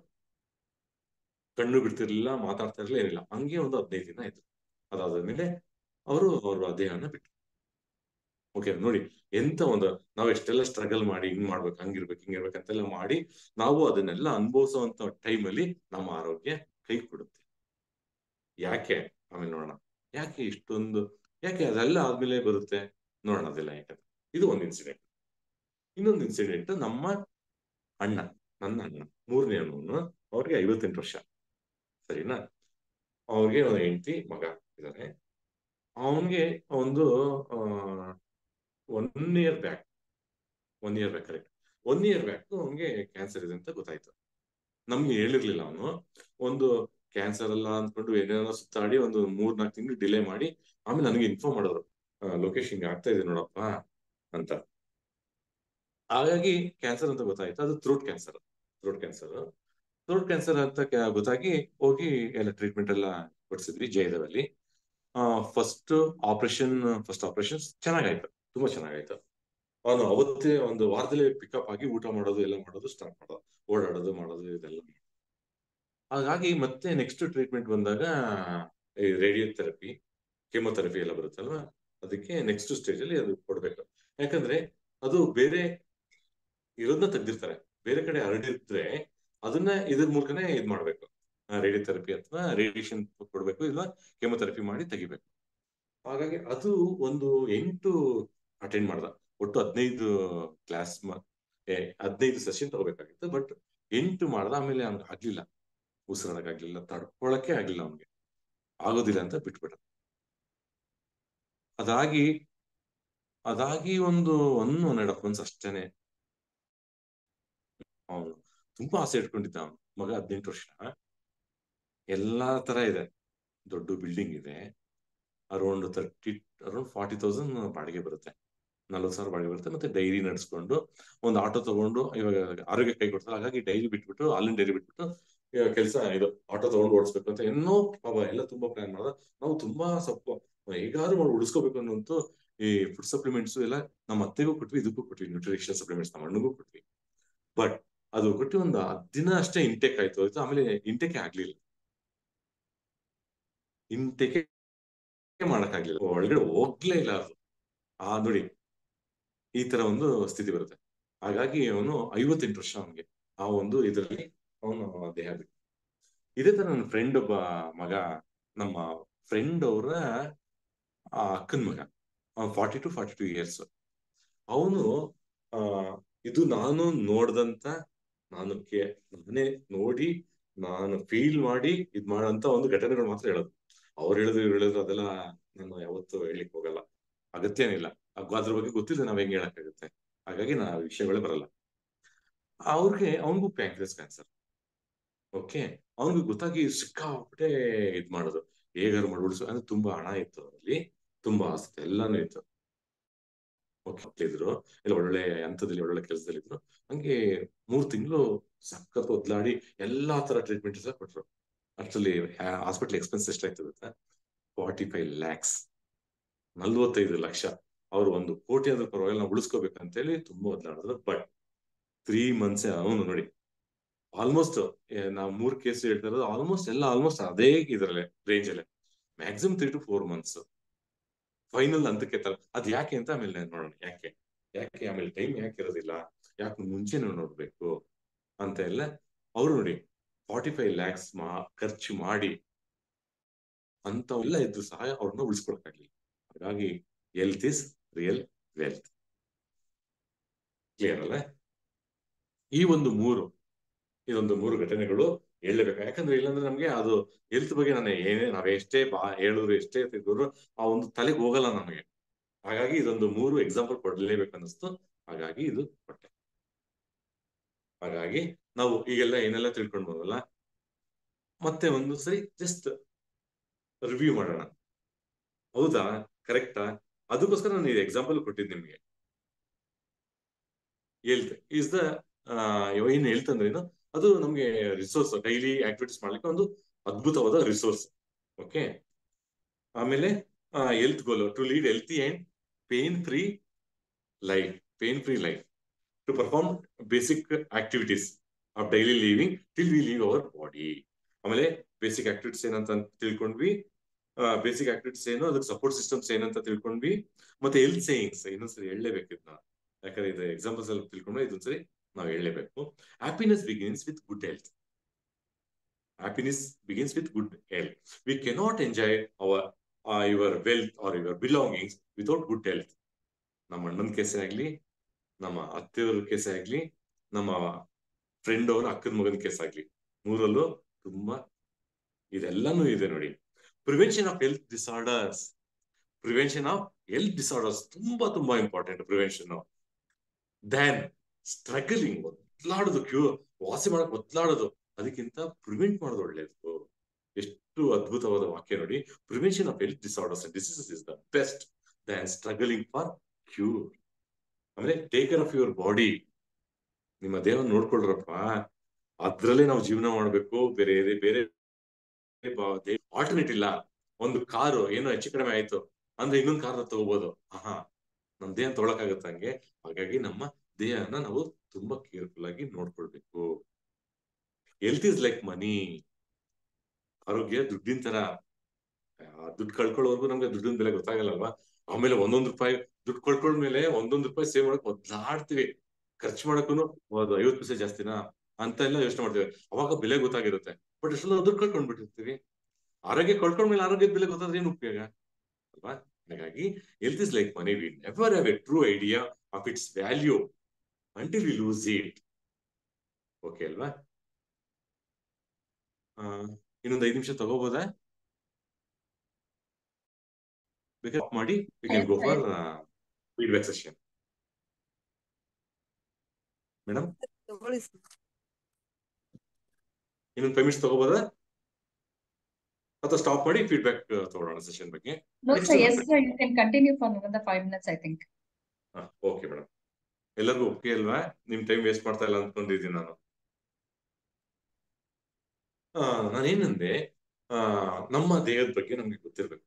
ಕಣ್ಣು ಬಿಡ್ತಿರ್ಲಿಲ್ಲ, ಮಾತಾಡ್ತಾ ಇರ್ಲಿಲ್ಲ, ಏನಿಲ್ಲ. ಹಂಗೆ ಒಂದು ಹದಿನೈದು ದಿನ ಆಯ್ತು. ಅದಾದ್ಮೇಲೆ ಅವರು ಅವ್ರ ದೇಹನ ಬಿಟ್ಟರು ಓಕೆ ನೋಡಿ ಎಂತ ಒಂದು ನಾವ್ ಎಷ್ಟೆಲ್ಲ ಸ್ಟ್ರಗಲ್ ಮಾಡಿ ಹಿಂಗ್ ಮಾಡ್ಬೇಕು, ಹಂಗಿರ್ಬೇಕು, ಹಿಂಗಿರ್ಬೇಕು ಅಂತೆಲ್ಲ ಮಾಡಿ ನಾವು ಅದನ್ನೆಲ್ಲ ಅನುಭವಿಸುವಂತ ಟೈಮಲ್ಲಿ ನಮ್ಮ ಆರೋಗ್ಯ ಕೈ ಕೊಡುತ್ತೆ. ಯಾಕೆ? ಆಮೇಲೆ ನೋಡೋಣ. ಯಾಕೆ ಇಷ್ಟೊಂದು, ಯಾಕೆ ಅದೆಲ್ಲ ಆದ್ಮೇಲೆ ಬರುತ್ತೆ? ನೋಡೋಣ ಅದೆಲ್ಲ ಯಾಕಂದ್ರೆ ಇದು ಒಂದು ಇನ್ಸಿಡೆಂಟ್ ಇನ್ನೊಂದು ಇನ್ಸಿಡೆಂಟ್ ನಮ್ಮ ಅಣ್ಣ, ನನ್ನ ಅಣ್ಣ, ಮೂರನೇ ಅಣ್ಣವನು ಅವ್ರಿಗೆ ಐವತ್ತೆಂಟು ವರ್ಷ. ಸರಿನಾ? ಅವ್ರಿಗೆ ಒಂದು ಹೆಂಡತಿ, ಮಗ ಇದ್ದಾರೆ. ಅವನ್ಗೆ ಒಂದು one year back one year back correct one year back ಅವನಿಗೆ ಕ್ಯಾನ್ಸರ್ ಇದೆ ಅಂತ ಗೊತ್ತಾಯ್ತು. ನಮ್ಗೆ ಹೇಳಿರ್ಲಿಲ್ಲ ಅವನು. ಒಂದು ಕ್ಯಾನ್ಸರ್ ಅಲ್ಲ ಅಂದ್ಕೊಂಡು ಏನೇನೋ ಸುತ್ತಾಡಿ ಒಂದು ಮೂರ್ ನಾಲ್ಕು ತಿಂಗಳು ಡಿಲೇ ಮಾಡಿ, ಆಮೇಲೆ ನನಗೆ ಇನ್ಫಾರ್ಮ್ ಮಾಡಿದ್ರು ಲೊಕೇಶನ್ ಹಿಂಗೆ ಆಗ್ತಾ ಇದೆ ನೋಡಪ್ಪ ಅಂತ. ಹಾಗಾಗಿ ಕ್ಯಾನ್ಸರ್ ಅಂತ ಗೊತ್ತಾಯ್ತು. ಅದು throat cancer throat cancer throat cancer ಅಂತ ಗೊತ್ತಾಗಿ ಹೋಗಿ ಎಲ್ಲ ಟ್ರೀಟ್ಮೆಂಟ್ ಎಲ್ಲ ಕೊಡ್ಸಿದ್ವಿ ಜಯದೇವಲ್ಲಿ ಫಸ್ಟ್ ಆಪರೇಷನ್ ಫಸ್ಟ್ ಆಪರೇಷನ್ ಚೆನ್ನಾಗಾಯ್ತು. ತುಂಬಾ ಚೆನ್ನಾಗಾಯ್ತು. ಅವನು ಅವತ್ತೇ ಒಂದು ವಾರದಲ್ಲಿ ಪಿಕಪ್ ಆಗಿ ಊಟ ಮಾಡೋದು, ಎಲ್ಲ ಮಾಡೋದು ಸ್ಟಾರ್ಟ್ ಮಾಡೋದು. ಓಡಾಡೋದು, ಮಾಡೋದು, ಇದೆಲ್ಲ ಹಾಗಾಗಿ ಮತ್ತೆ ನೆಕ್ಸ್ಟ್ ಟ್ರೀಟ್ಮೆಂಟ್ ಬಂದಾಗ ರೇಡಿಯೋ ಥೆರಪಿ ಕೆಮೊಥೆರಪಿ ಎಲ್ಲ ಬರುತ್ತಲ್ವ? ಅದಕ್ಕೆ ನೆಕ್ಸ್ಟ್ ಸ್ಟೇಜ್ ಅಲ್ಲಿ ಅದು ಕೊಡ್ಬೇಕು. ಯಾಕಂದ್ರೆ ಅದು ಬೇರೆ ಇರೋದನ್ನ ತೆಗ್ದಿರ್ತಾರೆ. ಬೇರೆ ಕಡೆ ಹರಡಿದ್ರೆ ಅದನ್ನ ಇದ್ರ ಮೂಲಕನೇ ಇದ್ ಮಾಡ್ಬೇಕು ರೇಡಿಯೋ ಥೆರಪಿ ಅಥವಾ ರೇಡಿಯೇಷನ್ ಕೊಡ್ಬೇಕು ಇಲ್ಲ ಕೆಮೊಥೆರಪಿ ಮಾಡಿ ತೆಗಿಬೇಕು. ಹಾಗಾಗಿ ಅದು ಒಂದು ಎಂಟು ಅಟೆಂಡ್ ಮಾಡ್ದ. ಒಟ್ಟು ಹದಿನೈದು ಕ್ಲಾಸ್ ಹದಿನೈದು ಸೆಷನ್ ತಗೋಬೇಕಾಗಿತ್ತು, ಬಟ್ ಎಂಟು ಮಾಡ್ದ, ಆಮೇಲೆ ಅವ್ನಿಗೆ ಆಗ್ಲಿಲ್ಲ. ಉಸಿರಾಡಕ್ಕಾಗ್ಲಿಲ್ಲ, ತಡ್ಕೊಳಕ್ಕೆ ಆಗ್ಲಿಲ್ಲ ಅವನಿಗೆ. ಆಗೋದಿಲ್ಲ ಅಂತ ಬಿಟ್ಬಿಟ್ಟ. ಅದಾಗಿ ಅದಾಗಿ ಒಂದು ಒನ್ ಒನ್ ಎರಡ್ ಅಷ್ಟೇನೆ. ಅವನು ತುಂಬಾ ಆಸೆ ಇಟ್ಕೊಂಡಿದ್ದ ಅವನು, ಮಗ ಹದಿನೆಂಟು ವರ್ಷ. ಎಲ್ಲಾ ತರ ಇದೆ. ದೊಡ್ಡ ಬಿಲ್ಡಿಂಗ್ ಇದೆ. Around thirty around forty thousand ಬಾಡಿಗೆ ಬರುತ್ತೆ. ನಲ್ವತ್ತು ಸಾವಿರ ಬಾಡಿಗೆ ಬರುತ್ತೆ. ಮತ್ತೆ ಡೈರಿ ನಡೆಸ್ಕೊಂಡು ಒಂದು ಆಟೋ ತಗೊಂಡು ಇವಾಗ ಆರೋಗ್ಯ ಕೈ ಕೊಡ್ತಾರೆ. ಹಾಗಾಗಿ ಡೈರಿ ಬಿಟ್ಬಿಟ್ಟು ಹಾಲಿನ ಡೈರಿ ಬಿಟ್ಬಿಟ್ಟು ಕೆಲಸ ಇದು ಆಟೋ ತಗೊಂಡು ಓಡಿಸ್ಬೇಕು ಅಂತ ಇನ್ನೂ ಪಾಪ ಎಲ್ಲ ತುಂಬಾ ಪ್ಲಾನ್ ಮಾಡಿದ. ನಾವು ತುಂಬಾ ಸ್ವಲ್ಪ ಹೇಗಾದ್ರೂ ಮಾಡಿ ಉಳಿಸ್ಕೋಬೇಕು ಅನ್ನೋಂತೂ ಈ ಫುಡ್ ಸಪ್ಲಿಮೆಂಟ್ಸ್ ಎಲ್ಲ ನಮ್ಮ ಅತ್ತೆಗೂ ಕೊಟ್ವಿ, ಇದಕ್ಕೂ ಕೊಟ್ವಿ ನ್ಯೂಟ್ರಿಷನ್ ಸಪ್ಲಿಮೆಂಟ್ಸ್ ನಮ್ಮ ಅಣ್ಣಗೂ ಕೊಟ್ವಿ. ಬಟ್ ಅದು ಕೊಟ್ಟು ಒಂದು ದಿನ ಅಷ್ಟೇ ಇಂಟೇಕ್ ಆಯ್ತು. ಆಯ್ತು, ಆಮೇಲೆ ಇಂಟೇಕೆ ಆಗ್ಲಿಲ್ಲ. ಇಂಟೇಕೆ ಮಾಡಕ್ಕಾಗ್ಲಿಲ್ಲ. ಒಳಗಡೆ ಹೋಗ್ಲೇ ಇಲ್ಲ ಅದು. ಆ ನೋಡಿ, ಈ ತರ ಒಂದು ಸ್ಥಿತಿ ಬರುತ್ತೆ. ಹಾಗಾಗಿ ಅವನು ಐವತ್ತೆಂಟು ವರ್ಷ ಅವನಿಗೆ. ಆ ಒಂದು ಇದರಲ್ಲಿ ಅವನು ದೇಹ ಬಿಟ್ಟು. ಇದೇ ತರ ನನ್ನ ಫ್ರೆಂಡ್ ಒಬ್ಬ ಮಗ, ನಮ್ಮ ಫ್ರೆಂಡ್ ಅವರ ಅಕ್ಕನ ಮಗ. Forty two forty two years ಅವನು, ಆ, ಇದು ನಾನು ನೋಡ್ದಂತ, ನಾನು ನಾನೇ ನೋಡಿ, ನಾನು ಫೀಲ್ ಮಾಡಿ ಇದ್ ಮಾಡಂತ ಒಂದು ಘಟನೆಗಳು ಮಾತ್ರ ಹೇಳೋದು. ಅವ್ರು ಹೇಳಿದ್ರು, ಇವ್ರು ಹೇಳಿದ್ರು, ಅದೆಲ್ಲ ನಾನು ಯಾವತ್ತೂ ಹೇಳಲಿಕ್ಕೆ ಹೋಗಲ್ಲ. ಅಗತ್ಯನಿಲ್ಲ. ಅದ್ರ ಬಗ್ಗೆ ಗೊತ್ತಿಲ್ಲ ನಾವ್ ಹೆಂಗ್ ಹೇಳಕ್ಕಾಗುತ್ತೆ? ಹಾಗಾಗಿ ನಾ ವಿಷಯಗಳೇ ಬರಲ್ಲ. ಅವ್ರಿಗೆ, ಅವನಿಗೂ ಪ್ಯಾಂಕ್ರಿಯಸ್ ಕ್ಯಾನ್ಸರ್. ಓಕೆ? ಅವನಿಗೆ ಗೊತ್ತಾಗಿ ಸಿಕ್ಕಾಪಟ್ಟೆ ಇದ್ ಮಾಡೋದು. ಹೇಗಾರು ಮಾಡ್ಬಿಡಿಸು. ಅಂದ್ರೆ ತುಂಬಾ ಹಣ ಇತ್ತು ಅವರಲ್ಲಿ. ತುಂಬಾ ಆಸ್ತಿ, ಎಲ್ಲಾನು ಇತ್ತು. ಇದ್ರು. ಇಲ್ಲ ಒಳ್ಳೆ ಹಂತದಲ್ಲಿ, ಒಳ್ಳೊಳ್ಳೆ ಕೆಲಸದಲ್ಲಿ ಇದ್ರು. ಹಂಗೆ ಮೂರ್ ತಿಂಗಳು ಸಖತ್ ಒದ್ಲಾಡಿ ಎಲ್ಲಾ ತರ ಟ್ರೀಟ್ಮೆಂಟ್ ಸಹ ಕೊಟ್ರು. ಅಷ್ಟರಲ್ಲಿ ಹಾಸ್ಪಿಟಲ್ ಎಕ್ಸ್ಪೆನ್ಸ್ ಎಷ್ಟಾಗ್ತಿರುತ್ತೆ ಫಾರ್ಟಿ ಫೈವ್ ಲ್ಯಾಕ್ಸ್ ನಲ್ವತ್ತೈದು ಲಕ್ಷ. ಅವ್ರು ಒಂದು ಕೋಟಿ ಆದ್ರೂ ಪರವಾಗಿಲ್ಲ, ನಾವು ಉಳಿಸ್ಕೋಬೇಕಂತೇಳಿ ತುಂಬಾ ಒದ್ದಾಡಿದ್ರು ಬಟ್ ತ್ರೀ ಮಂತ್ಸ್ ಅವನು ನೋಡಿ ಆಲ್ಮೋಸ್ಟ್ ನಾವು ಮೂರ್ ಕೇಸ್ ಹೇಳ್ತಾ ಇರೋದು ಆಲ್ಮೋಸ್ಟ್ ಎಲ್ಲ ಆಲ್ಮೋಸ್ಟ್ ಅದೇ ಇದರಲ್ಲೇ ರೇಂಜ್ ಅಲ್ಲೇ maximum three to four months final ಅಂತಕ್ಕೆ ತರ ಅದ್ ಯಾಕೆ ಅಂತ ಆಮೇಲೆ ನೋಡೋಣ, ಯಾಕೆ? ಯಾಕೆ ಆಮೇಲೆ ಟೈಮ್ ಯಾಕೆ ಇರೋದಿಲ್ಲ? ಯಾಕೆ ಮುಂಚೆನೂ ನೋಡ್ಬೇಕು? ಅಂತ ಎಲ್ಲ ಅವ್ರು ನೋಡಿ ಫಾರ್ಟಿ ಫೈವ್ ಲ್ಯಾಕ್ಸ್ ಮಾ, ಖರ್ಚು ಮಾಡಿ ಅಂತವೆಲ್ಲ ಇದ್ದು ಸಹ ಅವ್ರನ್ನ ಉಳಿಸ್ಕೊಳಕ್ಕಾಗ್ಲಿಲ್ಲ ಹಾಗಾಗಿ health is real wealth clear ಅಲ್ಲ ಈ ಒಂದು ಮೂರು, ಇದೊಂದು ಮೂರು ಘಟನೆಗಳು ಹೇಳಬೇಕು ಯಾಕಂದ್ರೆ ಇಲ್ಲಾಂದ್ರೆ ನಮ್ಗೆ ಅದು ಹೆಲ್ತ್ ಬಗ್ಗೆ ನಾನು ಏನೇ, ನಾವ್ ಎಷ್ಟೇ ಬಾ, ಹೇಳಿದ್ರು, ಎಷ್ಟೇ ತೆಗೆದ್ರು ಆ ಒಂದು ತಲೆಗೆ ಹೋಗಲ್ಲ ನಮಗೆ. ಹಾಗಾಗಿ ಇದೊಂದು ಮೂರು ಎಕ್ಸಾಂಪಲ್ ಕೊಡ್ಲೇಬೇಕು ಅನ್ನಿಸ್ತು ಹಾಗಾಗಿ ಇದು ಕೊಟ್ಟೆ. ಹಾಗಾಗಿ ನಾವು ಈಗೆಲ್ಲ ಏನೆಲ್ಲ ತಿಳ್ಕೊಂಡು ಬಂದಲ್ಲ ಮತ್ತೆ ಒಂದು ಸರಿ ಜಸ್ಟ್ ರಿವ್ಯೂ ಮಾಡೋಣ. ಹೌದಾ? ಕರೆಕ್ಟಾ ಅದಕ್ಕೋಸ್ಕರ ನಾನು ಇದು ಎಕ್ಸಾಂಪಲ್ ಕೊಟ್ಟಿದ್ದೆ ನಿಮ್ಗೆ. ಹೇಳ್ತೆ. ಈಸ್ ದ ಏನ್ ಹೇಳ್ತಂದ್ರೆ ಏನು ಅದು ನಮ್ಗೆ ರಿಸೋರ್ಸ್ ಡೈಲಿ ಆಕ್ಟಿವಿಟೀಸ್ ಮಾಡ್ಲಿಕ್ಕೆ ಒಂದು ಅದ್ಭುತವಾದ ರಿಸೋರ್ಸ್ ಓಕೆ ಆಮೇಲೆ health goal to lead healthy and pain free life pain free life to perform basic activities of daily living till we leave our body ಆಮೇಲೆ basic activities ಏನಂತ ತಿಳ್ಕೊಂಡ್ವಿ. Basic activities ಏನು, ಅದಕ್ಕೆ support systems ಏನಂತ ತಿಳ್ಕೊಂಡ್ವಿ. ಮತ್ತೆ health sayings ಇನ್ನೊಂದ್ಸರಿ ಹೇಳಲೇಬೇಕು ಯಾಕಂದ್ರೆ ಇದು ಎಕ್ಸಾಂಪಲ್ಸ್ ಎಲ್ಲ ತಿಳ್ಕೊಂಡ್ರೆ ಇದೊಂದ್ಸರಿ ನಾವು ಹೇಳಲೇಬೇಕು. Happiness begins with good health happiness begins with good health we cannot enjoy our your wealth or your belongings without good health ನಮ್ಮ ಅಣ್ಣನ ಕೇಸೇ ಆಗ್ಲಿ, ನಮ್ಮ ಅತ್ತೆಯವ್ರ ಕೇಸೇ ಆಗ್ಲಿ, ನಮ್ಮ ಫ್ರೆಂಡ್ ಅವರ ಅಕ್ಕನ ಮಗನ ಕೇಸ್ ಆಗ್ಲಿ. ಮೂರಲ್ಲೂ ತುಂಬಾ ಇದೆಲ್ಲಾನು ಇದೆ ನೋಡಿ. Prevention of health disorders prevention of health disorders ತುಂಬಾ ತುಂಬಾ ಇಂಪಾರ್ಟೆಂಟ್ ಪ್ರಿವೆನ್ಷನ್ ದೆನ್ ಸ್ಟ್ರಗಲಿಂಗ್ ಒದ್ಲಾಡೋದು, ಕ್ಯೂ, ವಾಸಿ ಮಾಡಕ್ ಒದ್ಲಾಡೋದು, ಅದಕ್ಕಿಂತ ಪ್ರಿವೆಂಟ್ ಮಾಡೋದು ಒಳ್ಳೇದು. ಎಷ್ಟು ಅದ್ಭುತವಾದ ವಾಕ್ಯ ನೋಡಿ. Prevention of health disorders diseases is the best than struggling for cure ಅಂದ್ರೆ take care of your body ನಿಮ್ಮ ದೇಹ ನೋಡ್ಕೊಳ್ರಪ್ಪ. ಅದ್ರಲ್ಲೇ ನಾವು ಜೀವನ ಮಾಡ್ಬೇಕು. ಬೇರೆ ಬೇರೆ ಆಲ್ಟರ್ನೇಟ್ ಇಲ್ಲ. ಒಂದು ಕಾರು ಏನೋ ಹೆಚ್ಚು ಕಡಿಮೆ ಆಯ್ತು ಅಂದ್ರೆ ಇನ್ನೊಂದು ಕಾರ್ ತಗೋಬಹುದು ಹಾ ನಮ್ ದೇಹ ತೊಗೊಳಕಾಗತ್ತ ಹಂಗೆ. ಹಾಗಾಗಿ ನಮ್ಮ ದೇಹನ ನಾವು ತುಂಬಾ ಕೇರ್ಫುಲ್ ಆಗಿ ನೋಡ್ಕೊಳ್ಬೇಕು. ಹೆಲ್ತ್ ಇಸ್ ಲೈಕ್ ಮನಿ ಆರೋಗ್ಯ ದುಡ್ಡಿನ ತರ. ದುಡ್ಡು ಕಳ್ಕೊಳ್ಳೋರ್ಗು ನಮ್ಗೆ ದುಡ್ಡಿನ ಬೆಲೆ ಗೊತ್ತಾಗಲ್ಲಲ್ವಾ? ಆಮೇಲೆ ಒಂದೊಂದ್ ರೂಪಾಯಿ ದುಡ್ಡು ಕಳ್ಕೊಂಡ್ಮೇಲೆ ಒಂದೊಂದ್ ರೂಪಾಯಿ ಸೇವ್ ಮಾಡಕ್ ಒದ್ದಾಡ್ತೀವಿ. ಖರ್ಚು ಮಾಡಕ್ಕೂ ಒಂದು ಐವತ್ತು ಪೈಸೆ ಜಾಸ್ತಿನಾ ಅಂತ ಎಲ್ಲ ಯೋಚನೆ ಮಾಡ್ತೀವಿ. ಅವಾಗ ಬೆಲೆ ಗೊತ್ತಾಗಿರುತ್ತೆ. ಬಟ್ ಎಷ್ಟೊಂದು ದುಡ್ಡು ಕಳ್ಕೊಂಡ್ಬಿಟ್ಟಿರ್ತೀವಿ ಆರೋಗ್ಯ ಕಳ್ಕೊಂಡ್ಮೇಲೆ ಆರೋಗ್ಯದ ಬೆಲೆ ಗೊತ್ತಾದ್ರೆ ಏನು ಉಪಯೋಗ? ಅಲ್ವಾ? ಹಾಗಾಗಿ health is like money we never have a true idea of its value until we lose it okay ಅಲ್ವಾ? ಇನ್ನೊಂದು ಐದು ನಿಮಿಷ ತಗೋಬೋದಾ? ಬೇಕಾದ್ರೆ ಮಾಡಿ. We can go for feedback session madam ಇನ್ನೊಂದು ಫೈವ್ ಮಿನಿಟ್ಸ್ ತಗೋಬೋದಾ ಅಥವಾ ಸ್ಟಾಪ್ ಮಾಡಿ ಫೀಡ್ಬ್ಯಾಕ್ ತಗೊಳ್ಳೋಣ ಸೆಷನ್ ಬಗ್ಗೆ No, Next sir. one, Yes, please. sir. You can continue for another five minutes, I think. ಹಾ ಓಕೆ ಮೇಡಮ್ ಎಲ್ಲರಿಗೂ ಒಪ್ಪಿಗೆ ಅಲ್ವಾ ನಿಮ್ ಟೈಮ್ ವೇಸ್ಟ್ ಮಾಡ್ತಾ ಇಲ್ಲ ಅನ್ಕೊಂಡಿದ್ದೀನಿ ನಾನು ಆ ನಾನೇನಂದೆ ಆ ನಮ್ಮ ದೇಹದ ಬಗ್ಗೆ ನಮ್ಗೆ ಗೊತ್ತಿರ್ಬೇಕು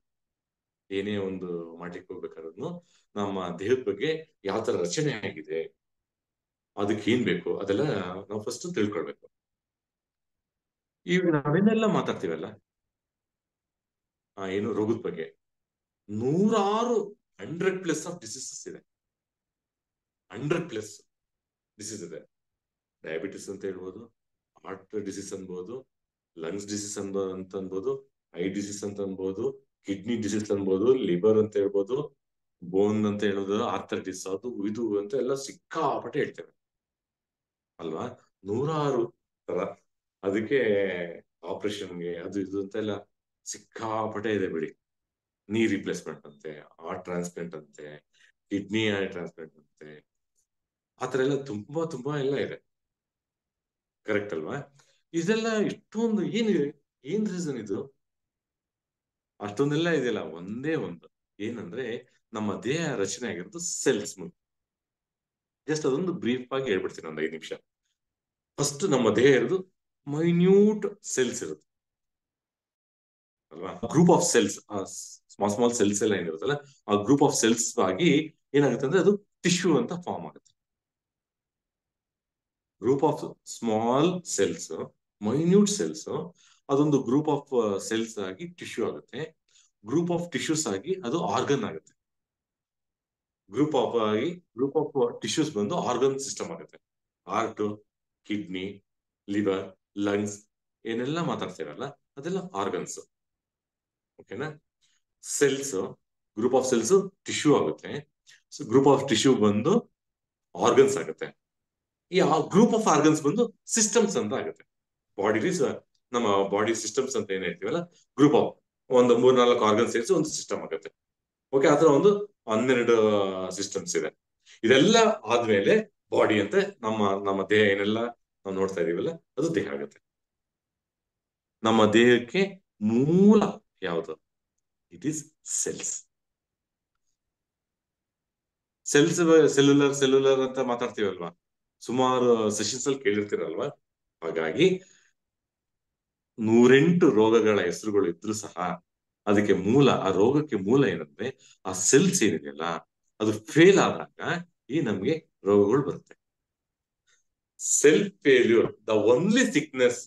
ಏನೇ ಒಂದು ಮಾಡ್ಲಿಕ್ಕೆ ಹೋಗ್ಬೇಕಾದ್ರೂ ನಮ್ಮ ದೇಹದ ಬಗ್ಗೆ ಯಾವ ತರ ರಚನೆ ಆಗಿದೆ ಅದಕ್ಕೆ ಏನ್ ಬೇಕು? ಅದೆಲ್ಲ ನಾವು ಫಸ್ಟ್ ತಿಳ್ಕೊಳ್ಬೇಕು. ಈ ನಾವೇನೆಲ್ಲ ಮಾತಾಡ್ತೀವಲ್ಲ? ಆ ಏನು ರೋಗದ ಬಗ್ಗೆ? ನೂರಾರು ಹಂಡ್ರೆಡ್ ಪ್ಲಸ್ ಆಫ್ ಡಿಸೀಸಸ್ ಇದೆ. ಹಂಡ್ರೆಡ್ ಪ್ಲಸ್ ಡಿಸೀಸ್ ಇದೆ. ಡಯಾಬಿಟಿಸ್ ಅಂತ ಹೇಳ್ಬೋದು ಹಾರ್ಟ್ ಡಿಸೀಸ್ ಅನ್ಬೋದು ಲಂಗ್ಸ್ ಡಿಸೀಸ್ ಅನ್ಬೋ ಅಂತ ಅನ್ಬೋದು ಐ ಡಿಸೀಸ್ ಅಂತ ಅನ್ಬೋದು ಕಿಡ್ನಿ ಡಿಸೀಸ್ ಅನ್ಬೋದು ಲಿವರ್ ಅಂತ ಹೇಳ್ಬೋದು ಬೋನ್ ಅಂತ ಹೇಳೋದು ಆರ್ಥರೈಟಿಸ್ ಅದು ಇದು ಅಂತ ಎಲ್ಲ ಸಿಕ್ಕಾಪಟ್ಟೆ ಹೇಳ್ತೇವೆ. ಅಲ್ವಾ? ನೂರಾರು ತರ ಅದಕ್ಕೆ ಆಪರೇಷನ್ಗೆ ಅದು ಇದು ಅಂತ ಎಲ್ಲ ಸಿಕ್ಕಾಪಟ್ಟೆ ಇದೆ ಬಿಡಿ. ನೀ ರಿಪ್ಲೇಸ್ಮೆಂಟ್ ಅಂತೆ ಹಾರ್ಟ್ ಟ್ರಾನ್ಸ್ಪ್ಲಾಂಟ್ ಅಂತೆ ಕಿಡ್ನಿ ಟ್ರಾನ್ಸ್ಪ್ಲಾಂಟ್ ಅಂತೆ. ಆತರ ಎಲ್ಲ ತುಂಬಾ ತುಂಬಾ ಎಲ್ಲ ಇದೆ. ಕರೆಕ್ಟ್ ಅಲ್ವಾ? ಇದೆಲ್ಲ ಇಷ್ಟೊಂದು ಏನಿದೆ ಏನ್ ರೀಸನ್ ಇದು? ಅಷ್ಟೊಂದೆಲ್ಲ ಇದೆಯಲ್ಲ, ಒಂದೇ ಒಂದು. ಏನಂದ್ರೆ ನಮ್ಮ ದೇಹ ರಚನೆ ಆಗಿರೋದು ಸೆಲ್ಸ್ ಜಸ್ಟ್ ಅದೊಂದು ಬ್ರೀಫ್ ಆಗಿ ಹೇಳ್ಬಿಡ್ತೀನಿ ಒಂದು ಐದು ನಿಮಿಷ. ಫಸ್ಟ್ ನಮ್ಮ ದೇಹ ಇರೋದು ಮೈನ್ಯೂಟ್ ಸೆಲ್ಸ್ ಇರುತ್ತೆ. ಅಲ್ವಾ? Group of cells small small cells ಎಲ್ಲ ಏನಿರುತ್ತಲ್ಲ, ಆ ಗ್ರೂಪ್ ಆಫ್ ಸೆಲ್ಸ್ ಆಗಿ ಏನಾಗುತ್ತೆ ಅಂದ್ರೆ ಅದು ಟಿಶ್ಯೂ ಅಂತ ಫಾರ್ಮ್ ಆಗುತ್ತೆ. Group of small cells minute cells ಅದೊಂದು ಗ್ರೂಪ್ ಆಫ್ ಸೆಲ್ಸ್ ಆಗಿ ಟಿಶ್ಯೂ ಆಗುತ್ತೆ. ಗ್ರೂಪ್ ಆಫ್ ಟಿಶ್ಯೂಸ್ ಆಗಿ ಅದು ಆರ್ಗನ್ ಆಗುತ್ತೆ. ಗ್ರೂಪ್ ಆಫ್ ಆಗಿ ಗ್ರೂಪ್ ಆಫ್ ಟಿಶ್ಯೂಸ್ ಬಂದು ಆರ್ಗನ್ ಸಿಸ್ಟಮ್ ಆಗುತ್ತೆ. ಹಾರ್ಟ್ ಕಿಡ್ನಿ ಲಿವರ್ ಲಂಗ್ಸ್ ಏನೆಲ್ಲ ಮಾತಾಡ್ತೀರಲ್ಲ ಅದೆಲ್ಲ ಆರ್ಗನ್ಸ್ ಓಕೆನಾ cells group of cells tissue ಆಗುತ್ತೆ. ಗ್ರೂಪ್ ಆಫ್ ಟಿಶ್ಯೂ ಬಂದು ಆರ್ಗನ್ಸ್ ಆಗುತ್ತೆ. ಈ ಗ್ರೂಪ್ ಆಫ್ ಆರ್ಗನ್ಸ್ ಬಂದು ಸಿಸ್ಟಮ್ಸ್ ಅಂತ ಆಗುತ್ತೆ. ಬಾಡಿ ನಮ್ಮ ಬಾಡಿ ಸಿಸ್ಟಮ್ಸ್ ಅಂತ ಏನ್ ಹೇಳ್ತೀವಲ್ಲ? ಗ್ರೂಪ್ ಆಫ್ ಒಂದು, ಮೂರ್ನಾಲ್ಕು ಆರ್ಗನ್ಸ್ ಸೇರಿಸಿ ಒಂದು ಸಿಸ್ಟಮ್ ಆಗುತ್ತೆ. ಓಕೆ ಅದರ ಒಂದು ಹನ್ನೆರಡು ಸಿಸ್ಟಮ್ಸ್ ಇದೆ. ಇದೆಲ್ಲ ಆದ್ಮೇಲೆ ಬಾಡಿ ಅಂತ ನಮ್ಮ ನಮ್ಮ ದೇಹ ಏನೆಲ್ಲ ನಾವು ನೋಡ್ತಾ ಇದೀವಲ್ಲ, ಅದು ದೇಹ ಆಗುತ್ತೆ. ನಮ್ಮ ದೇಹಕ್ಕೆ ಮೂಲ ಯಾವುದು? It is cells cells cellular cellular ಅಂತ ಮಾತಾಡ್ತೀವಲ್ವಾ? ಸುಮಾರು ಸೆಷನ್ಸ್ ಅಲ್ಲಿ ಕೇಳಿರ್ತೀರಲ್ವಾ? ಹಾಗಾಗಿ ನೂರೆಂಟು ರೋಗಗಳ ಹೆಸರುಗಳು ಇದ್ರು ಸಹ ಅದಕ್ಕೆ ಮೂಲ, ಆ ರೋಗಕ್ಕೆ ಮೂಲ ಏನಂದ್ರೆ ಆ ಸೆಲ್ಸ್ ಏನಿದೆಯಲ್ಲ, ಅದು ಫೇಲ್ ಆದಾಗ ಈ ನಮ್ಗೆ ರೋಗಗಳು ಬರುತ್ತೆ. Cell failure the only sickness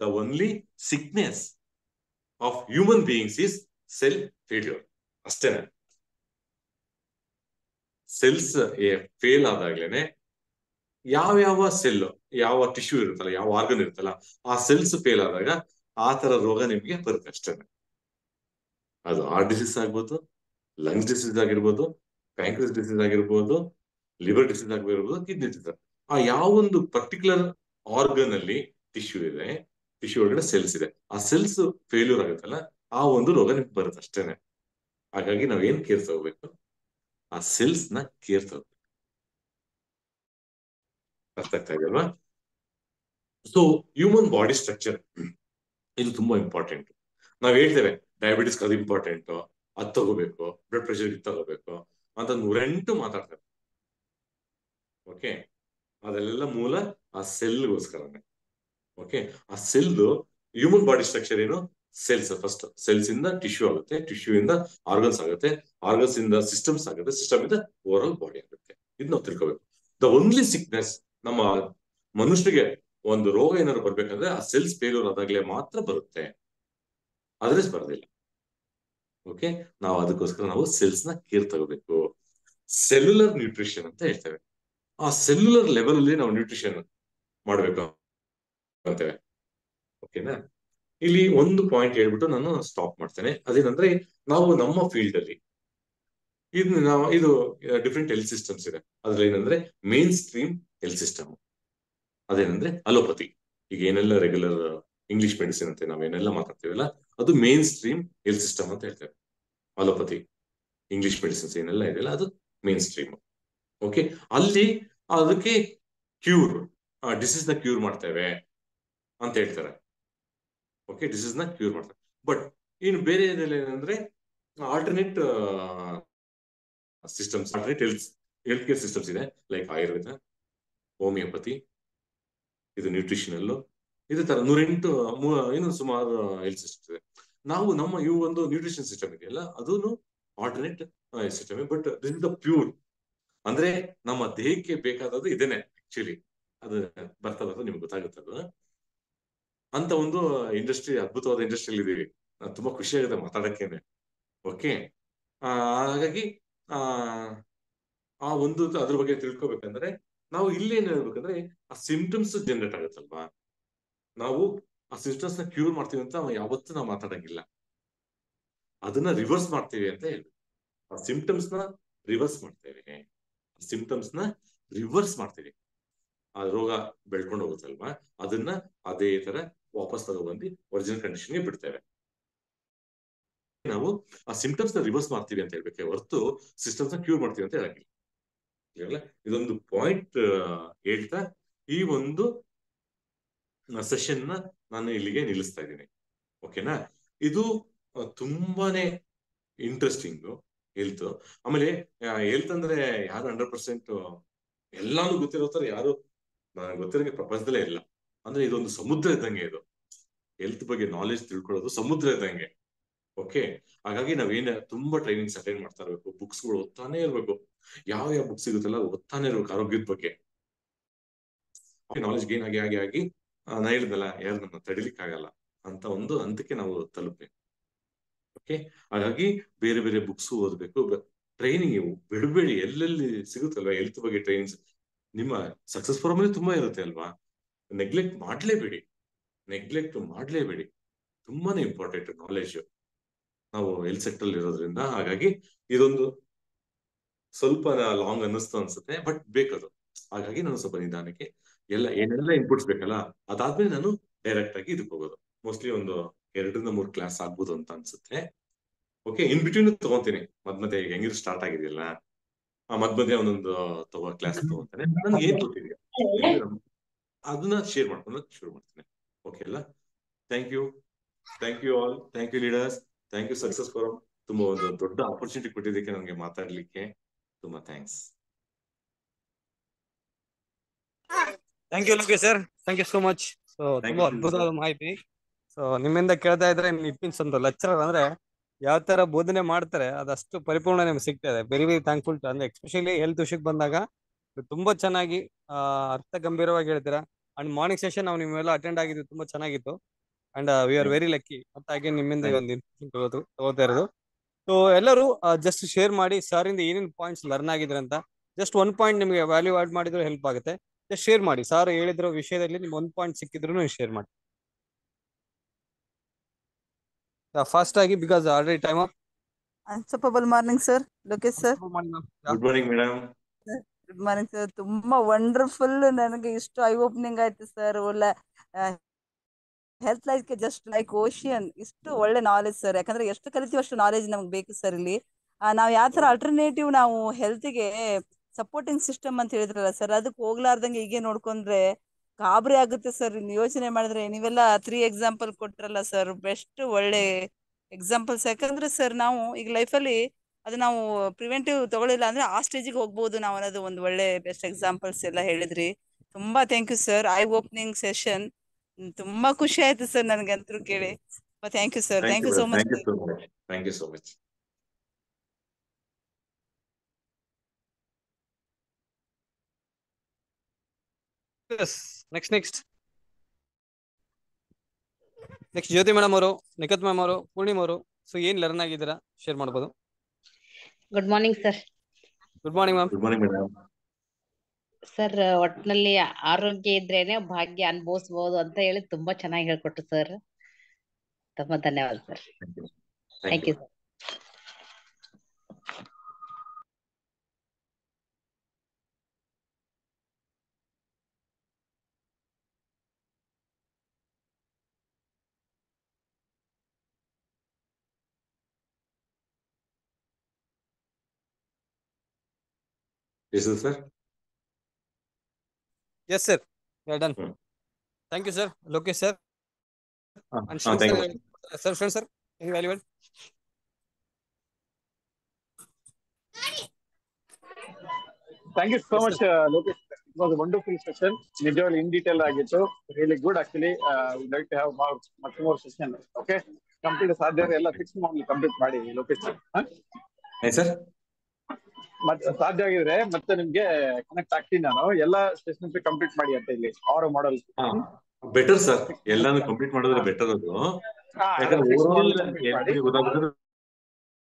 the only sickness of human beings is cell failure ಅಷ್ಟೇನೆ. ಸೆಲ್ಸ್ ಫೇಲ್ ಆದಾಗ್ಲೇನೆ ಯಾವ ಯಾವ ಸೆಲ್ ಯಾವ ಟಿಶ್ಯೂ ಇರುತ್ತಲ್ಲ, ಯಾವ ಆರ್ಗನ್ ಇರುತ್ತಲ್ಲ, ಆ ಸೆಲ್ಸ್ ಫೇಲ್ ಆದಾಗ ಆ ತರ ರೋಗ ನಿಮ್ಗೆ ಬರುತ್ತೆ ಅಷ್ಟೇನೆ. ಅದು ಹಾರ್ಟ್ ಡಿಸೀಸ್ ಆಗ್ಬೋದು ಲಂಗ್ಸ್ ಡಿಸೀಸ್ ಆಗಿರ್ಬೋದು ಪ್ಯಾಂಕ್ರಸ್ ಡಿಸೀಸ್ ಆಗಿರ್ಬೋದು ಲಿವರ್ ಡಿಸೀಸ್ ಆಗಿರ್ಬೋದು ಕಿಡ್ನಿ ಡಿಸೀಸ್ ಆ ಯಾವ ಒಂದು ಪರ್ಟಿಕ್ಯುಲರ್ ಆರ್ಗನ್ ಅಲ್ಲಿ ಟಿಶ್ಯೂ ಇದೆ ಟಿಶ್ಯೂ ಒಳಗಡೆ ಸೆಲ್ಸ್ ಇದೆ. ಆ ಸೆಲ್ಸ್ ಫೇಲ್ಯೂರ್ ಆಗುತ್ತಲ್ಲ, ಆ ಒಂದು ರೋಗ ನಿಮ್ಗೆ ಬರುತ್ತೆ ಅಷ್ಟೇನೆ. ಹಾಗಾಗಿ ನಾವ್ ಏನ್ ಕೇರ್ ತಗೋಬೇಕು? ಆ ಸೆಲ್ಸ್ನ ಕೇರ್ ತಗೋಬೇಕು. ಅರ್ಥ ಆಗ್ತಾ ಇದೆಯಲ್ವಾ ಸೊ ಹ್ಯೂಮನ್ ಬಾಡಿ ಸ್ಟ್ರಕ್ಚರ್ ಇದು ತುಂಬಾ ಇಂಪಾರ್ಟೆಂಟ್ ನಾವ್ ಹೇಳ್ತೇವೆ ಡಯಾಬಿಟಿಸ್ ಅದು ಇಂಪಾರ್ಟೆಂಟ್ ಅದ್ ತಗೋಬೇಕು ಬ್ಲಡ್ ಪ್ರೆಷರ್ ಇದು ತಗೋಬೇಕು ಅಂತ ನೂರೆಂಟು ಮಾತಾಡ್ತಾರೆ. ಓಕೆ ಅದೆಲ್ಲ ಮೂಲ ಆ ಸೆಲ್ಗೋಸ್ಕರನೇ ಓಕೆ ಆ ಸೆಲ್ ಹ್ಯೂಮನ್ ಬಾಡಿ ಸ್ಟ್ರಕ್ಚರ್ ಏನು? ಸೆಲ್ಸ್ ಫಸ್ಟ್ ಸೆಲ್ಸ್ ಇಂದ ಟಿಶ್ಯೂ ಆಗುತ್ತೆ ಟಿಶ್ಯೂ ಇಂದ ಆರ್ಗನ್ಸ್ ಆಗುತ್ತೆ ಆರ್ಗನ್ಸ್ ಇಂದ ಸಿಸ್ಟಮ್ಸ್ ಆಗುತ್ತೆ ಸಿಸ್ಟಮ್ ಇಂದ ಓವರ್ ಆಲ್ ಬಾಡಿ ಆಗುತ್ತೆ. ಇದು ನಾವು ತಿಳ್ಕೋಬೇಕು. ದ ಓನ್ಲಿ ಸಿಕ್ನೆಸ್ ನಮ್ಮ ಮನುಷ್ಯರಿಗೆ ಒಂದು ರೋಗ ಏನಾದ್ರು ಬರ್ಬೇಕಂದ್ರೆ ಆ ಸೆಲ್ಸ್ ಫೇಲ್ಯೂರ್ ಆದಾಗ್ಲೇ ಮಾತ್ರ ಬರುತ್ತೆ. ಅದ್ರೆ ಬರೋದಿಲ್ಲ. ಓಕೆ? ನಾವು ಅದಕ್ಕೋಸ್ಕರ ನಾವು ಸೆಲ್ಸ್ನ ಕೇರ್ ತಗೋಬೇಕು. ಸೆಲ್ಯುಲರ್ ನ್ಯೂಟ್ರಿಷನ್ ಅಂತ ಹೇಳ್ತೇವೆ. ಆ ಸೆಲ್ಯುಲರ್ ಲೆವೆಲ್ ಅಲ್ಲಿ ನಾವು ನ್ಯೂಟ್ರಿಷನ್ ಮಾಡ್ಬೇಕು ಅಂತೇವೆ. ಓಕೆನಾ? ಇಲ್ಲಿ ಒಂದು ಪಾಯಿಂಟ್ ಹೇಳ್ಬಿಟ್ಟು ನಾನು ಸ್ಟಾಪ್ ಮಾಡ್ತೇನೆ. ಅದೇನಂದ್ರೆ ನಾವು ನಮ್ಮ ಫೀಲ್ಡ್ ಅಲ್ಲಿ ಇದು ನಾವು ಇದು ಡಿಫ್ರೆಂಟ್ ಹೆಲ್ತ್ ಸಿಸ್ಟಮ್ಸ್ ಇದೆ. ಅದ್ರಲ್ಲಿ ಏನಂದ್ರೆ ಮೇನ್ ಸ್ಟ್ರೀಮ್ ಹೆಲ್ತ್ ಸಿಸ್ಟಮ್ ಅದೇನಂದ್ರೆ ಅಲೋಪತಿ ಈಗ ಏನೆಲ್ಲ ರೆಗ್ಯುಲರ್ ಇಂಗ್ಲಿಷ್ ಮೆಡಿಸಿನ್ ಅಂತ ನಾವೇನೆಲ್ಲ ಮಾತಾಡ್ತೀವಲ್ಲ ಅದು ಮೇನ್ ಸ್ಟ್ರೀಮ್ ಹೆಲ್ತ್ ಸಿಸ್ಟಮ್ ಅಂತ ಹೇಳ್ತೇವೆ ಅಲೋಪತಿ ಇಂಗ್ಲಿಷ್ ಮೆಡಿಸಿನ್ಸ್ ಏನೆಲ್ಲ ಇದೆಯಲ್ಲ, ಅದು ಮೇನ್ ಸ್ಟ್ರೀಮ್ ಓಕೆ ಅಲ್ಲಿ ಅದಕ್ಕೆ ಕ್ಯೂರ್ ಡಿಸೀಸ್ನ ಕ್ಯೂರ್ ಮಾಡ್ತೇವೆ ಅಂತ ಹೇಳ್ತಾರೆ. ಓಕೆ ಡಿಸೀಸ್ನ ಕ್ಯೂರ್ ಮಾಡ್ತಾರೆ ಬಟ್ ಇನ್ನು ಬೇರೆ ಏನಂದ್ರೆ alternate systems alternate health health care systems ಇದೆ. ಲೈಕ್ ಆಯುರ್ವೇದ ಹೋಮಿಯೋಪತಿ ಇದು ನ್ಯೂಟ್ರಿಷನಲ್ ಇದೇ ತರ ನೂರೆಂಟು ಏನು ಸುಮಾರು ಹೆಲ್ತ್ ಸಿಸ್ಟಮ್ ಇದೆ. ನಾವು ನಮ್ಮ ಈ ಒಂದು ನ್ಯೂಟ್ರಿಷನ್ ಸಿಸ್ಟಮ್ ಇದೆಯಲ್ಲ ಅದೂ alternate system but this the pure ಅಂದ್ರೆ ನಮ್ಮ ದೇಹಕ್ಕೆ ಬೇಕಾದದ್ದು ಇದೇನೆ ಆಕ್ಚುಲಿ ಅದು ಬರ್ತಾ ಬರ್ತಾ ನಿಮ್ಗೆ ಗೊತ್ತಾಗುತ್ತೆ ಅದು. ಅಂತ ಒಂದು ಇಂಡಸ್ಟ್ರಿ ಅದ್ಭುತವಾದ ಇಂಡಸ್ಟ್ರಿಯಲ್ಲಿ ಇದೀವಿ. ತುಂಬಾ ಖುಷಿ ಆಗುತ್ತೆ ಮಾತಾಡಕ್ಕೇನೆ ಓಕೆ ಹಾಗಾಗಿ, ಆ ಆ ಒಂದು ಅದ್ರ ಬಗ್ಗೆ ತಿಳ್ಕೊಬೇಕಂದ್ರೆ, ನಾವು ಇಲ್ಲಿ ಏನ್ ಹೇಳ್ಬೇಕಂದ್ರೆ, ಆ ಸಿಂಪ್ಟಮ್ಸ್ ಜನರೇಟ್ ಆಗುತ್ತಲ್ವಾ? ನಾವು ಆ ಸಿಸ್ಟಮ್ಸ್ನ ಕ್ಯೂರ್ ಮಾಡ್ತೀವಿ ಅಂತ ಯಾವತ್ತೂ ನಾವು ಮಾತಾಡಂಗಿಲ್ಲ. ಅದನ್ನ ರಿವರ್ಸ್ ಮಾಡ್ತೀವಿ ಅಂತ ಹೇಳಿ. ಆ ಸಿಂಪ್ಟಮ್ಸ್ನ ರಿವರ್ಸ್ ಮಾಡ್ತೇವೆ. ಸಿಂಪ್ಟಮ್ಸ್ನ ರಿವರ್ಸ್ ಮಾಡ್ತೀವಿ. ಆ ರೋಗ ಬೆಳ್ಕೊಂಡು ಹೋಗುತ್ತಲ್ವಾ? ಅದನ್ನ ಅದೇ ತರ ವಾಪಸ್ ತಗೊಬಂದು ಒರಿಜಿನಲ್ ಕಂಡೀಷನ್ಗೆ ಬಿಡ್ತೇವೆ. ನಾವು ಆ ಸಿಂಪ್ಟಮ್ಸ್ನ ರಿವರ್ಸ್ ಮಾಡ್ತೀವಿ ಅಂತ ಹೇಳ್ಬೇಕೆ ಹೊರತು ಸಿಸ್ಟಮ್ಸ್ನ ಕ್ಯೂರ್ ಮಾಡ್ತೀವಿ ಅಂತ ಹೇಳಂಗಿಲ್ಲ. ಇದೊಂದು ಪಾಯಿಂಟ್ ಹೇಳ್ತಾ ಈ ಒಂದು ಸೆಷನ್ನ ನಾನು ಇಲ್ಲಿಗೆ ನಿಲ್ಲಿಸ್ತಾ ಇದ್ದೀನಿ. ಓಕೆನಾ ಇದು ತುಂಬಾನೇ ಇಂಟ್ರೆಸ್ಟಿಂಗ್ ಹೆಲ್ತ್ ಆಮೇಲೆ ಹೆಲ್ತ್ ಅಂದ್ರೆ ಯಾರು ಹಂಡ್ರೆಡ್ ಪರ್ಸೆಂಟ್ ಎಲ್ಲಾನು ಗೊತ್ತಿರೋ ತರ ಯಾರು ಗೊತ್ತಿರೋ ಪ್ರಪಂಚದಲ್ಲೇ ಇಲ್ಲ. ಅಂದ್ರೆ ಇದೊಂದು ಸಮುದ್ರ ಇದ್ದಂಗೆ ಇದು. ಹೆಲ್ತ್ ಬಗ್ಗೆ ನಾಲೆಜ್ ತಿಳ್ಕೊಳ್ಳೋದು ಸಮುದ್ರ ಇದ್ದಂಗೆ. ಓಕೆ ಹಾಗಾಗಿ ನಾವೇನ, ತುಂಬಾ ಟ್ರೈನಿಂಗ್ಸ್ ಅಟೆಂಡ್ ಮಾಡ್ತಾ ಇರ್ಬೇಕು. ಬುಕ್ಸ್ಗಳು ಓದ್ತಾನೆ ಇರ್ಬೇಕು. ಯಾವ ಯಾವ ಬುಕ್ಸ್ ಸಿಗುತ್ತಲ್ಲ ಓದ್ತಾನೆ ಇರ್ಬೇಕು ಆರೋಗ್ಯದ ಬಗ್ಗೆ. ನಾಲೆಜ್ ಗೇನ್ ಆಗಿ ಆಗಿ ಆಗಿ ನಾ ಹೇಳಿದಲ್ಲ ತಡಿಲಿಕ್ಕೆ ಆಗಲ್ಲ ಅಂತ ಒಂದು ಹಂತಕ್ಕೆ ನಾವು ತಲುಪಬೇಕು ಓಕೆ ಹಾಗಾಗಿ ಬೇರೆ ಬೇರೆ ಬುಕ್ಸ್ ಓದಬೇಕು. ಟ್ರೈನಿಂಗ್ ಬಿಡಬೇಡಿ ಎಲ್ಲೆಲ್ಲಿ ಸಿಗುತ್ತಲ್ವಾ? ಹೆಲ್ತ್ ಬಗ್ಗೆ ಟ್ರೈನಿಂಗ್ಸ್ ನಿಮ್ಮ ಸಕ್ಸಸ್ ಫೋರಮ್ ಅಲ್ಲಿ ತುಂಬಾ ಇರುತ್ತೆ ಅಲ್ವಾ? ನೆಗ್ಲೆಕ್ಟ್ ಮಾಡ್ಲೇಬೇಡಿ ನೆಗ್ಲೆಕ್ಟ್ ಮಾಡ್ಲೇಬೇಡಿ ತುಂಬಾನೇ ಇಂಪಾರ್ಟೆಂಟ್ ನಾಲೆಜ್ ನಾವು ಹೆಲ್ತ್ ಸೆಕ್ಟರ್ ಇರೋದ್ರಿಂದ ಹಾಗಾಗಿ ಇದೊಂದು ಸ್ವಲ್ಪ ಲಾಂಗ್ ಅನ್ನಿಸ್ತು ಅನ್ಸುತ್ತೆ ಬಟ್ ಬೇಕದು. ಹಾಗಾಗಿ ನಾನು ಸ್ವಲ್ಪ ನಿಧಾನಕ್ಕೆ ಎಲ್ಲ ಏನೆಲ್ಲ ಇನ್ಪುಟ್ಸ್ ಬೇಕಲ್ಲ ಅದಾದ್ಮೇಲೆ ನಾನು ಡೈರೆಕ್ಟ್ ಆಗಿ ಇದಕ್ಕೆ ಹೋಗೋದು. ಮೋಸ್ಟ್ಲಿ ಒಂದು ಎರಡರಿಂದ ಮೂರು ಕ್ಲಾಸ್ ಆಗ್ಬೋದು ಅಂತ ಅನ್ಸುತ್ತೆ. ಓಕೆ ಇನ್ ಬಿಟ್ವೀನ್ ತಗೊಂತೀನಿ. ಮದ್ ಮಧ್ಯೆ ಈಗ ಹೆಂಗಿದ್ರು ಸ್ಟಾರ್ಟ್ ಆಗಿದೆಯಲ್ಲ? ಮದ್ ಮಧ್ಯೆ ಒಂದೊಂದು ತಗೋ ಕ್ಲಾಸ್ ತಗೊಂತಾನೆ. ನನ್ಗೆ ಏನ್ ಗೊತ್ತಿದೆ ಅದನ್ನ ಶೇರ್ ಮಾಡ್ಕೊಂಡು ಶುರು ಮಾಡ್ತೀನಿ. ಓಕೆ ಅಲ್ಲ? Thank you thank you all thank you leaders thank you success forum ತುಂಬಾ ಒಂದು ದೊಡ್ಡ ಆಪರ್ಚುನಿಟಿ ಕೊಟ್ಟಿದ್ದಕ್ಕೆ ನನಗೆ ಮಾತಾಡ್ಲಿಕ್ಕೆ ತುಂಬಾ thanks thank you Lokesh sir thank you so much so ತುಂಬಾ ಅದ್ಭುತವಾದ ಮಾಹಿತಿ. ಸೊ ನಿಮ್ಮಿಂದ ಕೇಳ್ತಾ ಇದ್ರೆ ನಿಪ್ಪಿನ್ಸ್ ಒಂದು ಲೆಕ್ಚರ್ ಅಂದ್ರೆ ಯಾವ ತರ ಬೋಧನೆ ಮಾಡ್ತಾರೆ ಅದಷ್ಟು ಪರಿಪೂರ್ಣ ನಿಮ್ಗೆ ಸಿಗ್ತಾ ಇದೆ. ವೆರಿ ವೆರಿ ಥ್ಯಾಂಕ್ಫುಲ್ ಟು ಅಂದ್ರೆ ಎಸ್ಪೆಷಲಿ ಹೆಲ್ತ್ ವಿಷಯಕ್ಕೆ ಬಂದಾಗ ತುಂಬಾ ಚೆನ್ನಾಗಿ ಅರ್ಥ ಗಂಭೀರವಾಗಿ ಹೇಳ್ತೀರಾ? ಅಂಡ್ ಮಾರ್ನಿಂಗ್ ಸೆಷನ್ ನಾವು ನಿಮ್ಮೆಲ್ಲ ಅಟೆಂಡ್ ಆಗಿದ್ದು ತುಂಬಾ ಚೆನ್ನಾಗಿತ್ತು. And we are very lucky ಮತ್ತೆ ಹಾಗೆ ನಿಮ್ಮಿಂದ ಒಂದು ಇನ್ಫಾರ್ಮೇಶನ್ ತಗೋತಾ ಇರೋದು. ಸೊ ಎಲ್ಲರೂ ಜಸ್ಟ್ ಶೇರ್ ಮಾಡಿ ಸರ್ ಇಂದ ಏನೇನು ಪಾಯಿಂಟ್ಸ್ ಲರ್ನ್ ಆಗಿದ್ರೆ ಅಂತ ಜಸ್ಟ್ ಒನ್ ಪಾಯಿಂಟ್ ನಿಮಗೆ ವ್ಯಾಲ್ಯೂ ಆಡ್ ಮಾಡಿದ್ರೆ ಹೆಲ್ಪ್ ಆಗುತ್ತೆ. ಶೇರ್ ಮಾಡಿ. ಸರ್ ಹೇಳಿದ್ರ ವಿಷಯದಲ್ಲಿ ನಿಮ್ಗೆ ಒಂದ್ ಪಾಯಿಂಟ್ ಸಿಕ್ಕಿದ್ರು ಶೇರ್ ಮಾಡಿ. ಫಾಸ್ಟ್ ಆಗಿ because already time up unstoppable morning sir Lokesh sir good morning madam good morning sir ತುಂಬಾ ವಂಡರ್ಫುಲ್ ನನಗೆ ಇಷ್ಟು ಐ ಓಪನಿಂಗ್ ಆಯ್ತು ಸರ್ ಒಳ್ಳೆ ಹೆಲ್ತ್ಗೆ ಜಸ್ಟ್ ಲೈಕ್ ಓಷಿಯನ್ ಇಷ್ಟು ಒಳ್ಳೆ ನಾಲೆಜ್ ಸರ್ ಯಾಕಂದ್ರೆ ಎಷ್ಟು ಕಲಿತೀವಿ ಅಷ್ಟು ನಾಲೆಜ್ ನಮ್ಗೆ ಬೇಕು ಸರ್ ಇಲ್ಲಿ. ನಾವು ಯಾವ ತರ ಅಲ್ಟರ್ನೇಟಿವ್ ನಾವು ಹೆಲ್ತ್ಗೆ ಸಪೋರ್ಟಿಂಗ್ ಸಿಸ್ಟಮ್ ಅಂತ ಹೇಳಿದ್ರಲ್ಲ ಸರ್ ಅದಕ್ಕೆ ಹೋಗ್ಲಾರ್ದಂಗೆ ಹೀಗೆ ನೋಡ್ಕೊಂಡ್ರೆ ಗಾಬರಿ ಆಗುತ್ತೆ ಸರ್ ಯೋಚನೆ ಮಾಡಿದ್ರೆ ನೀವೆಲ್ಲ ತ್ರೀ ಎಕ್ಸಾಂಪಲ್ ಕೊಟ್ರಲ್ಲ ಸರ್ ಬೆಸ್ಟ್ ಒಳ್ಳೆ ಎಕ್ಸಾಂಪಲ್ಸ್ ಯಾಕಂದ್ರೆ ಸರ್ ನಾವು ಈಗ ಲೈಫಲ್ಲಿ ಅದು ನಾವು ಪ್ರಿವೆಂಟಿವ್ ತಗೊಳ್ಳಿಲ್ಲ ಅಂದ್ರೆ ಆ ಸ್ಟೇಜಿಗೆ ಹೋಗ್ಬೋದು ನಾವು ಅನ್ನೋದು ಒಂದು ಒಳ್ಳೆ ಬೆಸ್ಟ್ ಎಕ್ಸಾಂಪಲ್ಸ್ ಎಲ್ಲ ಹೇಳಿದ್ರಿ. ತುಂಬಾ thank you sir I opening session ತುಂಬಾ ಖುಷಿ ಆಯ್ತು ಸರ್ ನನಗಂತೂ ಕೇಳಿ. Thank you sir thank you so much thank you so much thank you so much next next next Jyoti madam ಅವರು ನಿಖತ್ ಮ್ಯಾಮ್ ಅವರು ಪೂರ್ಣಿಮ್ ಅವರು. ಸೊ ಏನ್ ಲರ್ನ್ ಆಗಿದ್ದೀರಾ? ಶೇರ್ ಮಾಡಬಹುದು good morning sir good morning ma'am good morning madam sir ಒಟ್ಟಿನಲ್ಲಿ ಆರೋಗ್ಯ ಇದ್ರೇನೆ ಭಾಗ್ಯ ಅನುಭವಿಸಬಹುದು ಅಂತ ಹೇಳಿ ತುಂಬಾ ಚೆನ್ನಾಗಿ ಹೇಳ್ಕೊಟ್ರು ಸರ್ ತುಂಬಾ ಧನ್ಯವಾದ sir thank you Is it, sir? Yes, sir. We are done. Hmm. Thank you, sir. Lokesh, sir. Uh, and ah, Shun, thank sir, you. Uh, sir. sir, Shun, sir. Very valuable. Thank you so yes, much, uh, Lokesh. It was a wonderful session. Enjoyed in detail. I get so really good. Actually, uh, we'd like to have more, much more session. Okay. Complete. Sir, there, all fix. Complete. Body. Lokesh. Huh? Hey, sir. ಮತ್ತೆ ಸಾಧ್ಯ ಆಗಿದ್ರೆ ಮತ್ತೆ ನಿಮ್ಗೆ connect ಆಗ್ತೀನಿ ನಾನು. ಎಲ್ಲ stations complete ಮಾಡಿ ಅಂತ ಇಲ್ಲಿ ಆರು ಮಾಡಲ್ ಬೆಟರ್ ಸರ್ ಎಲ್ಲಾನು ಕಂಪ್ಲೀಟ್ ಮಾಡಿದ್ರೆ ಬೆಟರ್ ಅದು.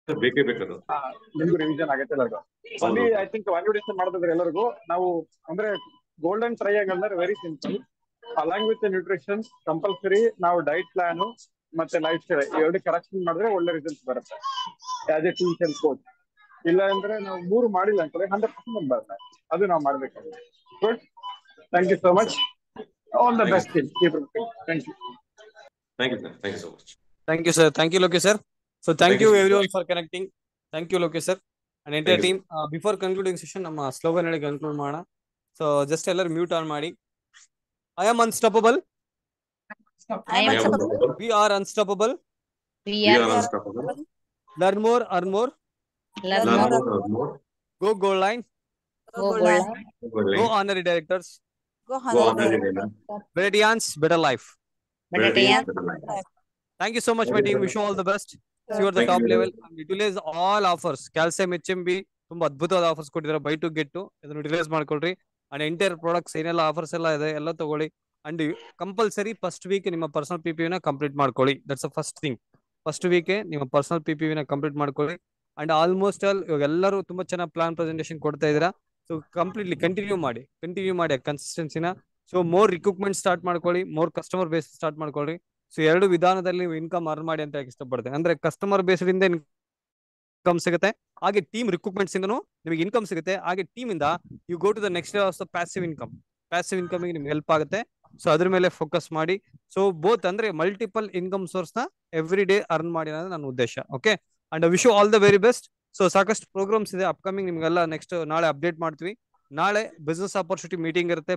ಬೇಕೇ ಬೇಕದು. ನಿಮ್ಗೂ ರಿವಿಷನ್ ಆಗುತ್ತೆ ಎಲ್ಲರಿಗೂ. ಅಲ್ಲಿ ಐ ಥಿಂಕ್ ವ್ಯಾಲ್ಯೂಡೇಷನ್ ಮಾಡಿದ್ರೆ ಎಲ್ಲರಿಗೂ. ನಾವು ಅಂದ್ರೆ ಗೋಲ್ಡನ್ ಟ್ರಯಾಂಗಲ್ ಅಂದ್ರೆ very simple along with nutrition compulsory ನಾವು ಡೈಟ್ ಪ್ಲಾನು ಮತ್ತೆ ಲೈಫ್ ಸ್ಟೈಲ್ ಎರಡು ಕರೆಕ್ಷನ್ ಮಾಡಿದ್ರೆ ಒಳ್ಳೆ ರಿಸಲ್ಟ್ ಬರುತ್ತೆ. As a teach and coach ಇಲ್ಲ ಅಂದ್ರೆ ನಾವು ಮೂರು ಮಾಡಿಲ್ಲ ಅಂತಂದ್ರೆ ಹಂಡ್ರೆಡ್ ಪರ್ಸೆಂಟ್ ಬರುತ್ತೆ ಅದು ನಾವು ಮಾಡ್ಬೇಕಾಗುತ್ತೆ. Good thank you so much all the best keep thank you thank you sir thank you so much thank you sir thank you Lokesh sir so thank you you, everyone for connecting thank you Lokesh sir and entire team before concluding session ನಮ್ಮ slogan ಹೇಳಿ conclude ಮಾಡೋಣ. So just ಎಲ್ಲರೂ mute on ಮಾಡಿ. I am unstoppable we are unstoppable. Learn more earn more learn Learn more, more. Learn more, go goal line go Go gold, go go line, honorary directors Go go Hannah. on the ಬೆಟರಿಯಾನ್ಸ್ better life better Better day, days, better life. Thank you so much my team wish all the best you are the Thank top you. Level utilise all offers calcium H M B ತುಂಬಾ ಅದ್ಭುತವಾದ offers ಕೊಟ್ಟಿದ್ದಾರೆ. Buy to get ಇದನ್ನು utilise ಮಾಡ್ಕೊಳ್ರಿ. And entire products ಏನೆಲ್ಲ offers ಎಲ್ಲ ಇದೆ ಎಲ್ಲ ತಗೊಳ್ಳಿ. ಅಂಡ್ ಕಂಪಲ್ಸರಿ ಫಸ್ಟ್ ವೀಕ್ ನಿಮ್ಮ ಪರ್ಸನಲ್ ಪಿ ಪಿ ನ ಕಂಪ್ಲೀಟ್ ಮಾಡ್ಕೊಳ್ಳಿ. That's a first thing first ವೀಕೆ ನಿಮ್ಮ ಪರ್ಸನಲ್ ಪಿ ಪಿ ನ ಕಂಪ್ಲೀಟ್ ಮಾಡ್ಕೊಳ್ಳಿ. ಅಂಡ್ ಆಲ್ಮೋಸ್ಟ್ ಆಲ್ ಇವಾಗ ಎಲ್ಲರೂ ತುಂಬಾ ಚೆನ್ನಾಗಿ ಪ್ಲಾನ್ ಪ್ರೆಸೆಂಟೇಷನ್ ಕೊಡ್ತಾ ಇದ್ದೀರಾ. ಸೊ ಕಂಪ್ಲೀಟ್ಲಿ ಕಂಟಿನ್ಯೂ ಮಾಡಿ ಕಂಟಿನ್ಯೂ ಮಾಡಿ ಕನ್ಸಿಸ್ಟೆನ್ಸಿನ ಸೊ ಮೋರ್ ರಿಕ್ರೂಟ್ಮೆಂಟ್ ಸ್ಟಾರ್ಟ್ ಮಾಡ್ಕೊಳ್ಳಿ ಮೋರ್ ಕಸ್ಟಮರ್ ಬೇಸ್ ಸ್ಟಾರ್ಟ್ ಮಾಡ್ಕೊಳ್ಳಿ. ಸೊ ಎರಡು ವಿಧಾನದಲ್ಲಿ ಇನ್ಕಮ್ ಅರ್ನ್ ಮಾಡಿ ಅಂತ ಇಷ್ಟಪಡ್ತೇನೆ. ಅಂದ್ರೆ ಕಸ್ಟಮರ್ ಬೇಸ್ಡ್ ಇಂದ ಇನ್ಕಮ್ ಸಿಗುತ್ತೆ, ಹಾಗೆ ಟೀಮ್ ರಿಕ್ರೂಟ್ಮೆಂಟ್ಸ್ ಇಂದನು ನಿಮಗೆ ಇನ್ಕಮ್ ಸಿಗುತ್ತೆ, ಹಾಗೆ ಟೀಮ್ ಇಂದ you go to the next of passive income passive income ನಿಮ್ಗೆ ಹೆಲ್ಪ್ ಆಗುತ್ತೆ. ಸೊ ಅದ್ರ ಮೇಲೆ ಫೋಕಸ್ ಮಾಡಿ. ಸೊ ಬೋತ್ ಅಂದ್ರೆ ಮಲ್ಟಿಪಲ್ ಇನ್ಕಮ್ ಸೋರ್ಸ್ನ ಎವ್ರಿ ಡೇ ಅರ್ನ್ ಮಾಡಿ ಅನ್ನೋದು ನನ್ನ ಉದ್ದೇಶ okay and wish all the very best so ಸಾಕಷ್ಟು ಪ್ರೋಗ್ರಾಮ್ಸ್ ಇದೆ ಅಪ್ಕಮಿಂಗ್ ನಿಮ್ಗೆಲ್ಲ ನೆಕ್ಸ್ಟ್ ನಾಳೆ ಅಪ್ಡೇಟ್ ಮಾಡ್ತೀವಿ. ನಾಳೆ ಬಿಸ್ನೆಸ್ ಆಪರ್ಚುನಿಟಿ ಮೀಟಿಂಗ್ ಇರುತ್ತೆ.